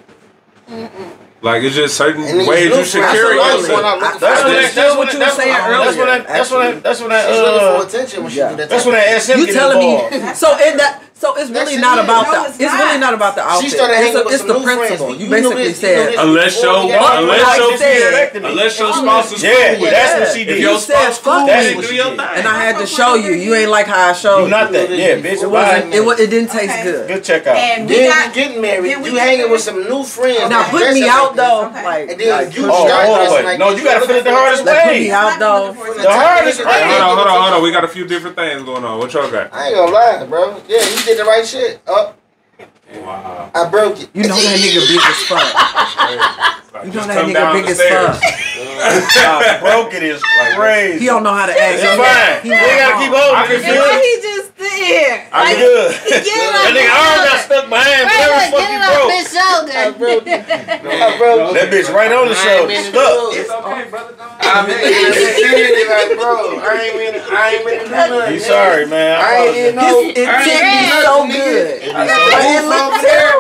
Mm-mm. Like it's just certain ways you should carry yourself. That's, that's, that's what you were saying earlier. That's what that's that's what that, that's what that, uh, attention when she do that. That's what that SM You telling me so in that so it's really not about no, the. It's, it's not. really not about the outfit. She started it's, it's the principle. You, basically this, said unless your unless your unless your spouse is yeah, that's what she did. If your spouse cool, that didn't. And I had to show you. You ain't like how I showed you. nothing. Yeah, bitch. It wasn't. It, didn't taste good? good. check out. And then got, getting married. You hanging with some new friends. Now put me out though. Like you oh, start oh, oh, No, you gotta fit the hardest way. Put me out though. The hardest way. Hold on, hold on, hold on. We got a few different things going on. What y'all got? I ain't gonna lie, bro. Yeah did the right shit. Up. Uh, I broke it. You know that nigga big as fuck. You know that nigga big as fuck. I broke it is crazy. He don't know how to act. It's fine. He, he gotta keep holding. I can feel it. He just there. I'm like, good. That nigga arm got stuck behind me. Whatever fuck you. Bitch shoulder. I broke it. I broke it. That bitch right on the shoulder. Stuck. It's okay, brother. I'm in the like, bro. I ain't been. I ain't nothing. You sorry, man. I ain't no. It did so good. It over there.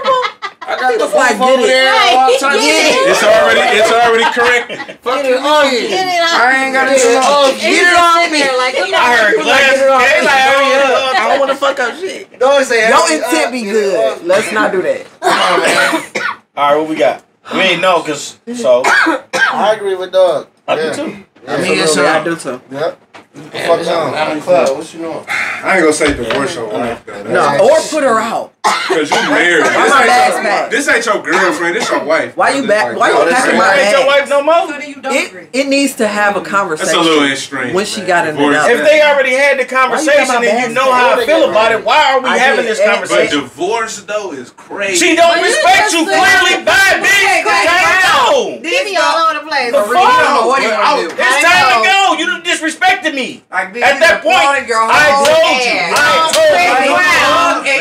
I got the like, over it. there. Right. Get it. It's already, it's already correct. Fuck it off. Get it I ain't got to do it off. Oh, get it off me. Like, I heard glass. Get it hurry me! Oh, I don't want to fuck up shit. Don't say Don't oh, intent be good. Let's not do that. Come on, man. All right, what we got? We ain't know, cause so. I agree with Doug. I do too. I mean, Sir, I do too. Yep. Fuck no. I'm club. What you doing? I ain't gonna say divorce your wife. No, or put her out. Cause you married. Why my back's back? This ain't your girlfriend. This your wife. Why you back? Why you oh, packing my bag? Ain't your wife no more. It, it needs to have a conversation. That's a little extreme. When she got in divorce. If they already had the conversation and you know how I feel about it, why are we I having did, this conversation? But divorce though is crazy. She don't but respect you clearly by being down. Give me all over the place. It's time to go. You disrespect rejected me. Like, At that point, I told you. I told you.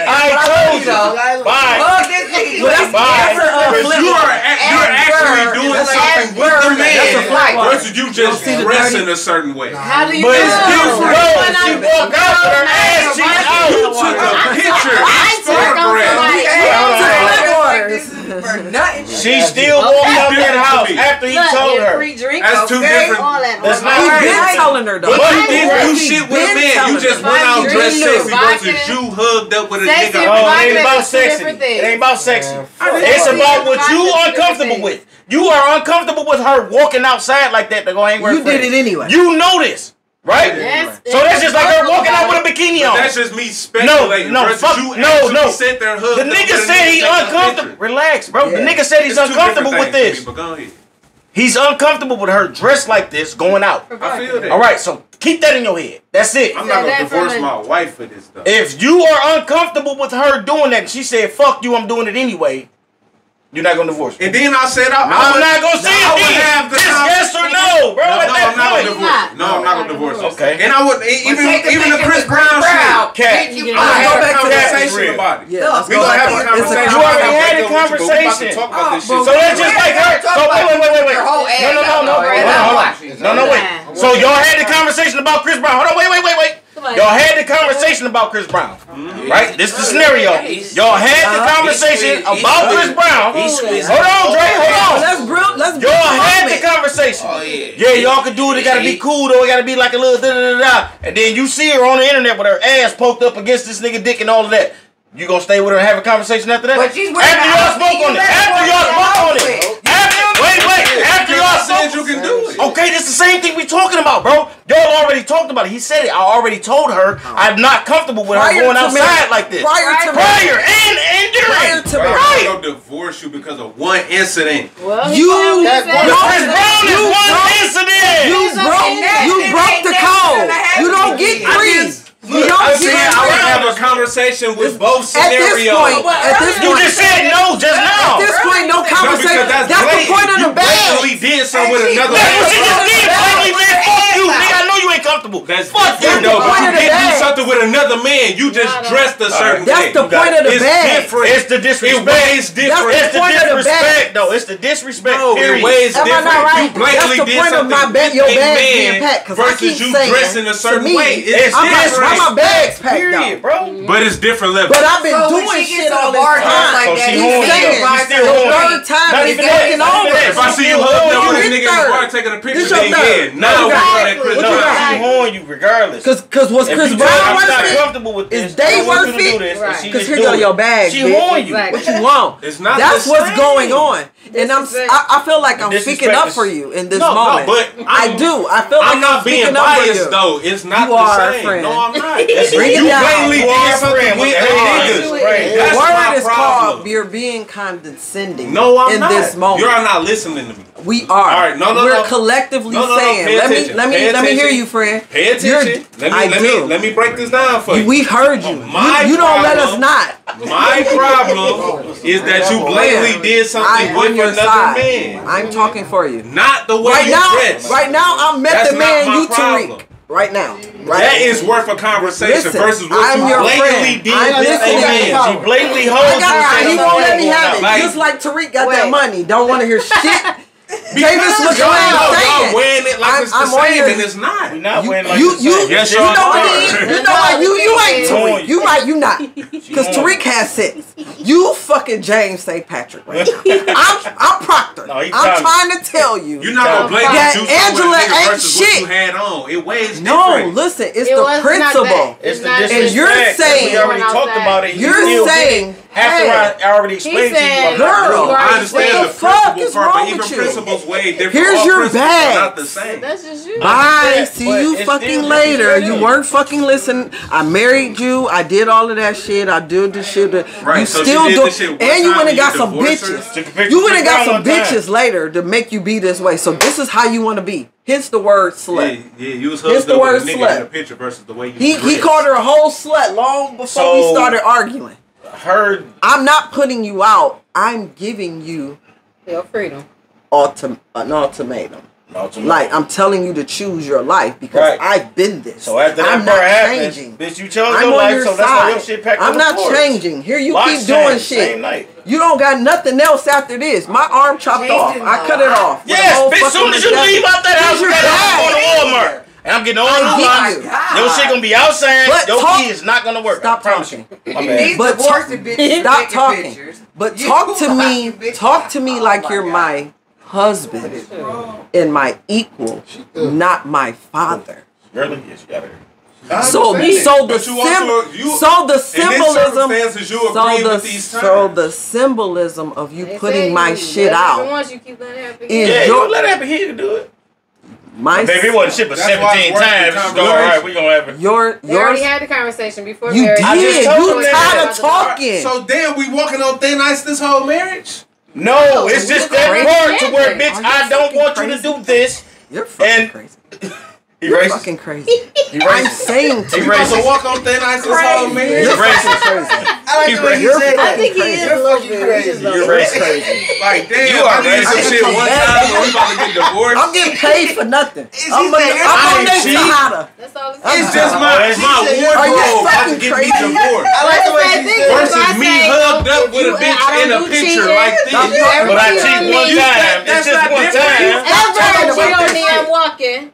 I told you. Bye. Bye. You are actually doing something with the man versus you just dress in a certain way. How do you know? But it's different. She walked out with her ass cheeks out. You took a picture a photographed this. She still walked up in the house after he told her. That's two different. That's not right. telling her though. But you didn't do shit with a man. You just went out dressed sexy versus you hugged up with a nigga. Oh, it ain't about sexy. It ain't about sexy. It's about what you uncomfortable with. You are uncomfortable with her walking outside like that to go hang with You did it anyway. You know this. Right? Yes, so that's just like her walking out with a bikini on. That's just me speculating. No, no, fuck, you no, no. Sat there the nigga said he uncomfortable. Relax, bro. Yeah. The nigga said he's it's uncomfortable with this. Me, he's uncomfortable with her dressed like this going out. I feel that. All right, so keep that in your head. That's it. I'm not gonna divorce my wife for this stuff. If you are uncomfortable with her doing that, she said, "Fuck you, I'm doing it anyway." You're not gonna divorce. And then I said I, no, I'm not gonna say no, it. I would have the yes, yes or no, bro. No, no I'm not gonna divorce. Not. No, I'm not gonna divorce. Okay. And I would even even the Chris Brown shit. Cat, you, you, have had a conversation about it. Yeah, let's we gonna have a conversation. You already had a conversation. So let's just make her. So wait, wait, wait, wait, wait. No, no, no, no. No, no, no, wait. So y'all had the conversation about Chris Brown. Hold on, wait, wait, wait, wait. Y'all had the conversation about Chris Brown, mm-hmm. right? This is the scenario. Y'all had the conversation He's- he's- about Chris Brown. Hold on, Dre. Hold on. Let's bro, let's Y'all had the conversation. Oh yeah. Yeah, y'all can do it. It gotta be cool though. It gotta be like a little da da da da. And then you see her on the internet with her ass poked up against this nigga dick and all of that. You gonna stay with her and have a conversation after that? But she's wearing after Wait, wait. After y'all said you can do it. Okay, this is the same thing we're talking about, bro. Y'all already talked about it. He said it. I already told her oh. I'm not comfortable with prior her going outside me. like this. Prior to prior me. and and during. Prior to bro, right. They'll divorce you because of one incident. Well, you that one. You one broke, incident. You broke. You broke the code. You don't get three. Look, you don't I'm saying I would have a conversation with both scenarios. At this point, at this you point, just said no just now. At this point, no conversation. No, that's, that's the point of the bed. You blatantly did something with another. That's what she just did. Blatantly, man. Fuck you, nigga. I know you ain't comfortable. That's fuck you. No, but you did do something with another man. You just dressed a certain way. That's the point of the bag. It's different. It's the disrespect. It weighs different. It's the disrespect, though. It's the disrespect. No, it weighs different. You blatantly did something with a man versus you dressing a certain way. It's different my bags packed, period, bro. But it's different level. But I've been so doing shit all this time. Like so that, she horny. She's still horny. Third time, not even taking over. If I see you hooked up with a nigga in the bar taking a picture, then yeah, now exactly. Chris Brown. She horn you regardless. Cause, cause was Chris Brown worth it? Comfortable with this? Is they worth it? Cause here go your bags. She horn you. What you want? It's not. That's what's going on, and I'm. I feel like I'm speaking up for you in this moment. No, but I do. I feel like I'm not being biased though. It's not the same. No, I'm not right. Bring you it plainly friend with niggas. Right. That's Word is problem. called you're being condescending. No, I'm in not. this moment. You are not listening to me. We are. All right, no, no, We're no. collectively no, no, saying. Let me let me let me hear you, friend. Pay attention. You're, let me I let do. me let me break this down for you. We heard you. Oh, my you, you don't problem, let us not. My problem is that you blatantly did something with another side. man. I'm talking for you. Not the way right you now, dress. Right now, I'm met That's the man you Tariq right now. Right? That is worth a conversation listen, versus what I'm you your blatantly friend. did. I'm listening. She blatantly holds I got, He won't let me have it. Like, Just like Tariq got wait. that money. Don't want to hear shit Davis McCloud. Y'all, y'all it like I'm, it's the I'm same, and it's not. You're not you, like you. You, yes, you know what it is. You know what you you ain't Tariq. You right, you not. Because Tariq has six. You fucking James St. Patrick right now. I'm I'm Proctor. No, I'm trying to tell you. You're not gonna blame that Angela ain't shit. You had on it weighs no, different. Listen, it's it the principle. It's, it's the disrespect. And you're saying we already talked about it. You're saying after hey, I already explained said, to you, girl, I understand the, the principle part, but even principles way different. Here's All your bag. Not the same. That's just you. Bye. See but you fucking later. You weren't fucking listening. I married you. I did all of that shit. I did the shit. That, right. You so still do. And you went and got some bitches. You went and got some bitches later to make you be this way. So this is how you want to be. Hence the word slut. Yeah, yeah you was Hence the word slut. In the picture versus the way you he, he called her a whole slut long before so, we started arguing her. I'm not putting you out. I'm giving you your freedom. Ultim- an ultimatum. ultimatum. Like I'm telling you to choose your life because right. I've been this. So after that I'm not happens, changing. bitch, you chose I'm your life, your so side. that's why your shit packed I'm not changing. Here you keep doing shit. Night. You don't got nothing else after this. My arm chopped off. I cut it off. Yes, bitch. Soon as you leave out that house, you're got on Walmart and I'm getting all oh the lines. Your shit gonna be outside. But your talk, key is not gonna work. Stop I talking. But talk, bitch, stop talking. But talk to me. Talk to me like you're my husband and my equal, not my father. Really? Yes, you got it. So, so the, sim- also, you, so the symbolism so the, so the symbolism of you they putting my you shit out is yeah, your, let it happen here to do it my well, baby, it wasn't shit, but That's seventeen times. Going, all right, we gonna have it. Your, your, we already had the conversation before. You marriage. did. I just told you, you tired of talking. So then we walking on thin ice this whole marriage. No, no it's just that word to where, bitch, I don't want crazy? you to do this. You're fucking and, crazy. He You're racist. fucking crazy. He. I'm saying to you. He racist. So walk on thin ice this whole man. You're racist. crazy. I like the way you said that. I think he is. You're fucking crazy. You're racist. Crazy. Like, damn, you are I did some shit one time and we about to get divorced. I'm getting paid for nothing. I'm going to cheat. That's all it's It's just my, my wardrobe about to get me divorced. I like the way you said Versus me hugged up with a bitch in a picture like this. But I cheat one time. It's just one time. Ever cheat on me, I'm walking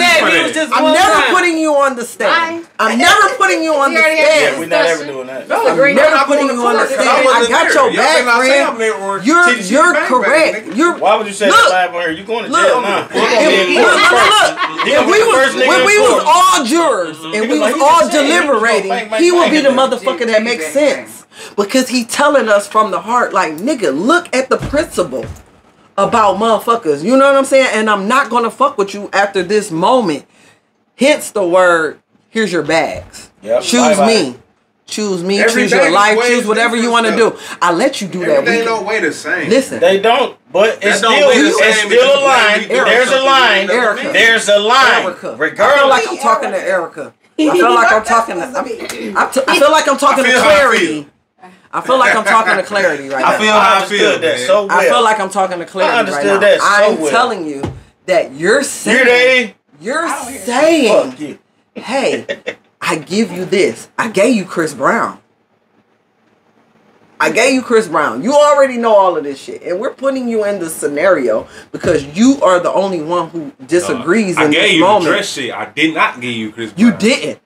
that. for It that. was just I'm one never time. putting you on the stand. Why? I'm never putting you on the stand. this We're not ever doing that. No, I'm agreement. never I'm putting you on the stand. I I got your back, better not say I'm friend. You're you you're bang bang, correct. You're Why would you say Look. that live on here? You going to Look, jail now? if, look, look, look. If we be was when we was all jurors and we was was all he just said, he was gonna deliberating, bang, bang, he would be the motherfucker that makes sense because he telling us from the heart, like nigga, look at the principle about motherfuckers. You know what I'm saying? And I'm not gonna fuck with you after this moment. Hence the word, here's your bags. Yep, choose me. Choose me, Every choose your life, choose whatever you want to do. I let you do that. They don't weigh the same. Listen, they don't, but it's still, it's still a line. There's a line. Erica. There's a line. Erica. Regardless. I feel like I'm talking to Erica. I feel like I'm talking to. I'm, feel like I'm talking to Clarity. I feel like I'm talking to clarity right now. I feel how I feel. That so well. I feel like I'm talking to clarity I understood right that now. So I'm well. telling you that you're saying you're, you're saying, hey, I give you this. I gave you Chris Brown. I gave you Chris Brown. You already know all of this shit, and we're putting you in the scenario because you are the only one who uh, disagrees uh, in this moment. I gave you dress shit. I did not give you Chris. Brown. You didn't.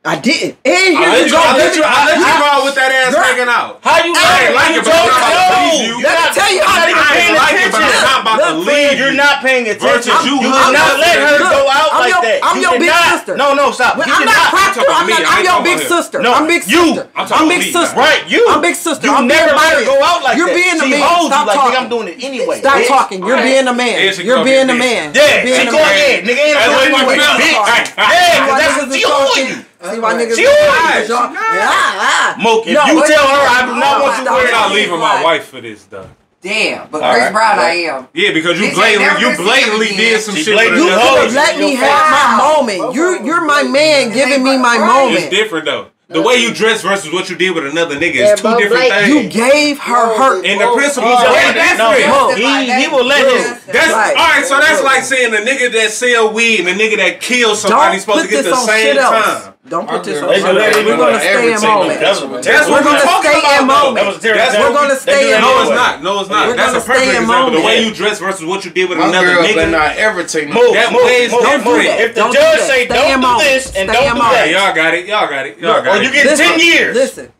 I didn't. And here's I let you, I let you, I let you ride with that ass girl, hanging out. How you I ain't like it, but I'm not to leave you. Let me tell you, I ain't paying like it, but I'm not about to leave you. You're not paying attention. You, you did not let her go out I'm like your, that. I'm you your big not. sister. No, no, stop. Well, you I'm not Proctor. I'm, not, I'm your big sister. No, I'm big sister. You. I'm big sister. Right, you. I'm big sister. You never let her go out like that. You're being a man. Stop talking. I'm doing it anyway. Stop talking. You're being a man. You're being a man. Yeah, she go ahead. Nigga ain't a man. Yeah, because that's what she on. See why niggas. Y'all. She lied. Moke, if you tell her I do not want you to I'm leaving my wife for this, though. Damn, but All Chris right. Brown, I am. Yeah, because you blatantly, you blatantly did some she shit. You could let me have my moment. You're you're my man, giving me my moment. It's different though. The way you dress versus what you did with another nigga yeah, is two different Blake, things. You gave her hurt. And the principle is way different. He, he will let him. That's like, all right. So that's like saying the nigga that sell weed and the nigga that kills somebody supposed to get the same time. Don't put this on. We're gonna stay in moment. That's what we're gonna stay in moment. We're gonna stay in moment. No, it's not. No, it's not. We're That's a perfect example. The way you dress versus what you did with another nigga. Not ever take move. That way is different. If the judge say don't do this and don't do that, y'all got it. Y'all got it. Y'all got it. Or you get ten years. Listen.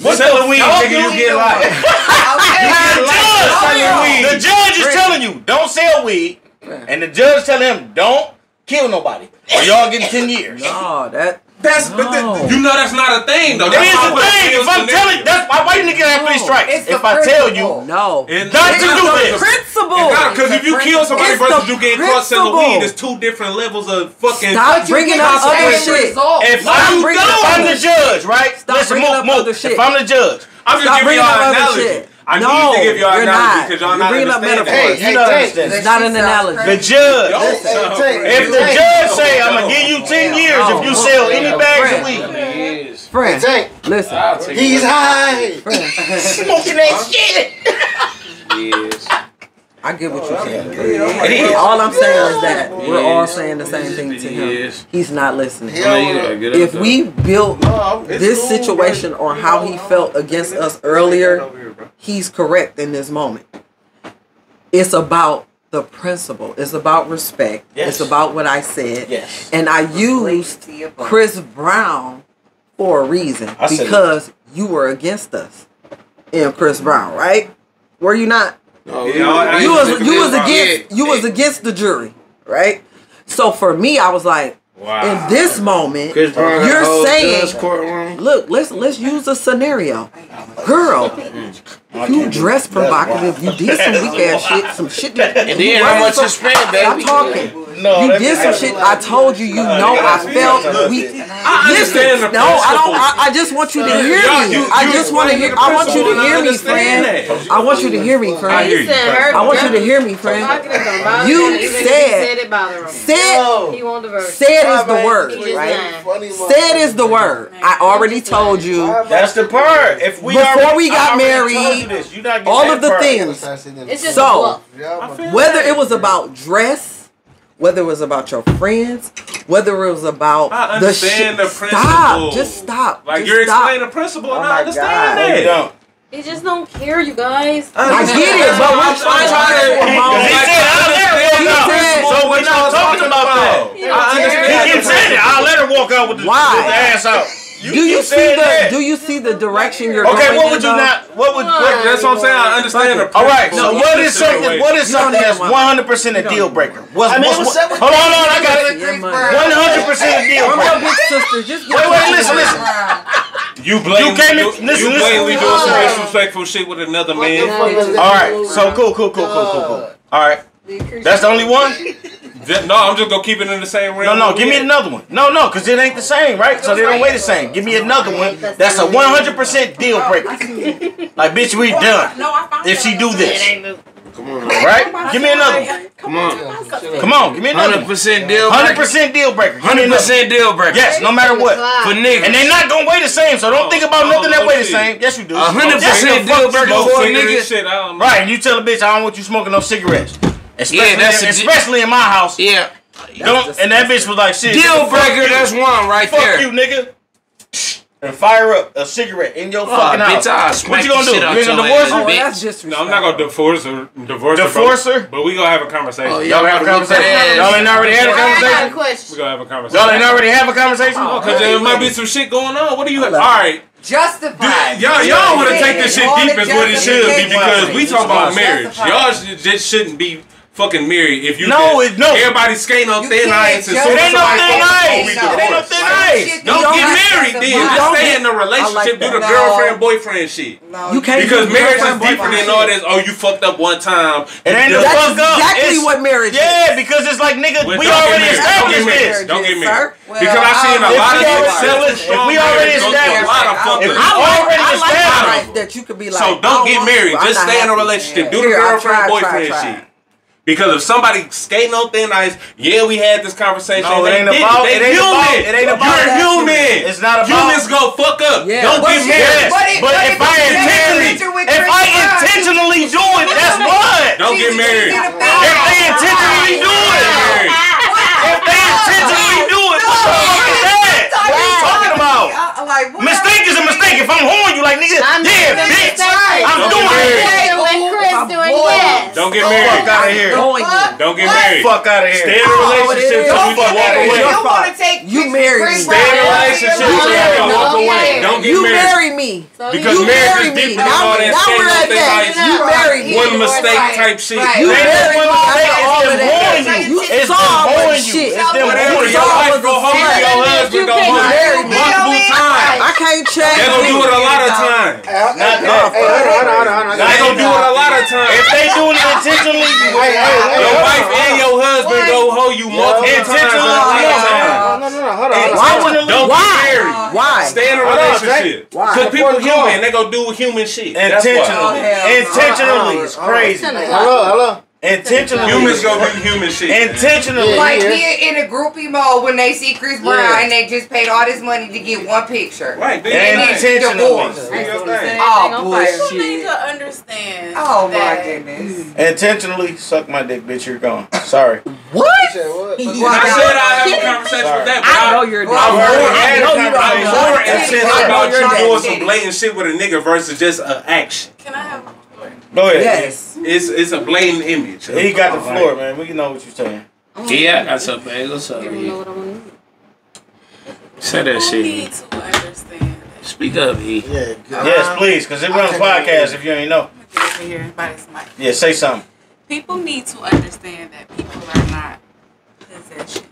What's selling weed, nigga? You get life. okay. The judge, the judge is telling you don't sell weed, and the judge telling him don't kill nobody. Or y'all getting ten years. No, that that's no. but the, you know that's not a thing though. That's it is a thing. If I'm telling that's why you need to get that police strike. If I tell you, no, it's not to do this. Principle. Because if you kill somebody versus you getting caught selling weed, there's two different levels of fucking. Stop bringing up other shit. If I'm the judge, right? Stop bringing up other shit. If I'm the judge, I'm just giving y'all analogy. I no, need to give y'all analogy because y'all not understanding. Hey, hey, you know, hey, it's not an analogy. The judge. if the judge say I'm gonna give you ten years if you sell any bags a week. Friend, listen. He's high. Smoking that shit. Yes. I get what you're saying. All I'm saying is that we're all saying the same thing to him. He's not listening. If we built this situation on how he felt against us earlier, he's correct in this moment. It's about the principle. It's about respect. Yes. It's about what I said. Yes. And I used Chris Brown for a reason because you were against us and Chris Brown, right? Were you not? Oh, you, you was you was against you was against the jury, right? So for me, I was like, Wow. In this moment, you're saying, "Look, let's let's use a scenario. Girl you dress provocative. You did some weak ass shit, some shit. That, and then how much you spend, baby? Stop talking. No, you did some shit. I told you. You know, I felt weak. I understand no, I don't. I, I just want you to hear me. I just want to hear. I want you to hear me, friend. I want you to hear me, friend. I want you to hear me, friend. You said said said is the word, right? Said is the word. I already told you. That's the part. If we before we got married this. You're not all of the part. things. So whether it was about dress, whether it was about your friends, whether it was about I understand the, sh- the principle. Stop. Just stop. Like just you're stop. explaining the principle, and oh I understand God. that. They just don't care, you guys. I, I get it, but we're trying to. He said, "I'm. So we're not talking about that. I understand. He it. I'll let her walk out with the, Why? with the ass out. You do you see the that. Do you see the direction you're okay, going? Okay, what would you not? What would? What, that's what I'm saying. I understand. The All right. So no, what is something? What is something that's 100 percent a deal breaker? What's, I mean, what's, what's, hold on, hold on. I got it. 100 percent a deal breaker. I'm. Just wait, wait, listen, listen. You blame you came in, listen, you blatantly doing some disrespectful shit with another man. All right, so cool, cool, cool, cool, cool, cool. All right, that's the only one. Just- no, I'm just gonna keep it in the same No, realm. no, give me another one. No, no, because it ain't the same, right? So they don't weigh the same. Give me another one. That's a 100% deal breaker. Like, bitch, we done. No, If she do this, Come on. right? Give me another one. Come on. Come on, give me another Hundred one. percent deal. breaker. 100% deal breaker. 100% deal breaker. Yes, no matter what. For niggas. And they not gonna weigh the same, so don't oh, think about oh, nothing that oh, weigh the same. Yes, you do. 100% fuck deal breaker you do. for a Cigarette nigga. shit, I don't know. Right, and you tell a bitch I don't want you smoking no cigarettes. Especially, Yeah, that's a- especially in my house. Yeah. Don't, and that bitch was like, shit. Deal breaker. you. That's one right Fuck there. you, nigga. And fire up a cigarette in your Oh, fucking bitch, house. What you gonna do? shit out You gonna divorce her? Oh, that's just No, I'm not gonna divorce her. Divorce, Divorce her, her? but, but we gonna have a conversation. Oh, Y'all have a gotta whip that conversation. ass. Y'all ain't already had a I got a conversation. We gonna have a conversation. Y'all ain't already have a conversation. Oh, Cause there might be some shit going on. What do you? All love right, Justified. y'all, y'all want to take this shit All deep as what it should be because we talk about marriage. Y'all just shouldn't be fucking married if you. No, can- it- no. everybody's skating on You thin ice and judge soon It as ain't no somebody thin falls, ice. we It ain't no divorce. thin Like, ice. shit, Don't get married to then. survive. Just stay in the relationship. that. Do the No. girlfriend boyfriend shit. No, You can't Because marriage is girlfriend, deeper than all this. Oh, you fucked up one time. It ain't the That's fuck up. exactly It's- what marriage is. Yeah, because it's like nigga, Well, we already married. Don't established get married. this. Don't get married. Well, Because I've seen a I'll- lot of if we people already- selling if strong we already marriages a established- lot of if fucking. we I already established. right that you could be like. So don't get married. Just stay in a relationship. Yeah. Do the girlfriend boyfriend shit. Tried. Because if somebody skating on thin ice, yeah, we had this conversation. No, it ain't about- They it ain't human. about- it ain't about You're that. human. It's not about- Humans go fuck up. Yeah. Don't But get you- married. but it- But but if I intentionally, if I Brown. intentionally do it, that's what. Don't get married. If they intentionally do it, if they intentionally do it, what the fuck is that? What are you talking about? Like, what? Mistake is a mistake. If I'm horning you like nigga, I'm yeah, bitch, saying I'm Don't doing get it. married. Chris doing. Don't get Fuck out of here. Don't get married. Fuck out of here. Stay in a relationship it till is. you can walk away. You want to take You married with Chris me. Stay in a relationship No, till you can walk away. Don't get married. You marry me. Because marriage is me. deeper than all that now skating we're on at thin that. ice. You married me. One mistake type shit. You You ain't married me. all It's of them that. you. You It's saw them all that you. shit. It's them Whatever. Your you. wife go home to your husband go You home They gonna do it a lot of times. Not that. Hold hold hold. They gonna do it a lot of times. If they doing it intentionally, Hey, hey, hey, Your wife and your husband go hoe you multiple times. Intentionally. and a lot of Yeah. times. on. No, no, no, hold on. Why would Don't Why? married. Why? Stay in a relationship. Why? Cause people Support human, God. they gonna do human shit. That's intentionally, why. Oh, hell. intentionally, it's crazy. Hello, hello. Intentionally, Humans gonna do human shit. intentionally. Yeah. Like being in a groupie mode when they see Chris Brown Yeah. and they just paid all this money to get one picture. Right, do And your intentionally. divorce. Do. Oh, People bullshit. need to understand. Oh my that goodness. Intentionally suck my dick, bitch. You're gone. Sorry. What? What? I said I have a conversation with that, but I I, know you're I'm more, I know more, you I'm more I intense know about you're doing some blatant shit with a nigga versus just an action. Can I have a story? Go ahead. Yes. It's it's a blatant image. He got the floor, man. We can know what you're saying. Oh, yeah, I got some babe. What's up? You don't know what I want to Say that People shit. need to understand. Speak up, E. Yeah, good. Yes, please, because it runs podcast if you ain't know. Get over here by this mic. Yeah, say something. People need to understand that people are not possessions.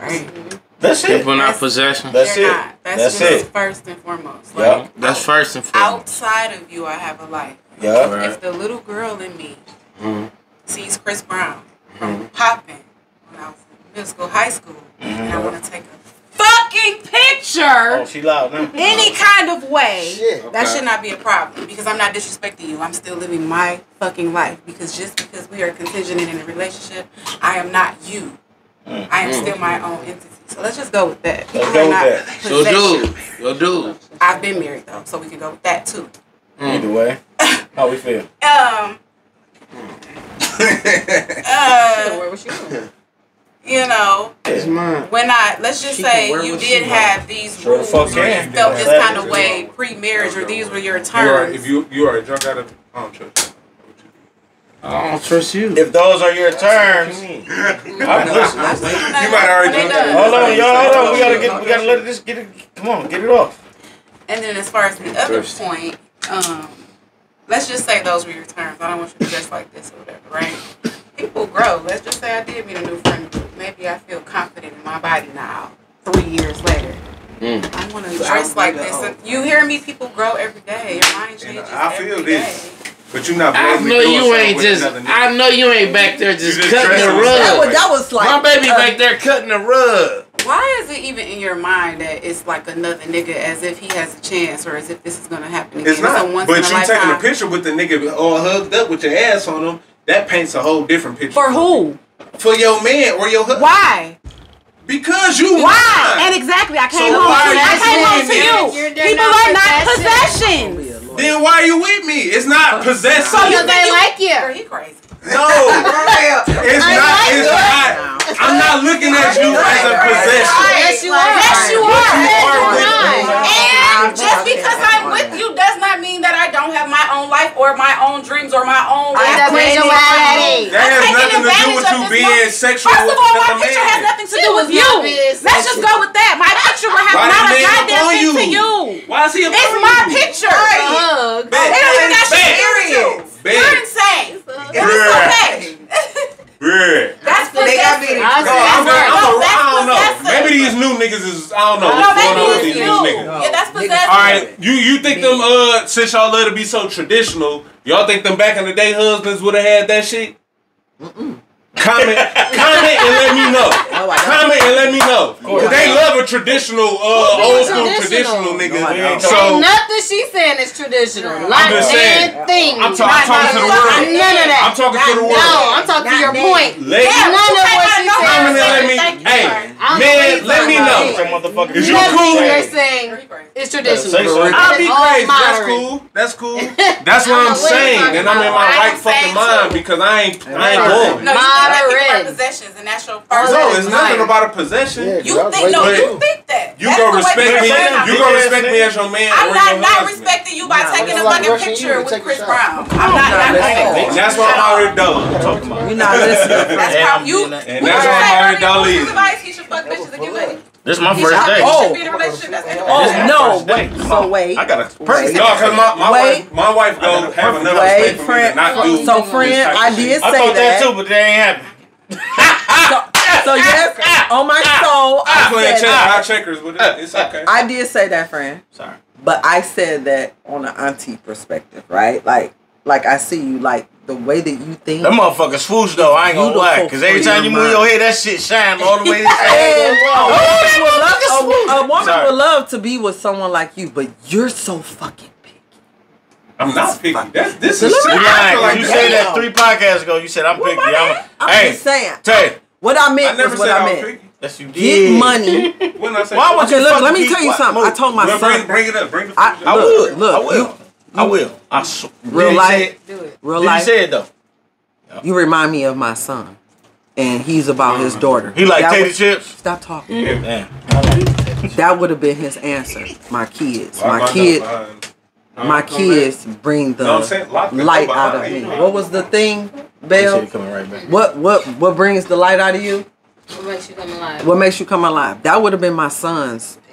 Right? That's it. People not possession. That's They're it. not. That's, That's it. first and foremost. Yeah. Like, That's first and foremost. outside of you, I have a life. Yeah. Right. If the little girl in me Mhm. sees Chris Brown from mm-hmm. popping when I was in middle school, high school, and I mm-hmm. want to take a fucking picture Oh, she loud now. any kind of way, Shit. that Okay. should not be a problem because I'm not disrespecting you. I'm still living my fucking life because just because we are contingent in a relationship, I am not you. I am mm. still my own entity. So let's just go with that. People go are with not that. So, possessions. dude, yo, dude. I've been married though, so we can go with that too. Either way, how we feel? Um. uh, Where was she you know, It's mine. when I let's just She say you did she want. have these Sure rules, fuck or you felt this Yeah. kind of way pre-marriage, or these were your You are, terms. if you you are a drunk out of I don't trust you. I don't trust you. If those are your terms, I'm. You might already When they drunk done. out Hold on, y'all. Hold on. We gotta get. We gotta let this get it. Come on, get it off. And then as far as the other point, um, let's just say those were your terms. I don't want you to dress like this or whatever, right? People grow. Let's just say I did meet a new friend. Maybe I feel confident in my body now, three years later. I want to dress like this. And you hear me? People grow every day. Your mind changes. I feel every this. day. But you're not I know you ain't just. I know you ain't back there just, just cutting the rug. That was, that was like My baby uh, back there cutting the rug. Why is it even in your mind that it's like another nigga as if he has a chance or as if this is gonna happen again? It's not. a once But you taking a picture with the nigga all hugged up with your ass on him, that paints a whole different picture. For who? For your man or your husband. Why? Because you Why? lying. And exactly, I came So home. why To, are I you came home to you. that? You're- People not are not possession. possessions. Then why are you with me? It's not oh, possessive. So you they think you- Are you. Crazy. No, it's not. like It's it. not. I'm not looking at you as a possession. Yes, you are. Yes, you But are. you are with me. And just because I'm with you does not mean that I don't have my own life or my own dreams or my own way of living. Individuality. That I'm has nothing to do with of you this being moment. sexual First with of all, my picture has nothing to She do with you. being Let's just go with that. My picture will have Why not a goddamn thing you? to you. Why is he It's upon my you? picture. Hug. Bet. It don't even got shit Bet. serious. Bet. You're insane. Bruh. It's okay. Bruh. That's They got me. possessive. I No, I'm, said, I'm, No, a, that's I don't know. Maybe these new niggas is I don't know No, what's going on with these new niggas. Yeah, that's possessive. All right, you you think them uh since y'all love to be so traditional, y'all think them back in the day husbands would have had that shit? Comment, comment and let me know. No, Comment and let me know. Cause they love a traditional, uh, old being school traditional? traditional nigga. No, I don't. So nothing she's saying is traditional. Like just saying. things. I'm, ta- I'm talking to the world. None of that. I'm talking to the world. No. I'm talking to your that. point. Ladies, None of what she Comment comment and let me. Hey, sir. I don't know what man, let me know. about. Some motherfuckers. Is you Nothing cool? you're saying Girl, he traditional. So. I'll be All crazy. That's cool. That's cool. That's what I I'm don't know what you're saying, and I'm in my right fucking mind too. because I ain't, I ain't Right. going. No, you think that people Moderate. possessions and that's your Oh, person. No, it's nothing mine. about a possession. Yeah, You think no, you think that. You That's go the way respect me. You it. go respect me as your man I'm not not respecting you by taking a fucking picture with Chris. Brown. I'm not not not doing listening. that's why I'm already done. talking about. You're not listening. That's how you. And that's were why I'm saying already done what's his leaving. advice? He should fuck bitches and get money. This is my He first day. Oh. should be in a relationship. That's the end of Oh no! Wait. So wait. I got a Wait. perfect. No, because my, my Wait. wife, my wife go have enough Wait, respect for me friend. not do So this friend, type I of did shit. I say thought that that. too, but that ain't happening. So, so yes, on my soul, ah. I'm ah. playing I check, said not checkers with it. It's okay. I did say that, friend. Sorry. But I said that on an auntie perspective, right? Like, like I see you, like the way that you think. That motherfucker swoosh though. I ain't gonna lie. Cause every time you move mind. your head, that shit shine all the way. to the a woman would love, a, a woman Sorry. would love to be with someone like you, but you're so fucking picky. I'm not picky. That's, this is let me shit. You lying. like you that. said that three podcasts ago. You said I'm picky. I'm, I'm hey, just saying. Tay, What I I meant never was what said I I was meant. picky. yes you did. Get money. When I said Why would Okay, you look, let me tell you what? something. I told my Well, bring, son. bring it up. Bring the I, fucking I shit look, up. will. look, I will. You- I will. I sw- Real Did you life. say? Do it. real Did you life. say it though? You remind me of my son, and he's about his daughter. He like That tater was- chips. Stop talking. Damn. That would have been his answer. My kids, Lock my door kid, behind. my Come kids bring No, I'm saying lock the the light door out of me. What was the thing, Bell? right. What what what brings the light out of you? What makes you come alive? What makes you come alive? That would have been my son's Damn, that's crazy.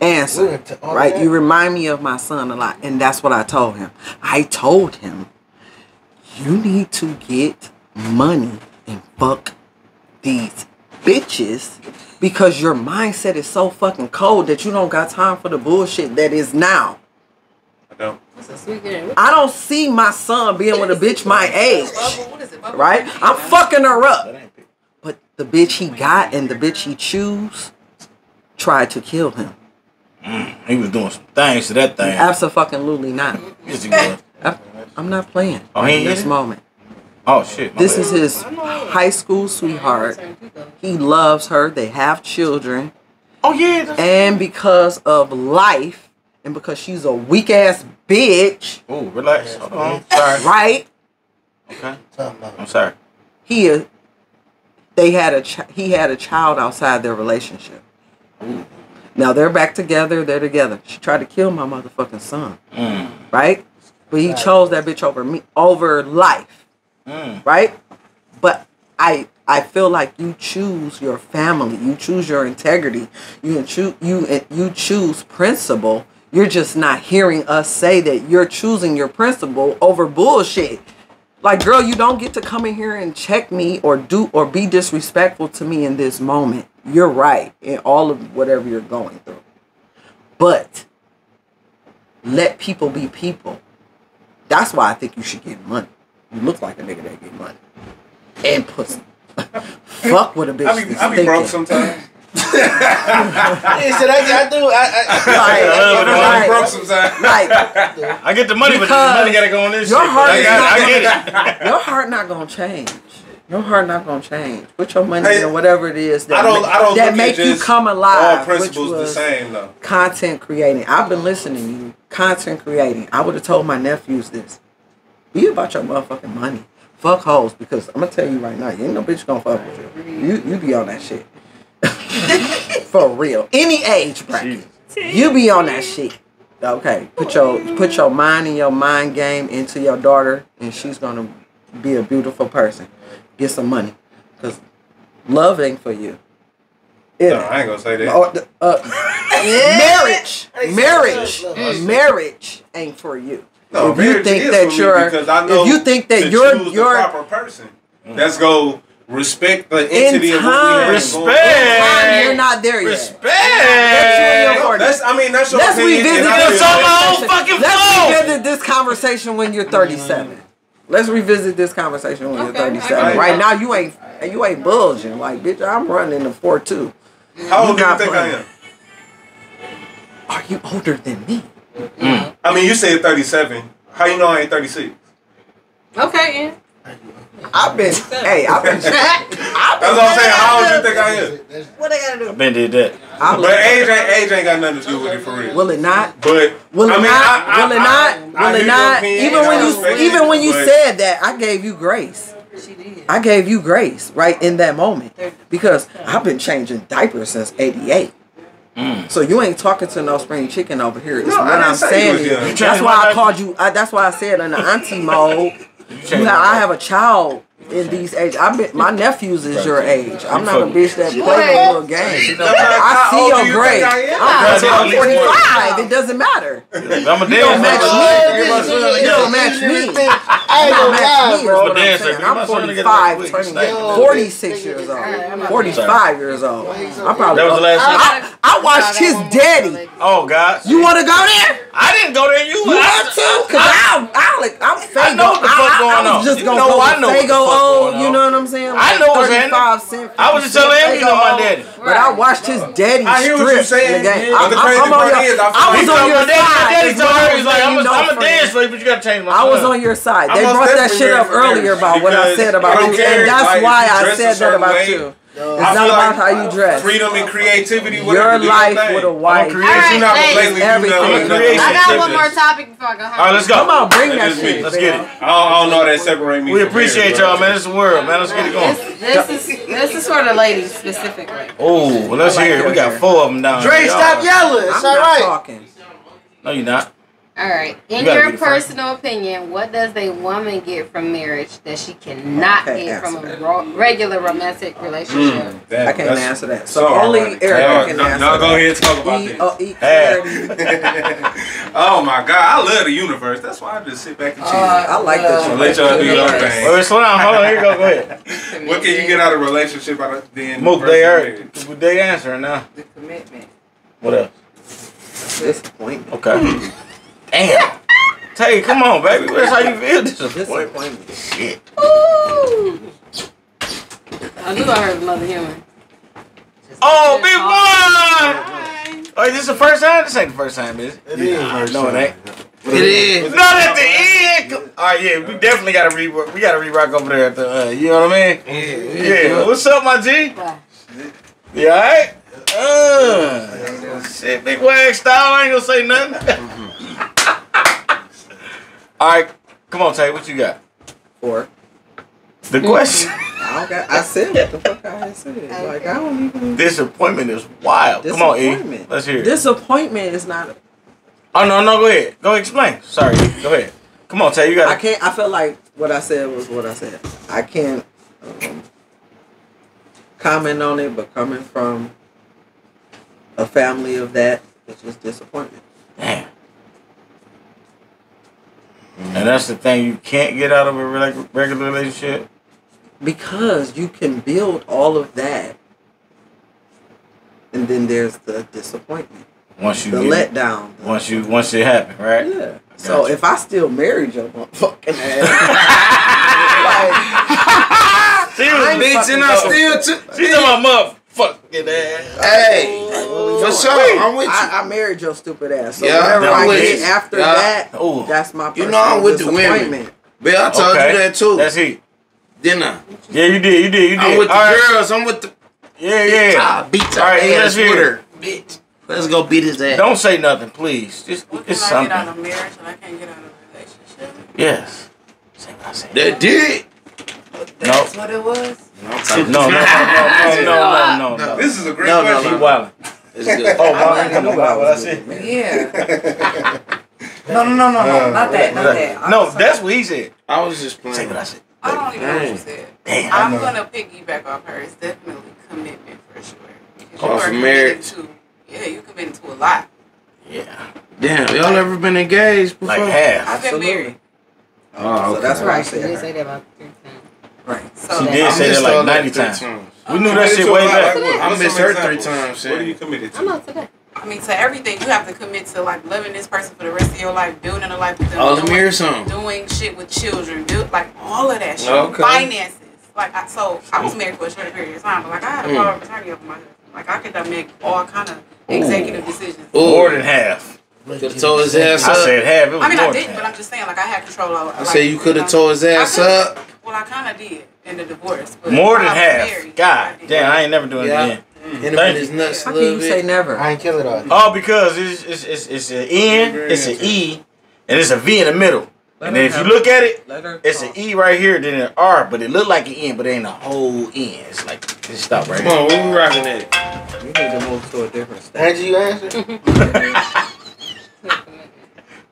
Answer, Look at all right? You remind me of my son a lot, and that's what I told him. I told him, you need to get money and fuck these bitches because your mindset is so fucking cold that you don't got time for the bullshit that is now. I don't. That's a sweet girl. I don't see my son being with a bitch my age, Bubble, what is it? Bubble? right? I'm fucking her up. That ain't picky. But the bitch he got and the bitch he choose tried to kill him. Mm, he was doing some things to that thing. Absolutely not. Yes, he was. I- I'm not playing Oh, he ain't in this it? moment. Oh shit. This bad. is his high school sweetheart. He loves her. They have children. Oh yeah. that's- And because of life and because she's a weak ass bitch, Oh, relax. Hold on. Sorry. right? Okay. I'm sorry. He is they had a ch- he had a child outside their relationship. Now they're back together, they're together. She tried to kill my motherfucking son. Mm. Right? But he chose that bitch over me over life. Mm. right? But I I feel like you choose your family, you choose your integrity, you choose you you choose principle. You're just not hearing us say that you're choosing your principle over bullshit. Like, girl, you don't get to come in here and check me or do or be disrespectful to me in this moment. You're right in all of whatever you're going through. But let people be people. That's why I think you should get money. You look like a nigga that get money. And pussy. Fuck what a bitch I be, I be broke sometimes. Yeah, shit, I, I do. I, I, Like, I be like, broke sometimes. like, I get the money, but the money gotta go on this your shit. heart I, is got, not I get it. your heart not gonna change. Your heart not gonna change. Put your money Hey, in whatever it is that I don't. make, I don't that make you come alive. which principles the same though. content creating. I've been listening to you. Content creating. I would have told my nephews this. Be about your motherfucking money. Fuck hoes because I'm gonna tell you right now, you ain't no bitch gonna fuck with you. You you be on that shit. For real. Any age bracket. You be on that shit. Okay. Put your put your mind and your mind game into your daughter and she's gonna be a beautiful person. Get some money. Cause love ain't for you. It No. I ain't gonna say that. Oh, the- uh, marriage, marriage, marriage ain't for you. No, if you marriage think is that for you're, because I know if you think that to you're, you're, the proper person, that's go respect the entity of what we time. have Respect. going on. you're not there yet. Respect. No, that's I mean that's your Let's opinion. revisit and I this feel on my that- own fucking Let's phone. revisit this conversation when you're 37. Let's revisit this conversation when Okay, you're 37. got. Right now, you ain't you ain't bulging like bitch. I'm running the four two. How old do you not think I am? Are you older than me? Mm. I mean, you said 37. How you know I ain't 36? Okay, Ian. I've been, hey, I've been, I've been That's what I'm saying. How old you think I am? What they gotta do? Ben did that. I But age ain't age ain't got nothing to do with it for real. Will it not? But Will it I mean, not? I, I, will it not? I will hear it not? Even when you even when you said that, I gave you grace. She did. I gave you grace right in that moment because I've been changing diapers since '88. Mm. So you ain't talking to no spring chicken over here. It's No, what I'm say saying. is- that's why I called you. I, that's why I said in the auntie mode. You I have a child in these age. I've been my nephews is your age. I'm not a bitch that play the little games. I How see your you grace. think I am? 45. It doesn't matter. I'm a You don't match me. You don't match me. I ain't You don't gonna match me lie, is bro. what I'm Dancer. saying. Get my I'm son to get 45, turning 46 years old. 45 years old. I'm probably. That was the last I, I watched his daddy. Oh God. You want to go there? I didn't go there. You. You want to? Cause I'll, I'll, I'm Fago. know what the fuck I, I, going on. just You gonna know go I with know Oh, what the Fago fuck old. going You know what I'm saying? I know what's happening. 35 cent. I was just telling him, you know my daddy. But I watched his daddy I hear what you're saying, in the game. but I'm, the crazy I'm on part your, is I I was on your daddy, my side. daddy told her, he's like, I'm you know, I'm a dance lady, but you gotta change my I was on your side. They brought that shit up earlier about what I said about you, and that's why I said that about you. I It's not about like how you dress. Freedom and creativity. Your whatever, do life thing. with a wife. create- All You not right, lately, you everything. know, I'm creation. I got one more topic before I go home. All right, let's go. Come on, bring that That's shit. me. Let's get it. I don't, I don't know that separate me. We appreciate marriage, y'all, man. This is the world, man. Let's get it going. This, this is this is for the ladies specifically. Oh, well, let's like hear it. We got four of them down. Dre, here. stop yelling. It's I'm all not right. talking. No, you're not. All right. In You your be the personal opinion, what does a woman get from marriage that she cannot Okay, get from a ro- regular romantic relationship? Mm, Damn, I can't answer that. So so only ironic. Erica Y'all- can y'all- answer y'all go ahead and talk about E- this. oh, e- Yeah. clarity. oh my god, I love the universe. That's why I just sit back and chill. Uh, I like that you I'll let y'all do your Wait, thing. wait, slow down. Hold on. Here you go. Go ahead. What can you get out of a relationship out of then? Mook, they marriage? are. They answering now. The commitment. What else? Disappointment. Okay. Hmm. Damn. Tay, come on, baby. That's how you feel. Disappointment. Disappointment. Shit. Ooh. I knew I heard Mother Human. Oh, big one. Oh, this is the first time? This ain't the first time, is it? It is. No, it ain't. It is. Not at the end. All right, yeah, we definitely gotta re we gotta re rock over there at the. Uh, you know what I mean? Yeah. yeah. What's up, my G? Why? You alright? Uh, shit, big wag style. I ain't gonna say nothing. All right, come on, Tay. What you got? Four. The question. I don't got. I said what the fuck I had said. Like I don't even. Disappointment is wild. Come on, E. Disappointment. Let's hear it. Disappointment is not. Oh no, no, go ahead. Go explain. Sorry. Go ahead. Come on, Tay. You got. I can't. I feel like what I said was what I said. I can't um, comment on it, but coming from a family of that, it's just disappointment. Damn. And that's the thing you can't get out of a reg- regular relationship. Because you can build all of that. And then there's the disappointment. Once you The get, letdown. once you once it happen, right? Yeah. So if I still married your motherfucking ass, She was I'm Bitch, and I still took. She talking about motherfucking ass. Hey, for sure, I'm with you. I, I married your stupid ass. So Yeah, whatever I'm I with get you. after Yeah. that, Ooh. that's my You know I'm with the women. disappointment. Bitch, I told Okay. you that too. That's it. Didn't I? Yeah, you did. You did. You did. I'm with the All right. girls. I'm with the. Yeah, yeah. Ah, beat All your right, let's ass hear with her, bitch. Let's go beat his ass. Don't say nothing, please. Just What can it's I something. get out of marriage and I can't get out of a relationship? Yes. Say what I said. That did. That's what it was. No, no, no, no, no, no, no, no. This is a great No, no, question. She wildin'. It's good. Oh, I my like God, what I said. Yeah. no, no, no, no, no. Not that. Not that. I'm No, sorry. that's what he said. I was just Say what I said. I don't even know what you said. Damn. I'm gonna piggyback off her. It's definitely commitment for sure. Because Oh, you are committed marriage. to yeah, you committed to a lot. Yeah. Damn, y'all ever been engaged before? Like half. I've been Absolutely. married. Oh, So that's what I Right, she did said. say that about three times. Right. So She did I say missed that like 90 three times. We knew that shit way back. I missed her three times, shit. What are you committed to? I know to? today. I mean, to everything you have to commit to, like loving this person for the rest of your life, building a life with them, Oh, let me doing, hear some. doing shit with children, build like all of that shit, Okay. finances. Like, I, so I was married for a short period of time, but like I had a power of attorney over my husband. Like I could make all kind of executive decisions. More than half. Could have told his ass up. I said half. It was I mean, more I didn't, but. I'm just saying, like I had control over. I like, said you could have know. told his ass up. Well, I kind of did in the divorce. But More while than I was half. married, God I damn, I ain't never doing Yeah. it again. Hit him Thank in his nuts How can little you say never? I ain't kill it all. All because it's it's it's, it's an N, it's an E, and it's a V in the middle. And then if you look at it, it's an. E right here, then an R, but it look like an N, but it ain't a whole N. It's like just stop right Come here. on, where we rocking at? You need to move to a different state. Angie, you answer?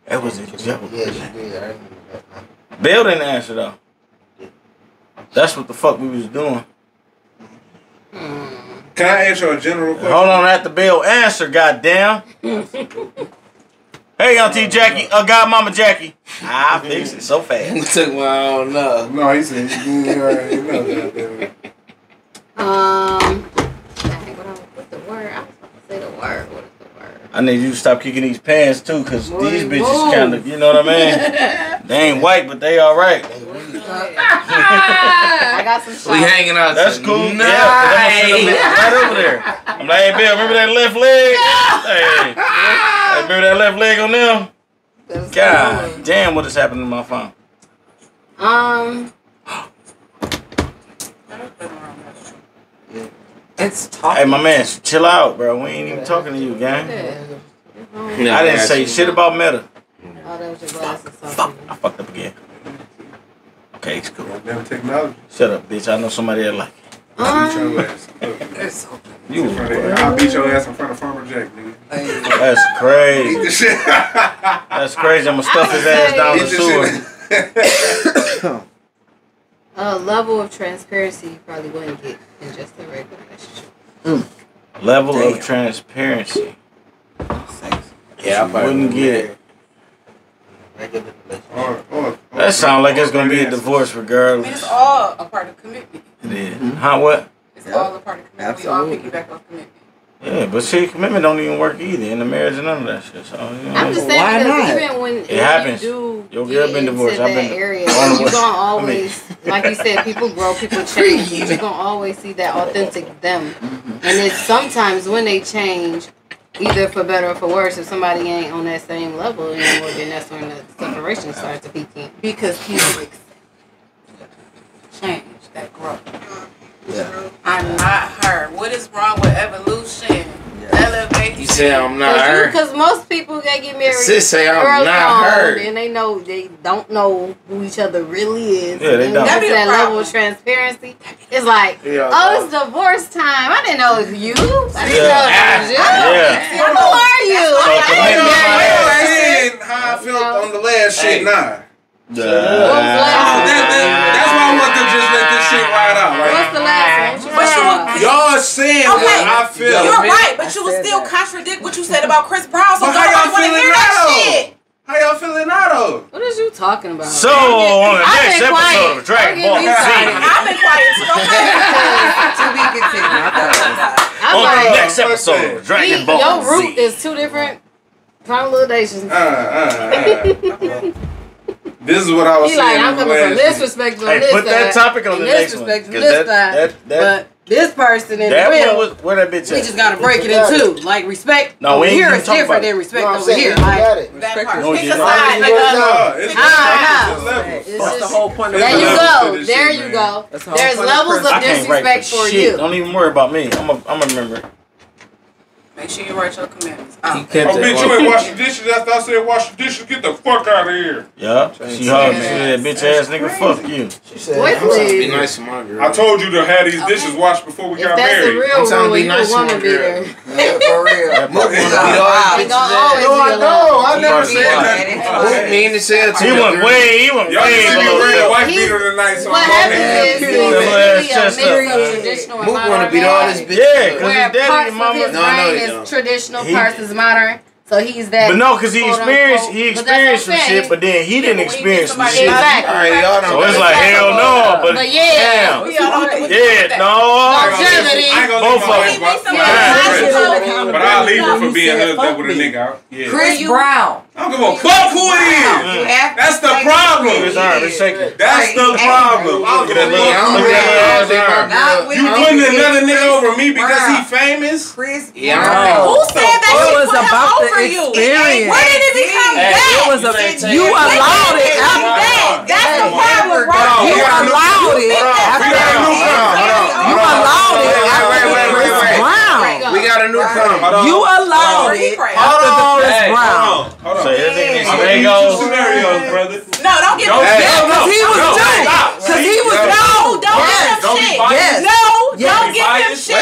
That was a joke. Yeah, she did. I remember that. Bill didn't answer though. That's what the fuck we was doing. Can I ask you a general question? Hold on, at the bell. answer, goddamn. hey, Auntie Jackie, uh, Godmama Jackie. I fixed it so fast. took my I don't know. No, he said you already know that. Um, dang, what I- what's the word? I was about to say the word. What is the word? I need you to stop kicking these pants too, cause Boy, these bitches kind of, you know what I mean? they ain't white, but they all right. I got some We hanging out. That's cool. Yeah, 'cause I'm gonna send them bitches right over there. I'm like, hey, Bill, remember that left leg? Hey, hey, remember that left leg on them? That's God good. damn, what is happening to my phone? Um, It's talk. Hey, my man, chill out, bro. We ain't even talking to you, gang. yeah. I didn't say shit about Meta. Oh, that was your glasses. Fuck, I fucked up again. Okay, it's cool. Goddamn technology. Shut up, bitch. I know somebody that like it. I'll beat Um, your ass. It's so You, In front of- I'll beat your ass in front of Farmer Jack, nigga. that's crazy. That's crazy. I'm gonna stuff his ass down the sewer. shit. a level of transparency you probably wouldn't get in just a regular relationship. Mm. Level Damn. of transparency. Yeah, I probably wouldn't get it. Regular relationship. Or- or- That sounds like it's gonna be a divorce I mean, it's regardless. all a part of commitment. It is. Huh? What? It's all a part of commitment. We all Absolutely. piggyback off commitment. Yeah, but see, commitment don't even work either in the marriage and none of that shit. So you know, I'm just saying Why not? even when It happens. you do Your get girl been divorced. I've been area, you way. gonna I mean- always, like you said, people grow, people change. You're gonna always see that authentic them, mm-hmm. and it's sometimes when they change, either for better or for worse. If somebody ain't on that same level anymore, then that's when the separation starts to peak in. Because people accept change, that growth. Yeah. I'm not her. What is wrong with evolution? Elevate You say I'm not Cause, her. Because most people that get married Sis say I'm not on, her. and they know they don't know who each other really is. Yeah, they and don't. That's That'd that level of transparency. It's like, Yeah, oh, it's divorce time. I didn't know it was you. I didn't Yeah. know it was you. Ah, yeah. Who are you? So I didn't know my you ass. were- Saying how I felt on the last shit, Hey. nah. What I want to just let this shit ride out. Right? What's the last one? But you were, y'all saying okay, what I feel. You're right, but you would still that. contradict what you said about Chris Brown. So but how y'all feeling hear now? That shit. How y'all feeling now though? What is you talking about? So on the next episode quiet. of Dragon Ball Z. I've been quiet. So to be continued. On the next episode of Dragon Ball Z. Your root is two different permutations. Uh, uh, uh. This is what I was he saying. Like, I'm coming from this perspective. Hey, this put side, that topic on the next one. This that, side, that, that, but this person in that the middle, was, where that bitch We just gotta break it in two. Like respect no, over here is different than respect no, over saying, here. Like that part. No, Pick a side. That's the whole point. There you go. There you go. There's levels of disrespect for you. Don't even worry about me. I'm a I'm a member. Make sure you write your commitments. Ah. Oh, oh bitch, you ain't washing dishes after I said wash the dishes. Get the fuck out of here. Yeah, she hard. She said, bitch ass crazy. nigga, fuck you. She said, I'm trying to be nice to my girl. I told you to have these okay. dishes washed before we if got that's married. Real I'm trying to be nice to my girl. yeah, for real. No, I know. I never said that. What mean to say? He went way. He went way. Y'all see me wearing a wife beater tonight, so I'm going to have to be a married traditional. Mook to beat all this bitch. Yeah, because his daddy and mama. No, no yeah. traditional, he, parts is modern. So he's that. But no, because he experienced unquote. he experienced some shit, but then he didn't experience some shit. Exactly. All right, y'all so it's like hell no, but, but yeah, damn. yeah, no. Longevity. Both of them. But I leave her for being hooked up with a nigga. Chris Brown. I don't give a fuck who it is. That's the problem. That's the problem. You putting another nigga over me because he famous? Chris, yeah. Who said that he was about over you? When did? It become that? you allowed it. Come back. That's the problem, bro. You allowed it. You allowed it brand new crime. You allowed it under the first round. Hold on. So this nigga brother. No, don't get me Yeah, because he was doing Because he was, no, don't get him shit. No, don't give him shit.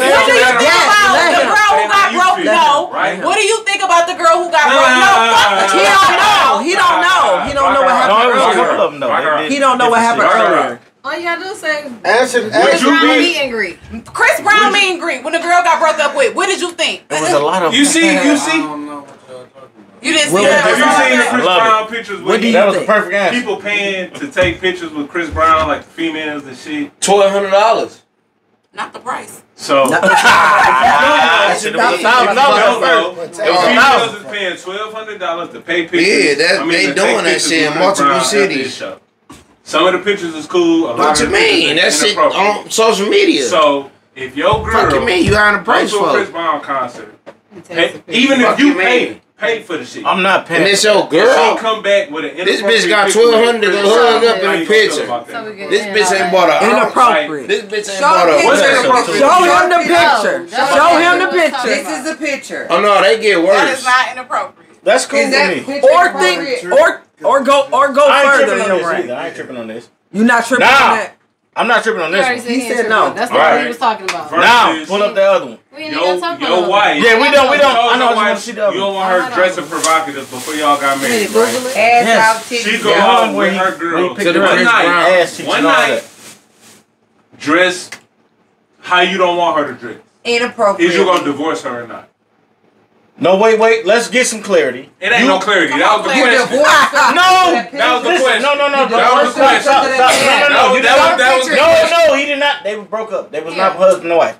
What do you think about the girl who got broke? No. What do you think about the girl who got broke? No, fuck the He don't know. He don't know. He don't know what happened earlier. He don't know what happened earlier. All you gotta do is say, Answer, what did you meet and greet? Chris Brown meet and greet. When the girl got broke up with, what did you think? It was a lot of. You see, you see. You didn't see that. Have you seen the Chris Brown it. pictures? With what do you that think? was a perfect answer. People paying to take pictures with Chris Brown, like females and shit. Twelve hundred dollars. Not the price. So no, no, no, no. If paying twelve hundred dollars to pay pictures, yeah, that I mean, they doing that shit in multiple cities. Some of the pictures is cool. A what you mean? That shit on social media. So if your girl, fuck you mean you a of price for a Chris Brown concert, pay, even if you pay. Pay for the shit. I'm not paying. And it's your girl. She come back with an This bitch got twelve hundred to hug up in the picture. This bitch ain't bought a inappropriate. This bitch ain't bought a. What's inappropriate? Show him the picture. Show him the picture. This is the picture. Oh no, they get worse. That is not inappropriate. That's cool for me. Or think or or go or go I ain't further. tripping on this. I ain't tripping on this. You not tripping nah. on that? I'm not tripping on this one. He, said no. That's what right. he was talking about. Now, pull up the other one. We ain't yo, yo about wife. Yeah, we don't. We don't. I know why she does. You don't want her dressing provocative before y'all got married. Right? Yes. She go yeah. home with her girl. One night, one night, dress how you don't want her to dress. Inappropriate. Is you gonna divorce her or not? No, wait, wait. Let's get some clarity. It ain't you, no clarity. That was the question. no, that was the question. No, no, no. That was the question. Stop, stop. No, no, no. That, that was, that was no, no. He did not. They broke up. They was yeah. not husband and wife.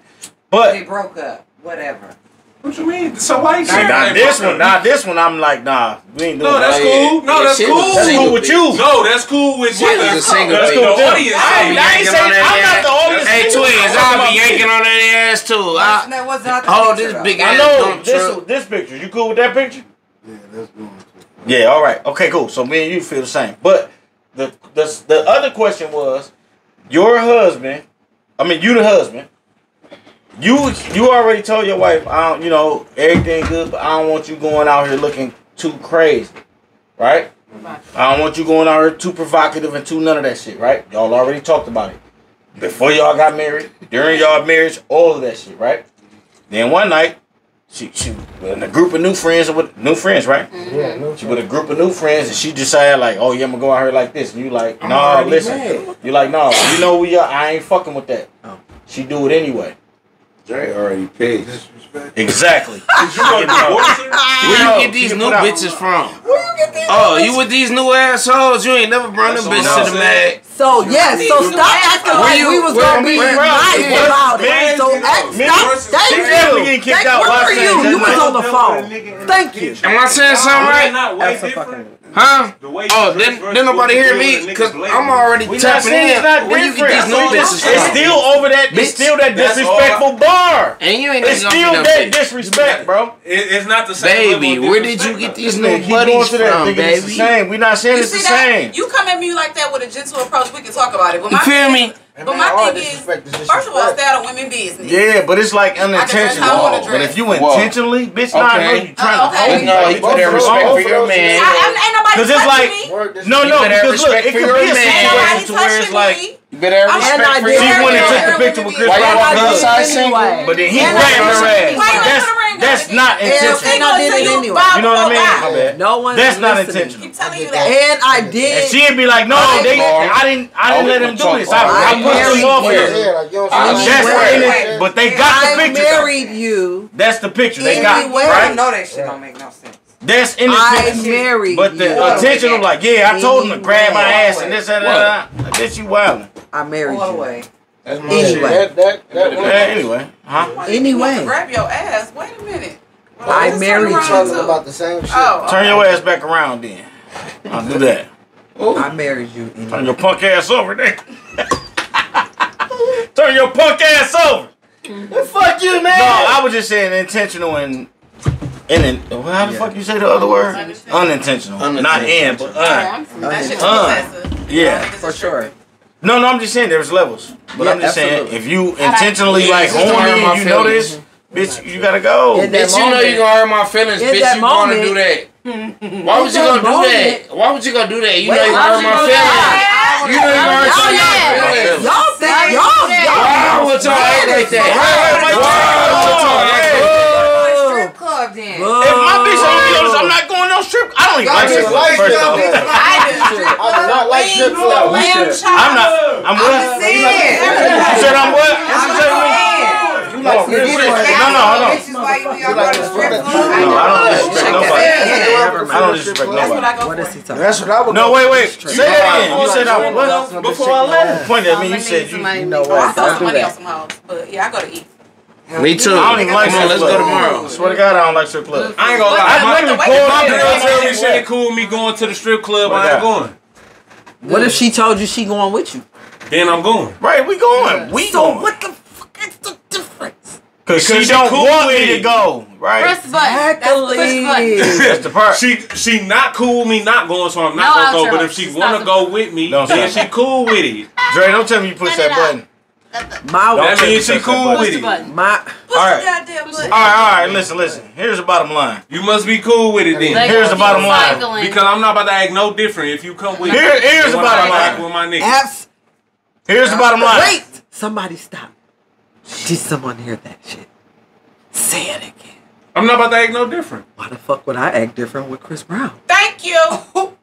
But they broke up. Whatever. What you mean? So why you sharing? Not this one. Not this one. I'm like, nah, we ain't doing. that. No, that's cool. No, that's cool. That's cool with you. No, that's cool with she what a single That's cool with you. I, I ain't saying I'm not the audience. Hey, twins, I'll be yanking on that ass too. Oh, this big ass. I know this this picture. You cool with that picture? Yeah, that's cool. Yeah. All right. Okay. Cool. So me and you feel the same. But the the the other question was, your husband. I mean, you the husband you you already told your wife, I don't, you know, everything good, but I don't want you going out here looking too crazy, right? I don't want you going out here too provocative and too none of that shit, right? Y'all already talked about it. Before y'all got married, during y'all marriage, all of that shit, right? Then one night, she she with a group of new friends with new friends, right? Yeah, no She with a group of new friends and she decided like, oh yeah, I'm gonna go out here like this. And you like, no, already listen. mad. You like, no, you know we are, I ain't fucking with that. She do it anyway. Dre already paid. Exactly. Where you get these new bitches from? Where you get these? Oh, you with these new assholes? You ain't never brought them bitch to the mag. So yes, so stop acting like we was gonna be nice about it. So act, stop. Thank you. Thank. Where you? You was on the phone. Thank you. Am I saying something right? That's a fucking. Huh? The oh, then, then nobody hear me because I'm already we tapping in. It's not when you get these new bitches it's still over that. Bitch, it's still that disrespectful bar. And you ain't. It's still that disrespect, bro. It, it's not the same. Baby, where did you get these new buddies from, baby? It's the same. We're not saying it's the same. You come at me like that with a gentle approach. We can talk about it. But my you feel me? And but man, my thing is, first of all, it's out of women business. Yeah, but it's like unintentional. But if you intentionally, bitch, okay. Oh, nah, you trying uh, okay. to hold no, you put that respect for your man. Because it's like, no, no, because look, it could be a situation where it's like. But every respect I for you. She wanted to take the picture with Chris Rock. Why y'all side single? But then he ran her ass. That's, that's not intentional. And I did it anyway. You know what I mean? My bad. No one That's not intentional. Keep telling you that. And I did. And she'd be like, no, they, I didn't I didn't let him do this. I, I pushed him off here. That's But they got the picture. I married you. That's the picture they got, right? No, that shit don't make no sense. That's in the I married But the intentional, like, yeah, I told him to grab my ass and this and that. This you wildin'. I married All you. The way. That's my anyway. That, that, that anyway. Huh? Anyway. You grab your ass. Wait a minute. Well, I married you. Talking about the same shit. Oh, turn okay. your ass back around then. I'll do that. Ooh. I married you. Anyway. Turn your punk ass over there. turn your punk ass over. Fuck you, man. No, I was just saying intentional and and then, how the yeah. fuck you say the other word? Unintentional. Unintentional. Not in, but un. Yeah, un. Yeah, for sure. No, no, I'm just saying there's levels. But yeah, I'm just absolutely. saying if you intentionally like horn you feelings. know this, bitch, you gotta go. Bitch, you know you gonna hurt my feelings, bitch, you moment. gonna do that. Why would you gonna do that? Why would you gonna do that? You Wait, know you gonna hurt my feelings. You know you gonna hurt my feelings. Y'all think y'all y'all Why would y'all act like that? Why would y'all act like that? Strip club then. If my strip. I don't even like strip clubs. I do not like strip clubs. I'm not. I'm what? You said I'm what? You said me. Oh, no, no, no. I don't disrespect nobody. I don't disrespect nobody. What is he talking? That's what I would. No, wait, wait. Say it again. You said I was before I left. Pointed at me. You said you. You know what? I saw somebody else some house, but yeah, I go to eat. Me too. I don't even like Come on, let's go tomorrow. I swear to God, I don't like strip club. I ain't gonna lie. I literally go If my girl tell me she ain't cool with me going to the strip club, I ain't going. What if she told you she going with you? Then I'm going. Right, we going. We so going. what the fuck is the difference? Cause, she, she don't cool want me to go. Right. Press button. Exactly. That's, That's the part. She she not cool with me not going, so I'm not no, gonna go. But if she wanna go with me, then she cool with it. Dre, don't tell me you push that button. My That means she cool with it. My Push all right, the goddamn all right, all right. Listen, listen. Here's the bottom line. You must be cool with it then. Here's the bottom line. Because I'm not about to act no different if you come with. Here, here's the bottom line. With my here's the bottom line. Wait, somebody stop. Did someone hear that shit? Say it again. I'm not about to act no different. Why the fuck would I act different with Chris Brown? Thank you.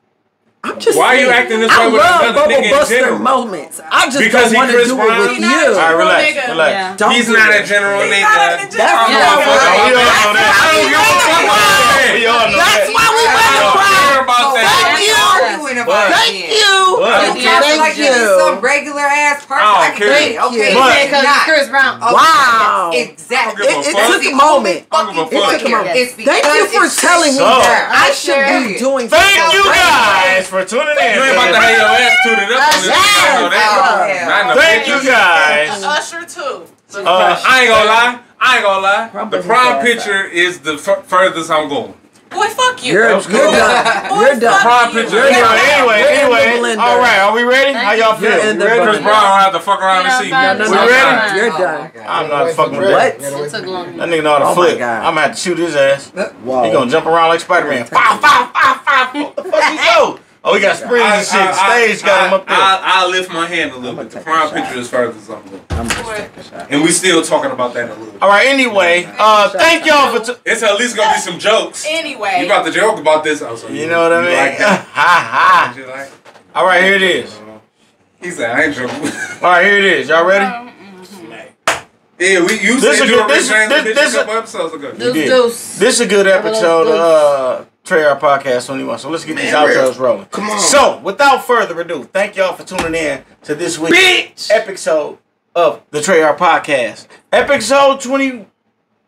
I'm just. Why saying, are you acting this I way with another nigga Buster in general? moments. I just because don't want to do Brown? it with you. All right, relax, relax. Yeah. Don't he's not a general nigga. That's why we all know That's why we want to cry. Fuck you went about Thank you. But, you thank like you. some regular ass person. I, I can thank. Okay, but, it's not. Chris Brown. Okay, wow. Exactly. It, it, took a moment. It took a moment. Thank you for telling me that. I should be doing. Thank you guys for tuning in. You ain't about to have your ass tooted up. Thank you guys. Usher too. Uh, I ain't gonna lie. I ain't gonna lie. The prime picture is the furthest I'm going. Boy, fuck you. You're, you're, done. Boy, you're done. Poppins. You're done. Anyway, anyway. All right, are we ready? How y'all feel? You're in the ready? Chris Brown don't have to fuck around and see. No, we ready? You're done. I'm not fucking ready. What? It took long. That nigga know how to oh flip. I'm gonna have to shoot his ass. Wow. He gonna jump around like Spider-Man. Fow, fow, fow, fow. What the fuck he do? Oh, we got springs and shit. Stage I, got him up there. I, lift my hand a little bit. The prime picture is further as I'm going. And we still talking about that a little bit. All right, anyway, uh, thank y'all for. T- it's at least going to be some jokes. Anyway. You about to joke about this. Oh, so you, you know what I mean? Like ha ha. All right, here it is. He said, I ain't joking. All right, here it is. Y'all ready? Yeah, we used this is do good, this, this, this, this, a couple episodes ago. This, this is a good episode. Uh, Treyarch Podcast 21. So let's get these Man, outros rolling. Come on. So, without further ado, thank y'all for tuning in to this week's Bitch! episode of the Treyarch Podcast. Episode 20,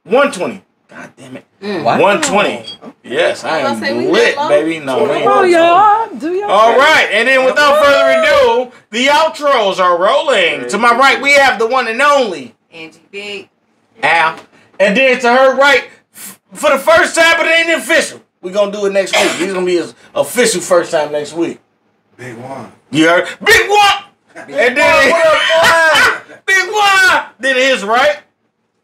120. God damn it. Mm. Wow. 120. Yes, I I am gonna say, we lit, baby. No, we ain't Come on, y'all. Do y'all. All right, and then without further ado, the outros are rolling. To my right, we have the one and only Angie Big. Al. And then to her right, f- for the first time, but it ain't official. We're gonna do it next week. He's gonna be his official first time next week. Big one. You heard? Big one! And then Big one! Then his right.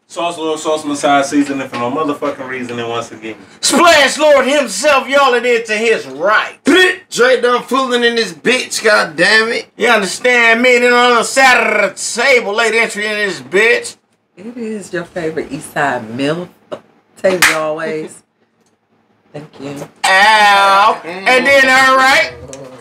Sauce Lord Sauce Messiah seasoning for no motherfucking reason. And once again, Splash Lord himself, y'all it in to his right. Dre done fooling in this bitch, god damn it. You understand me? Then on the side of the table, late entry in this bitch. It is your favorite East Side MILF. table always. Thank you. Al. And then her right.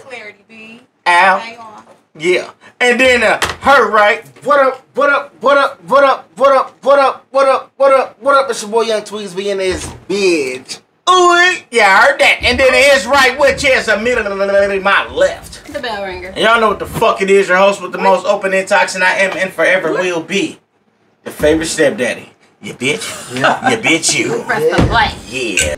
Clarity B. Al. Hang on. Yeah. And then uh, her right. What up, what up, what up, what up, what up, what up, what up, what up, what up? It's your boy Young Tweez being this bitch. Ooh, yeah, I heard that. And then his right, which is immediately my left. The bell ringer. And y'all know what the fuck it is. Your host with the most open intoxin I am and forever will be. The favorite stepdaddy. You bitch. You bitch you. Press the button. Yeah.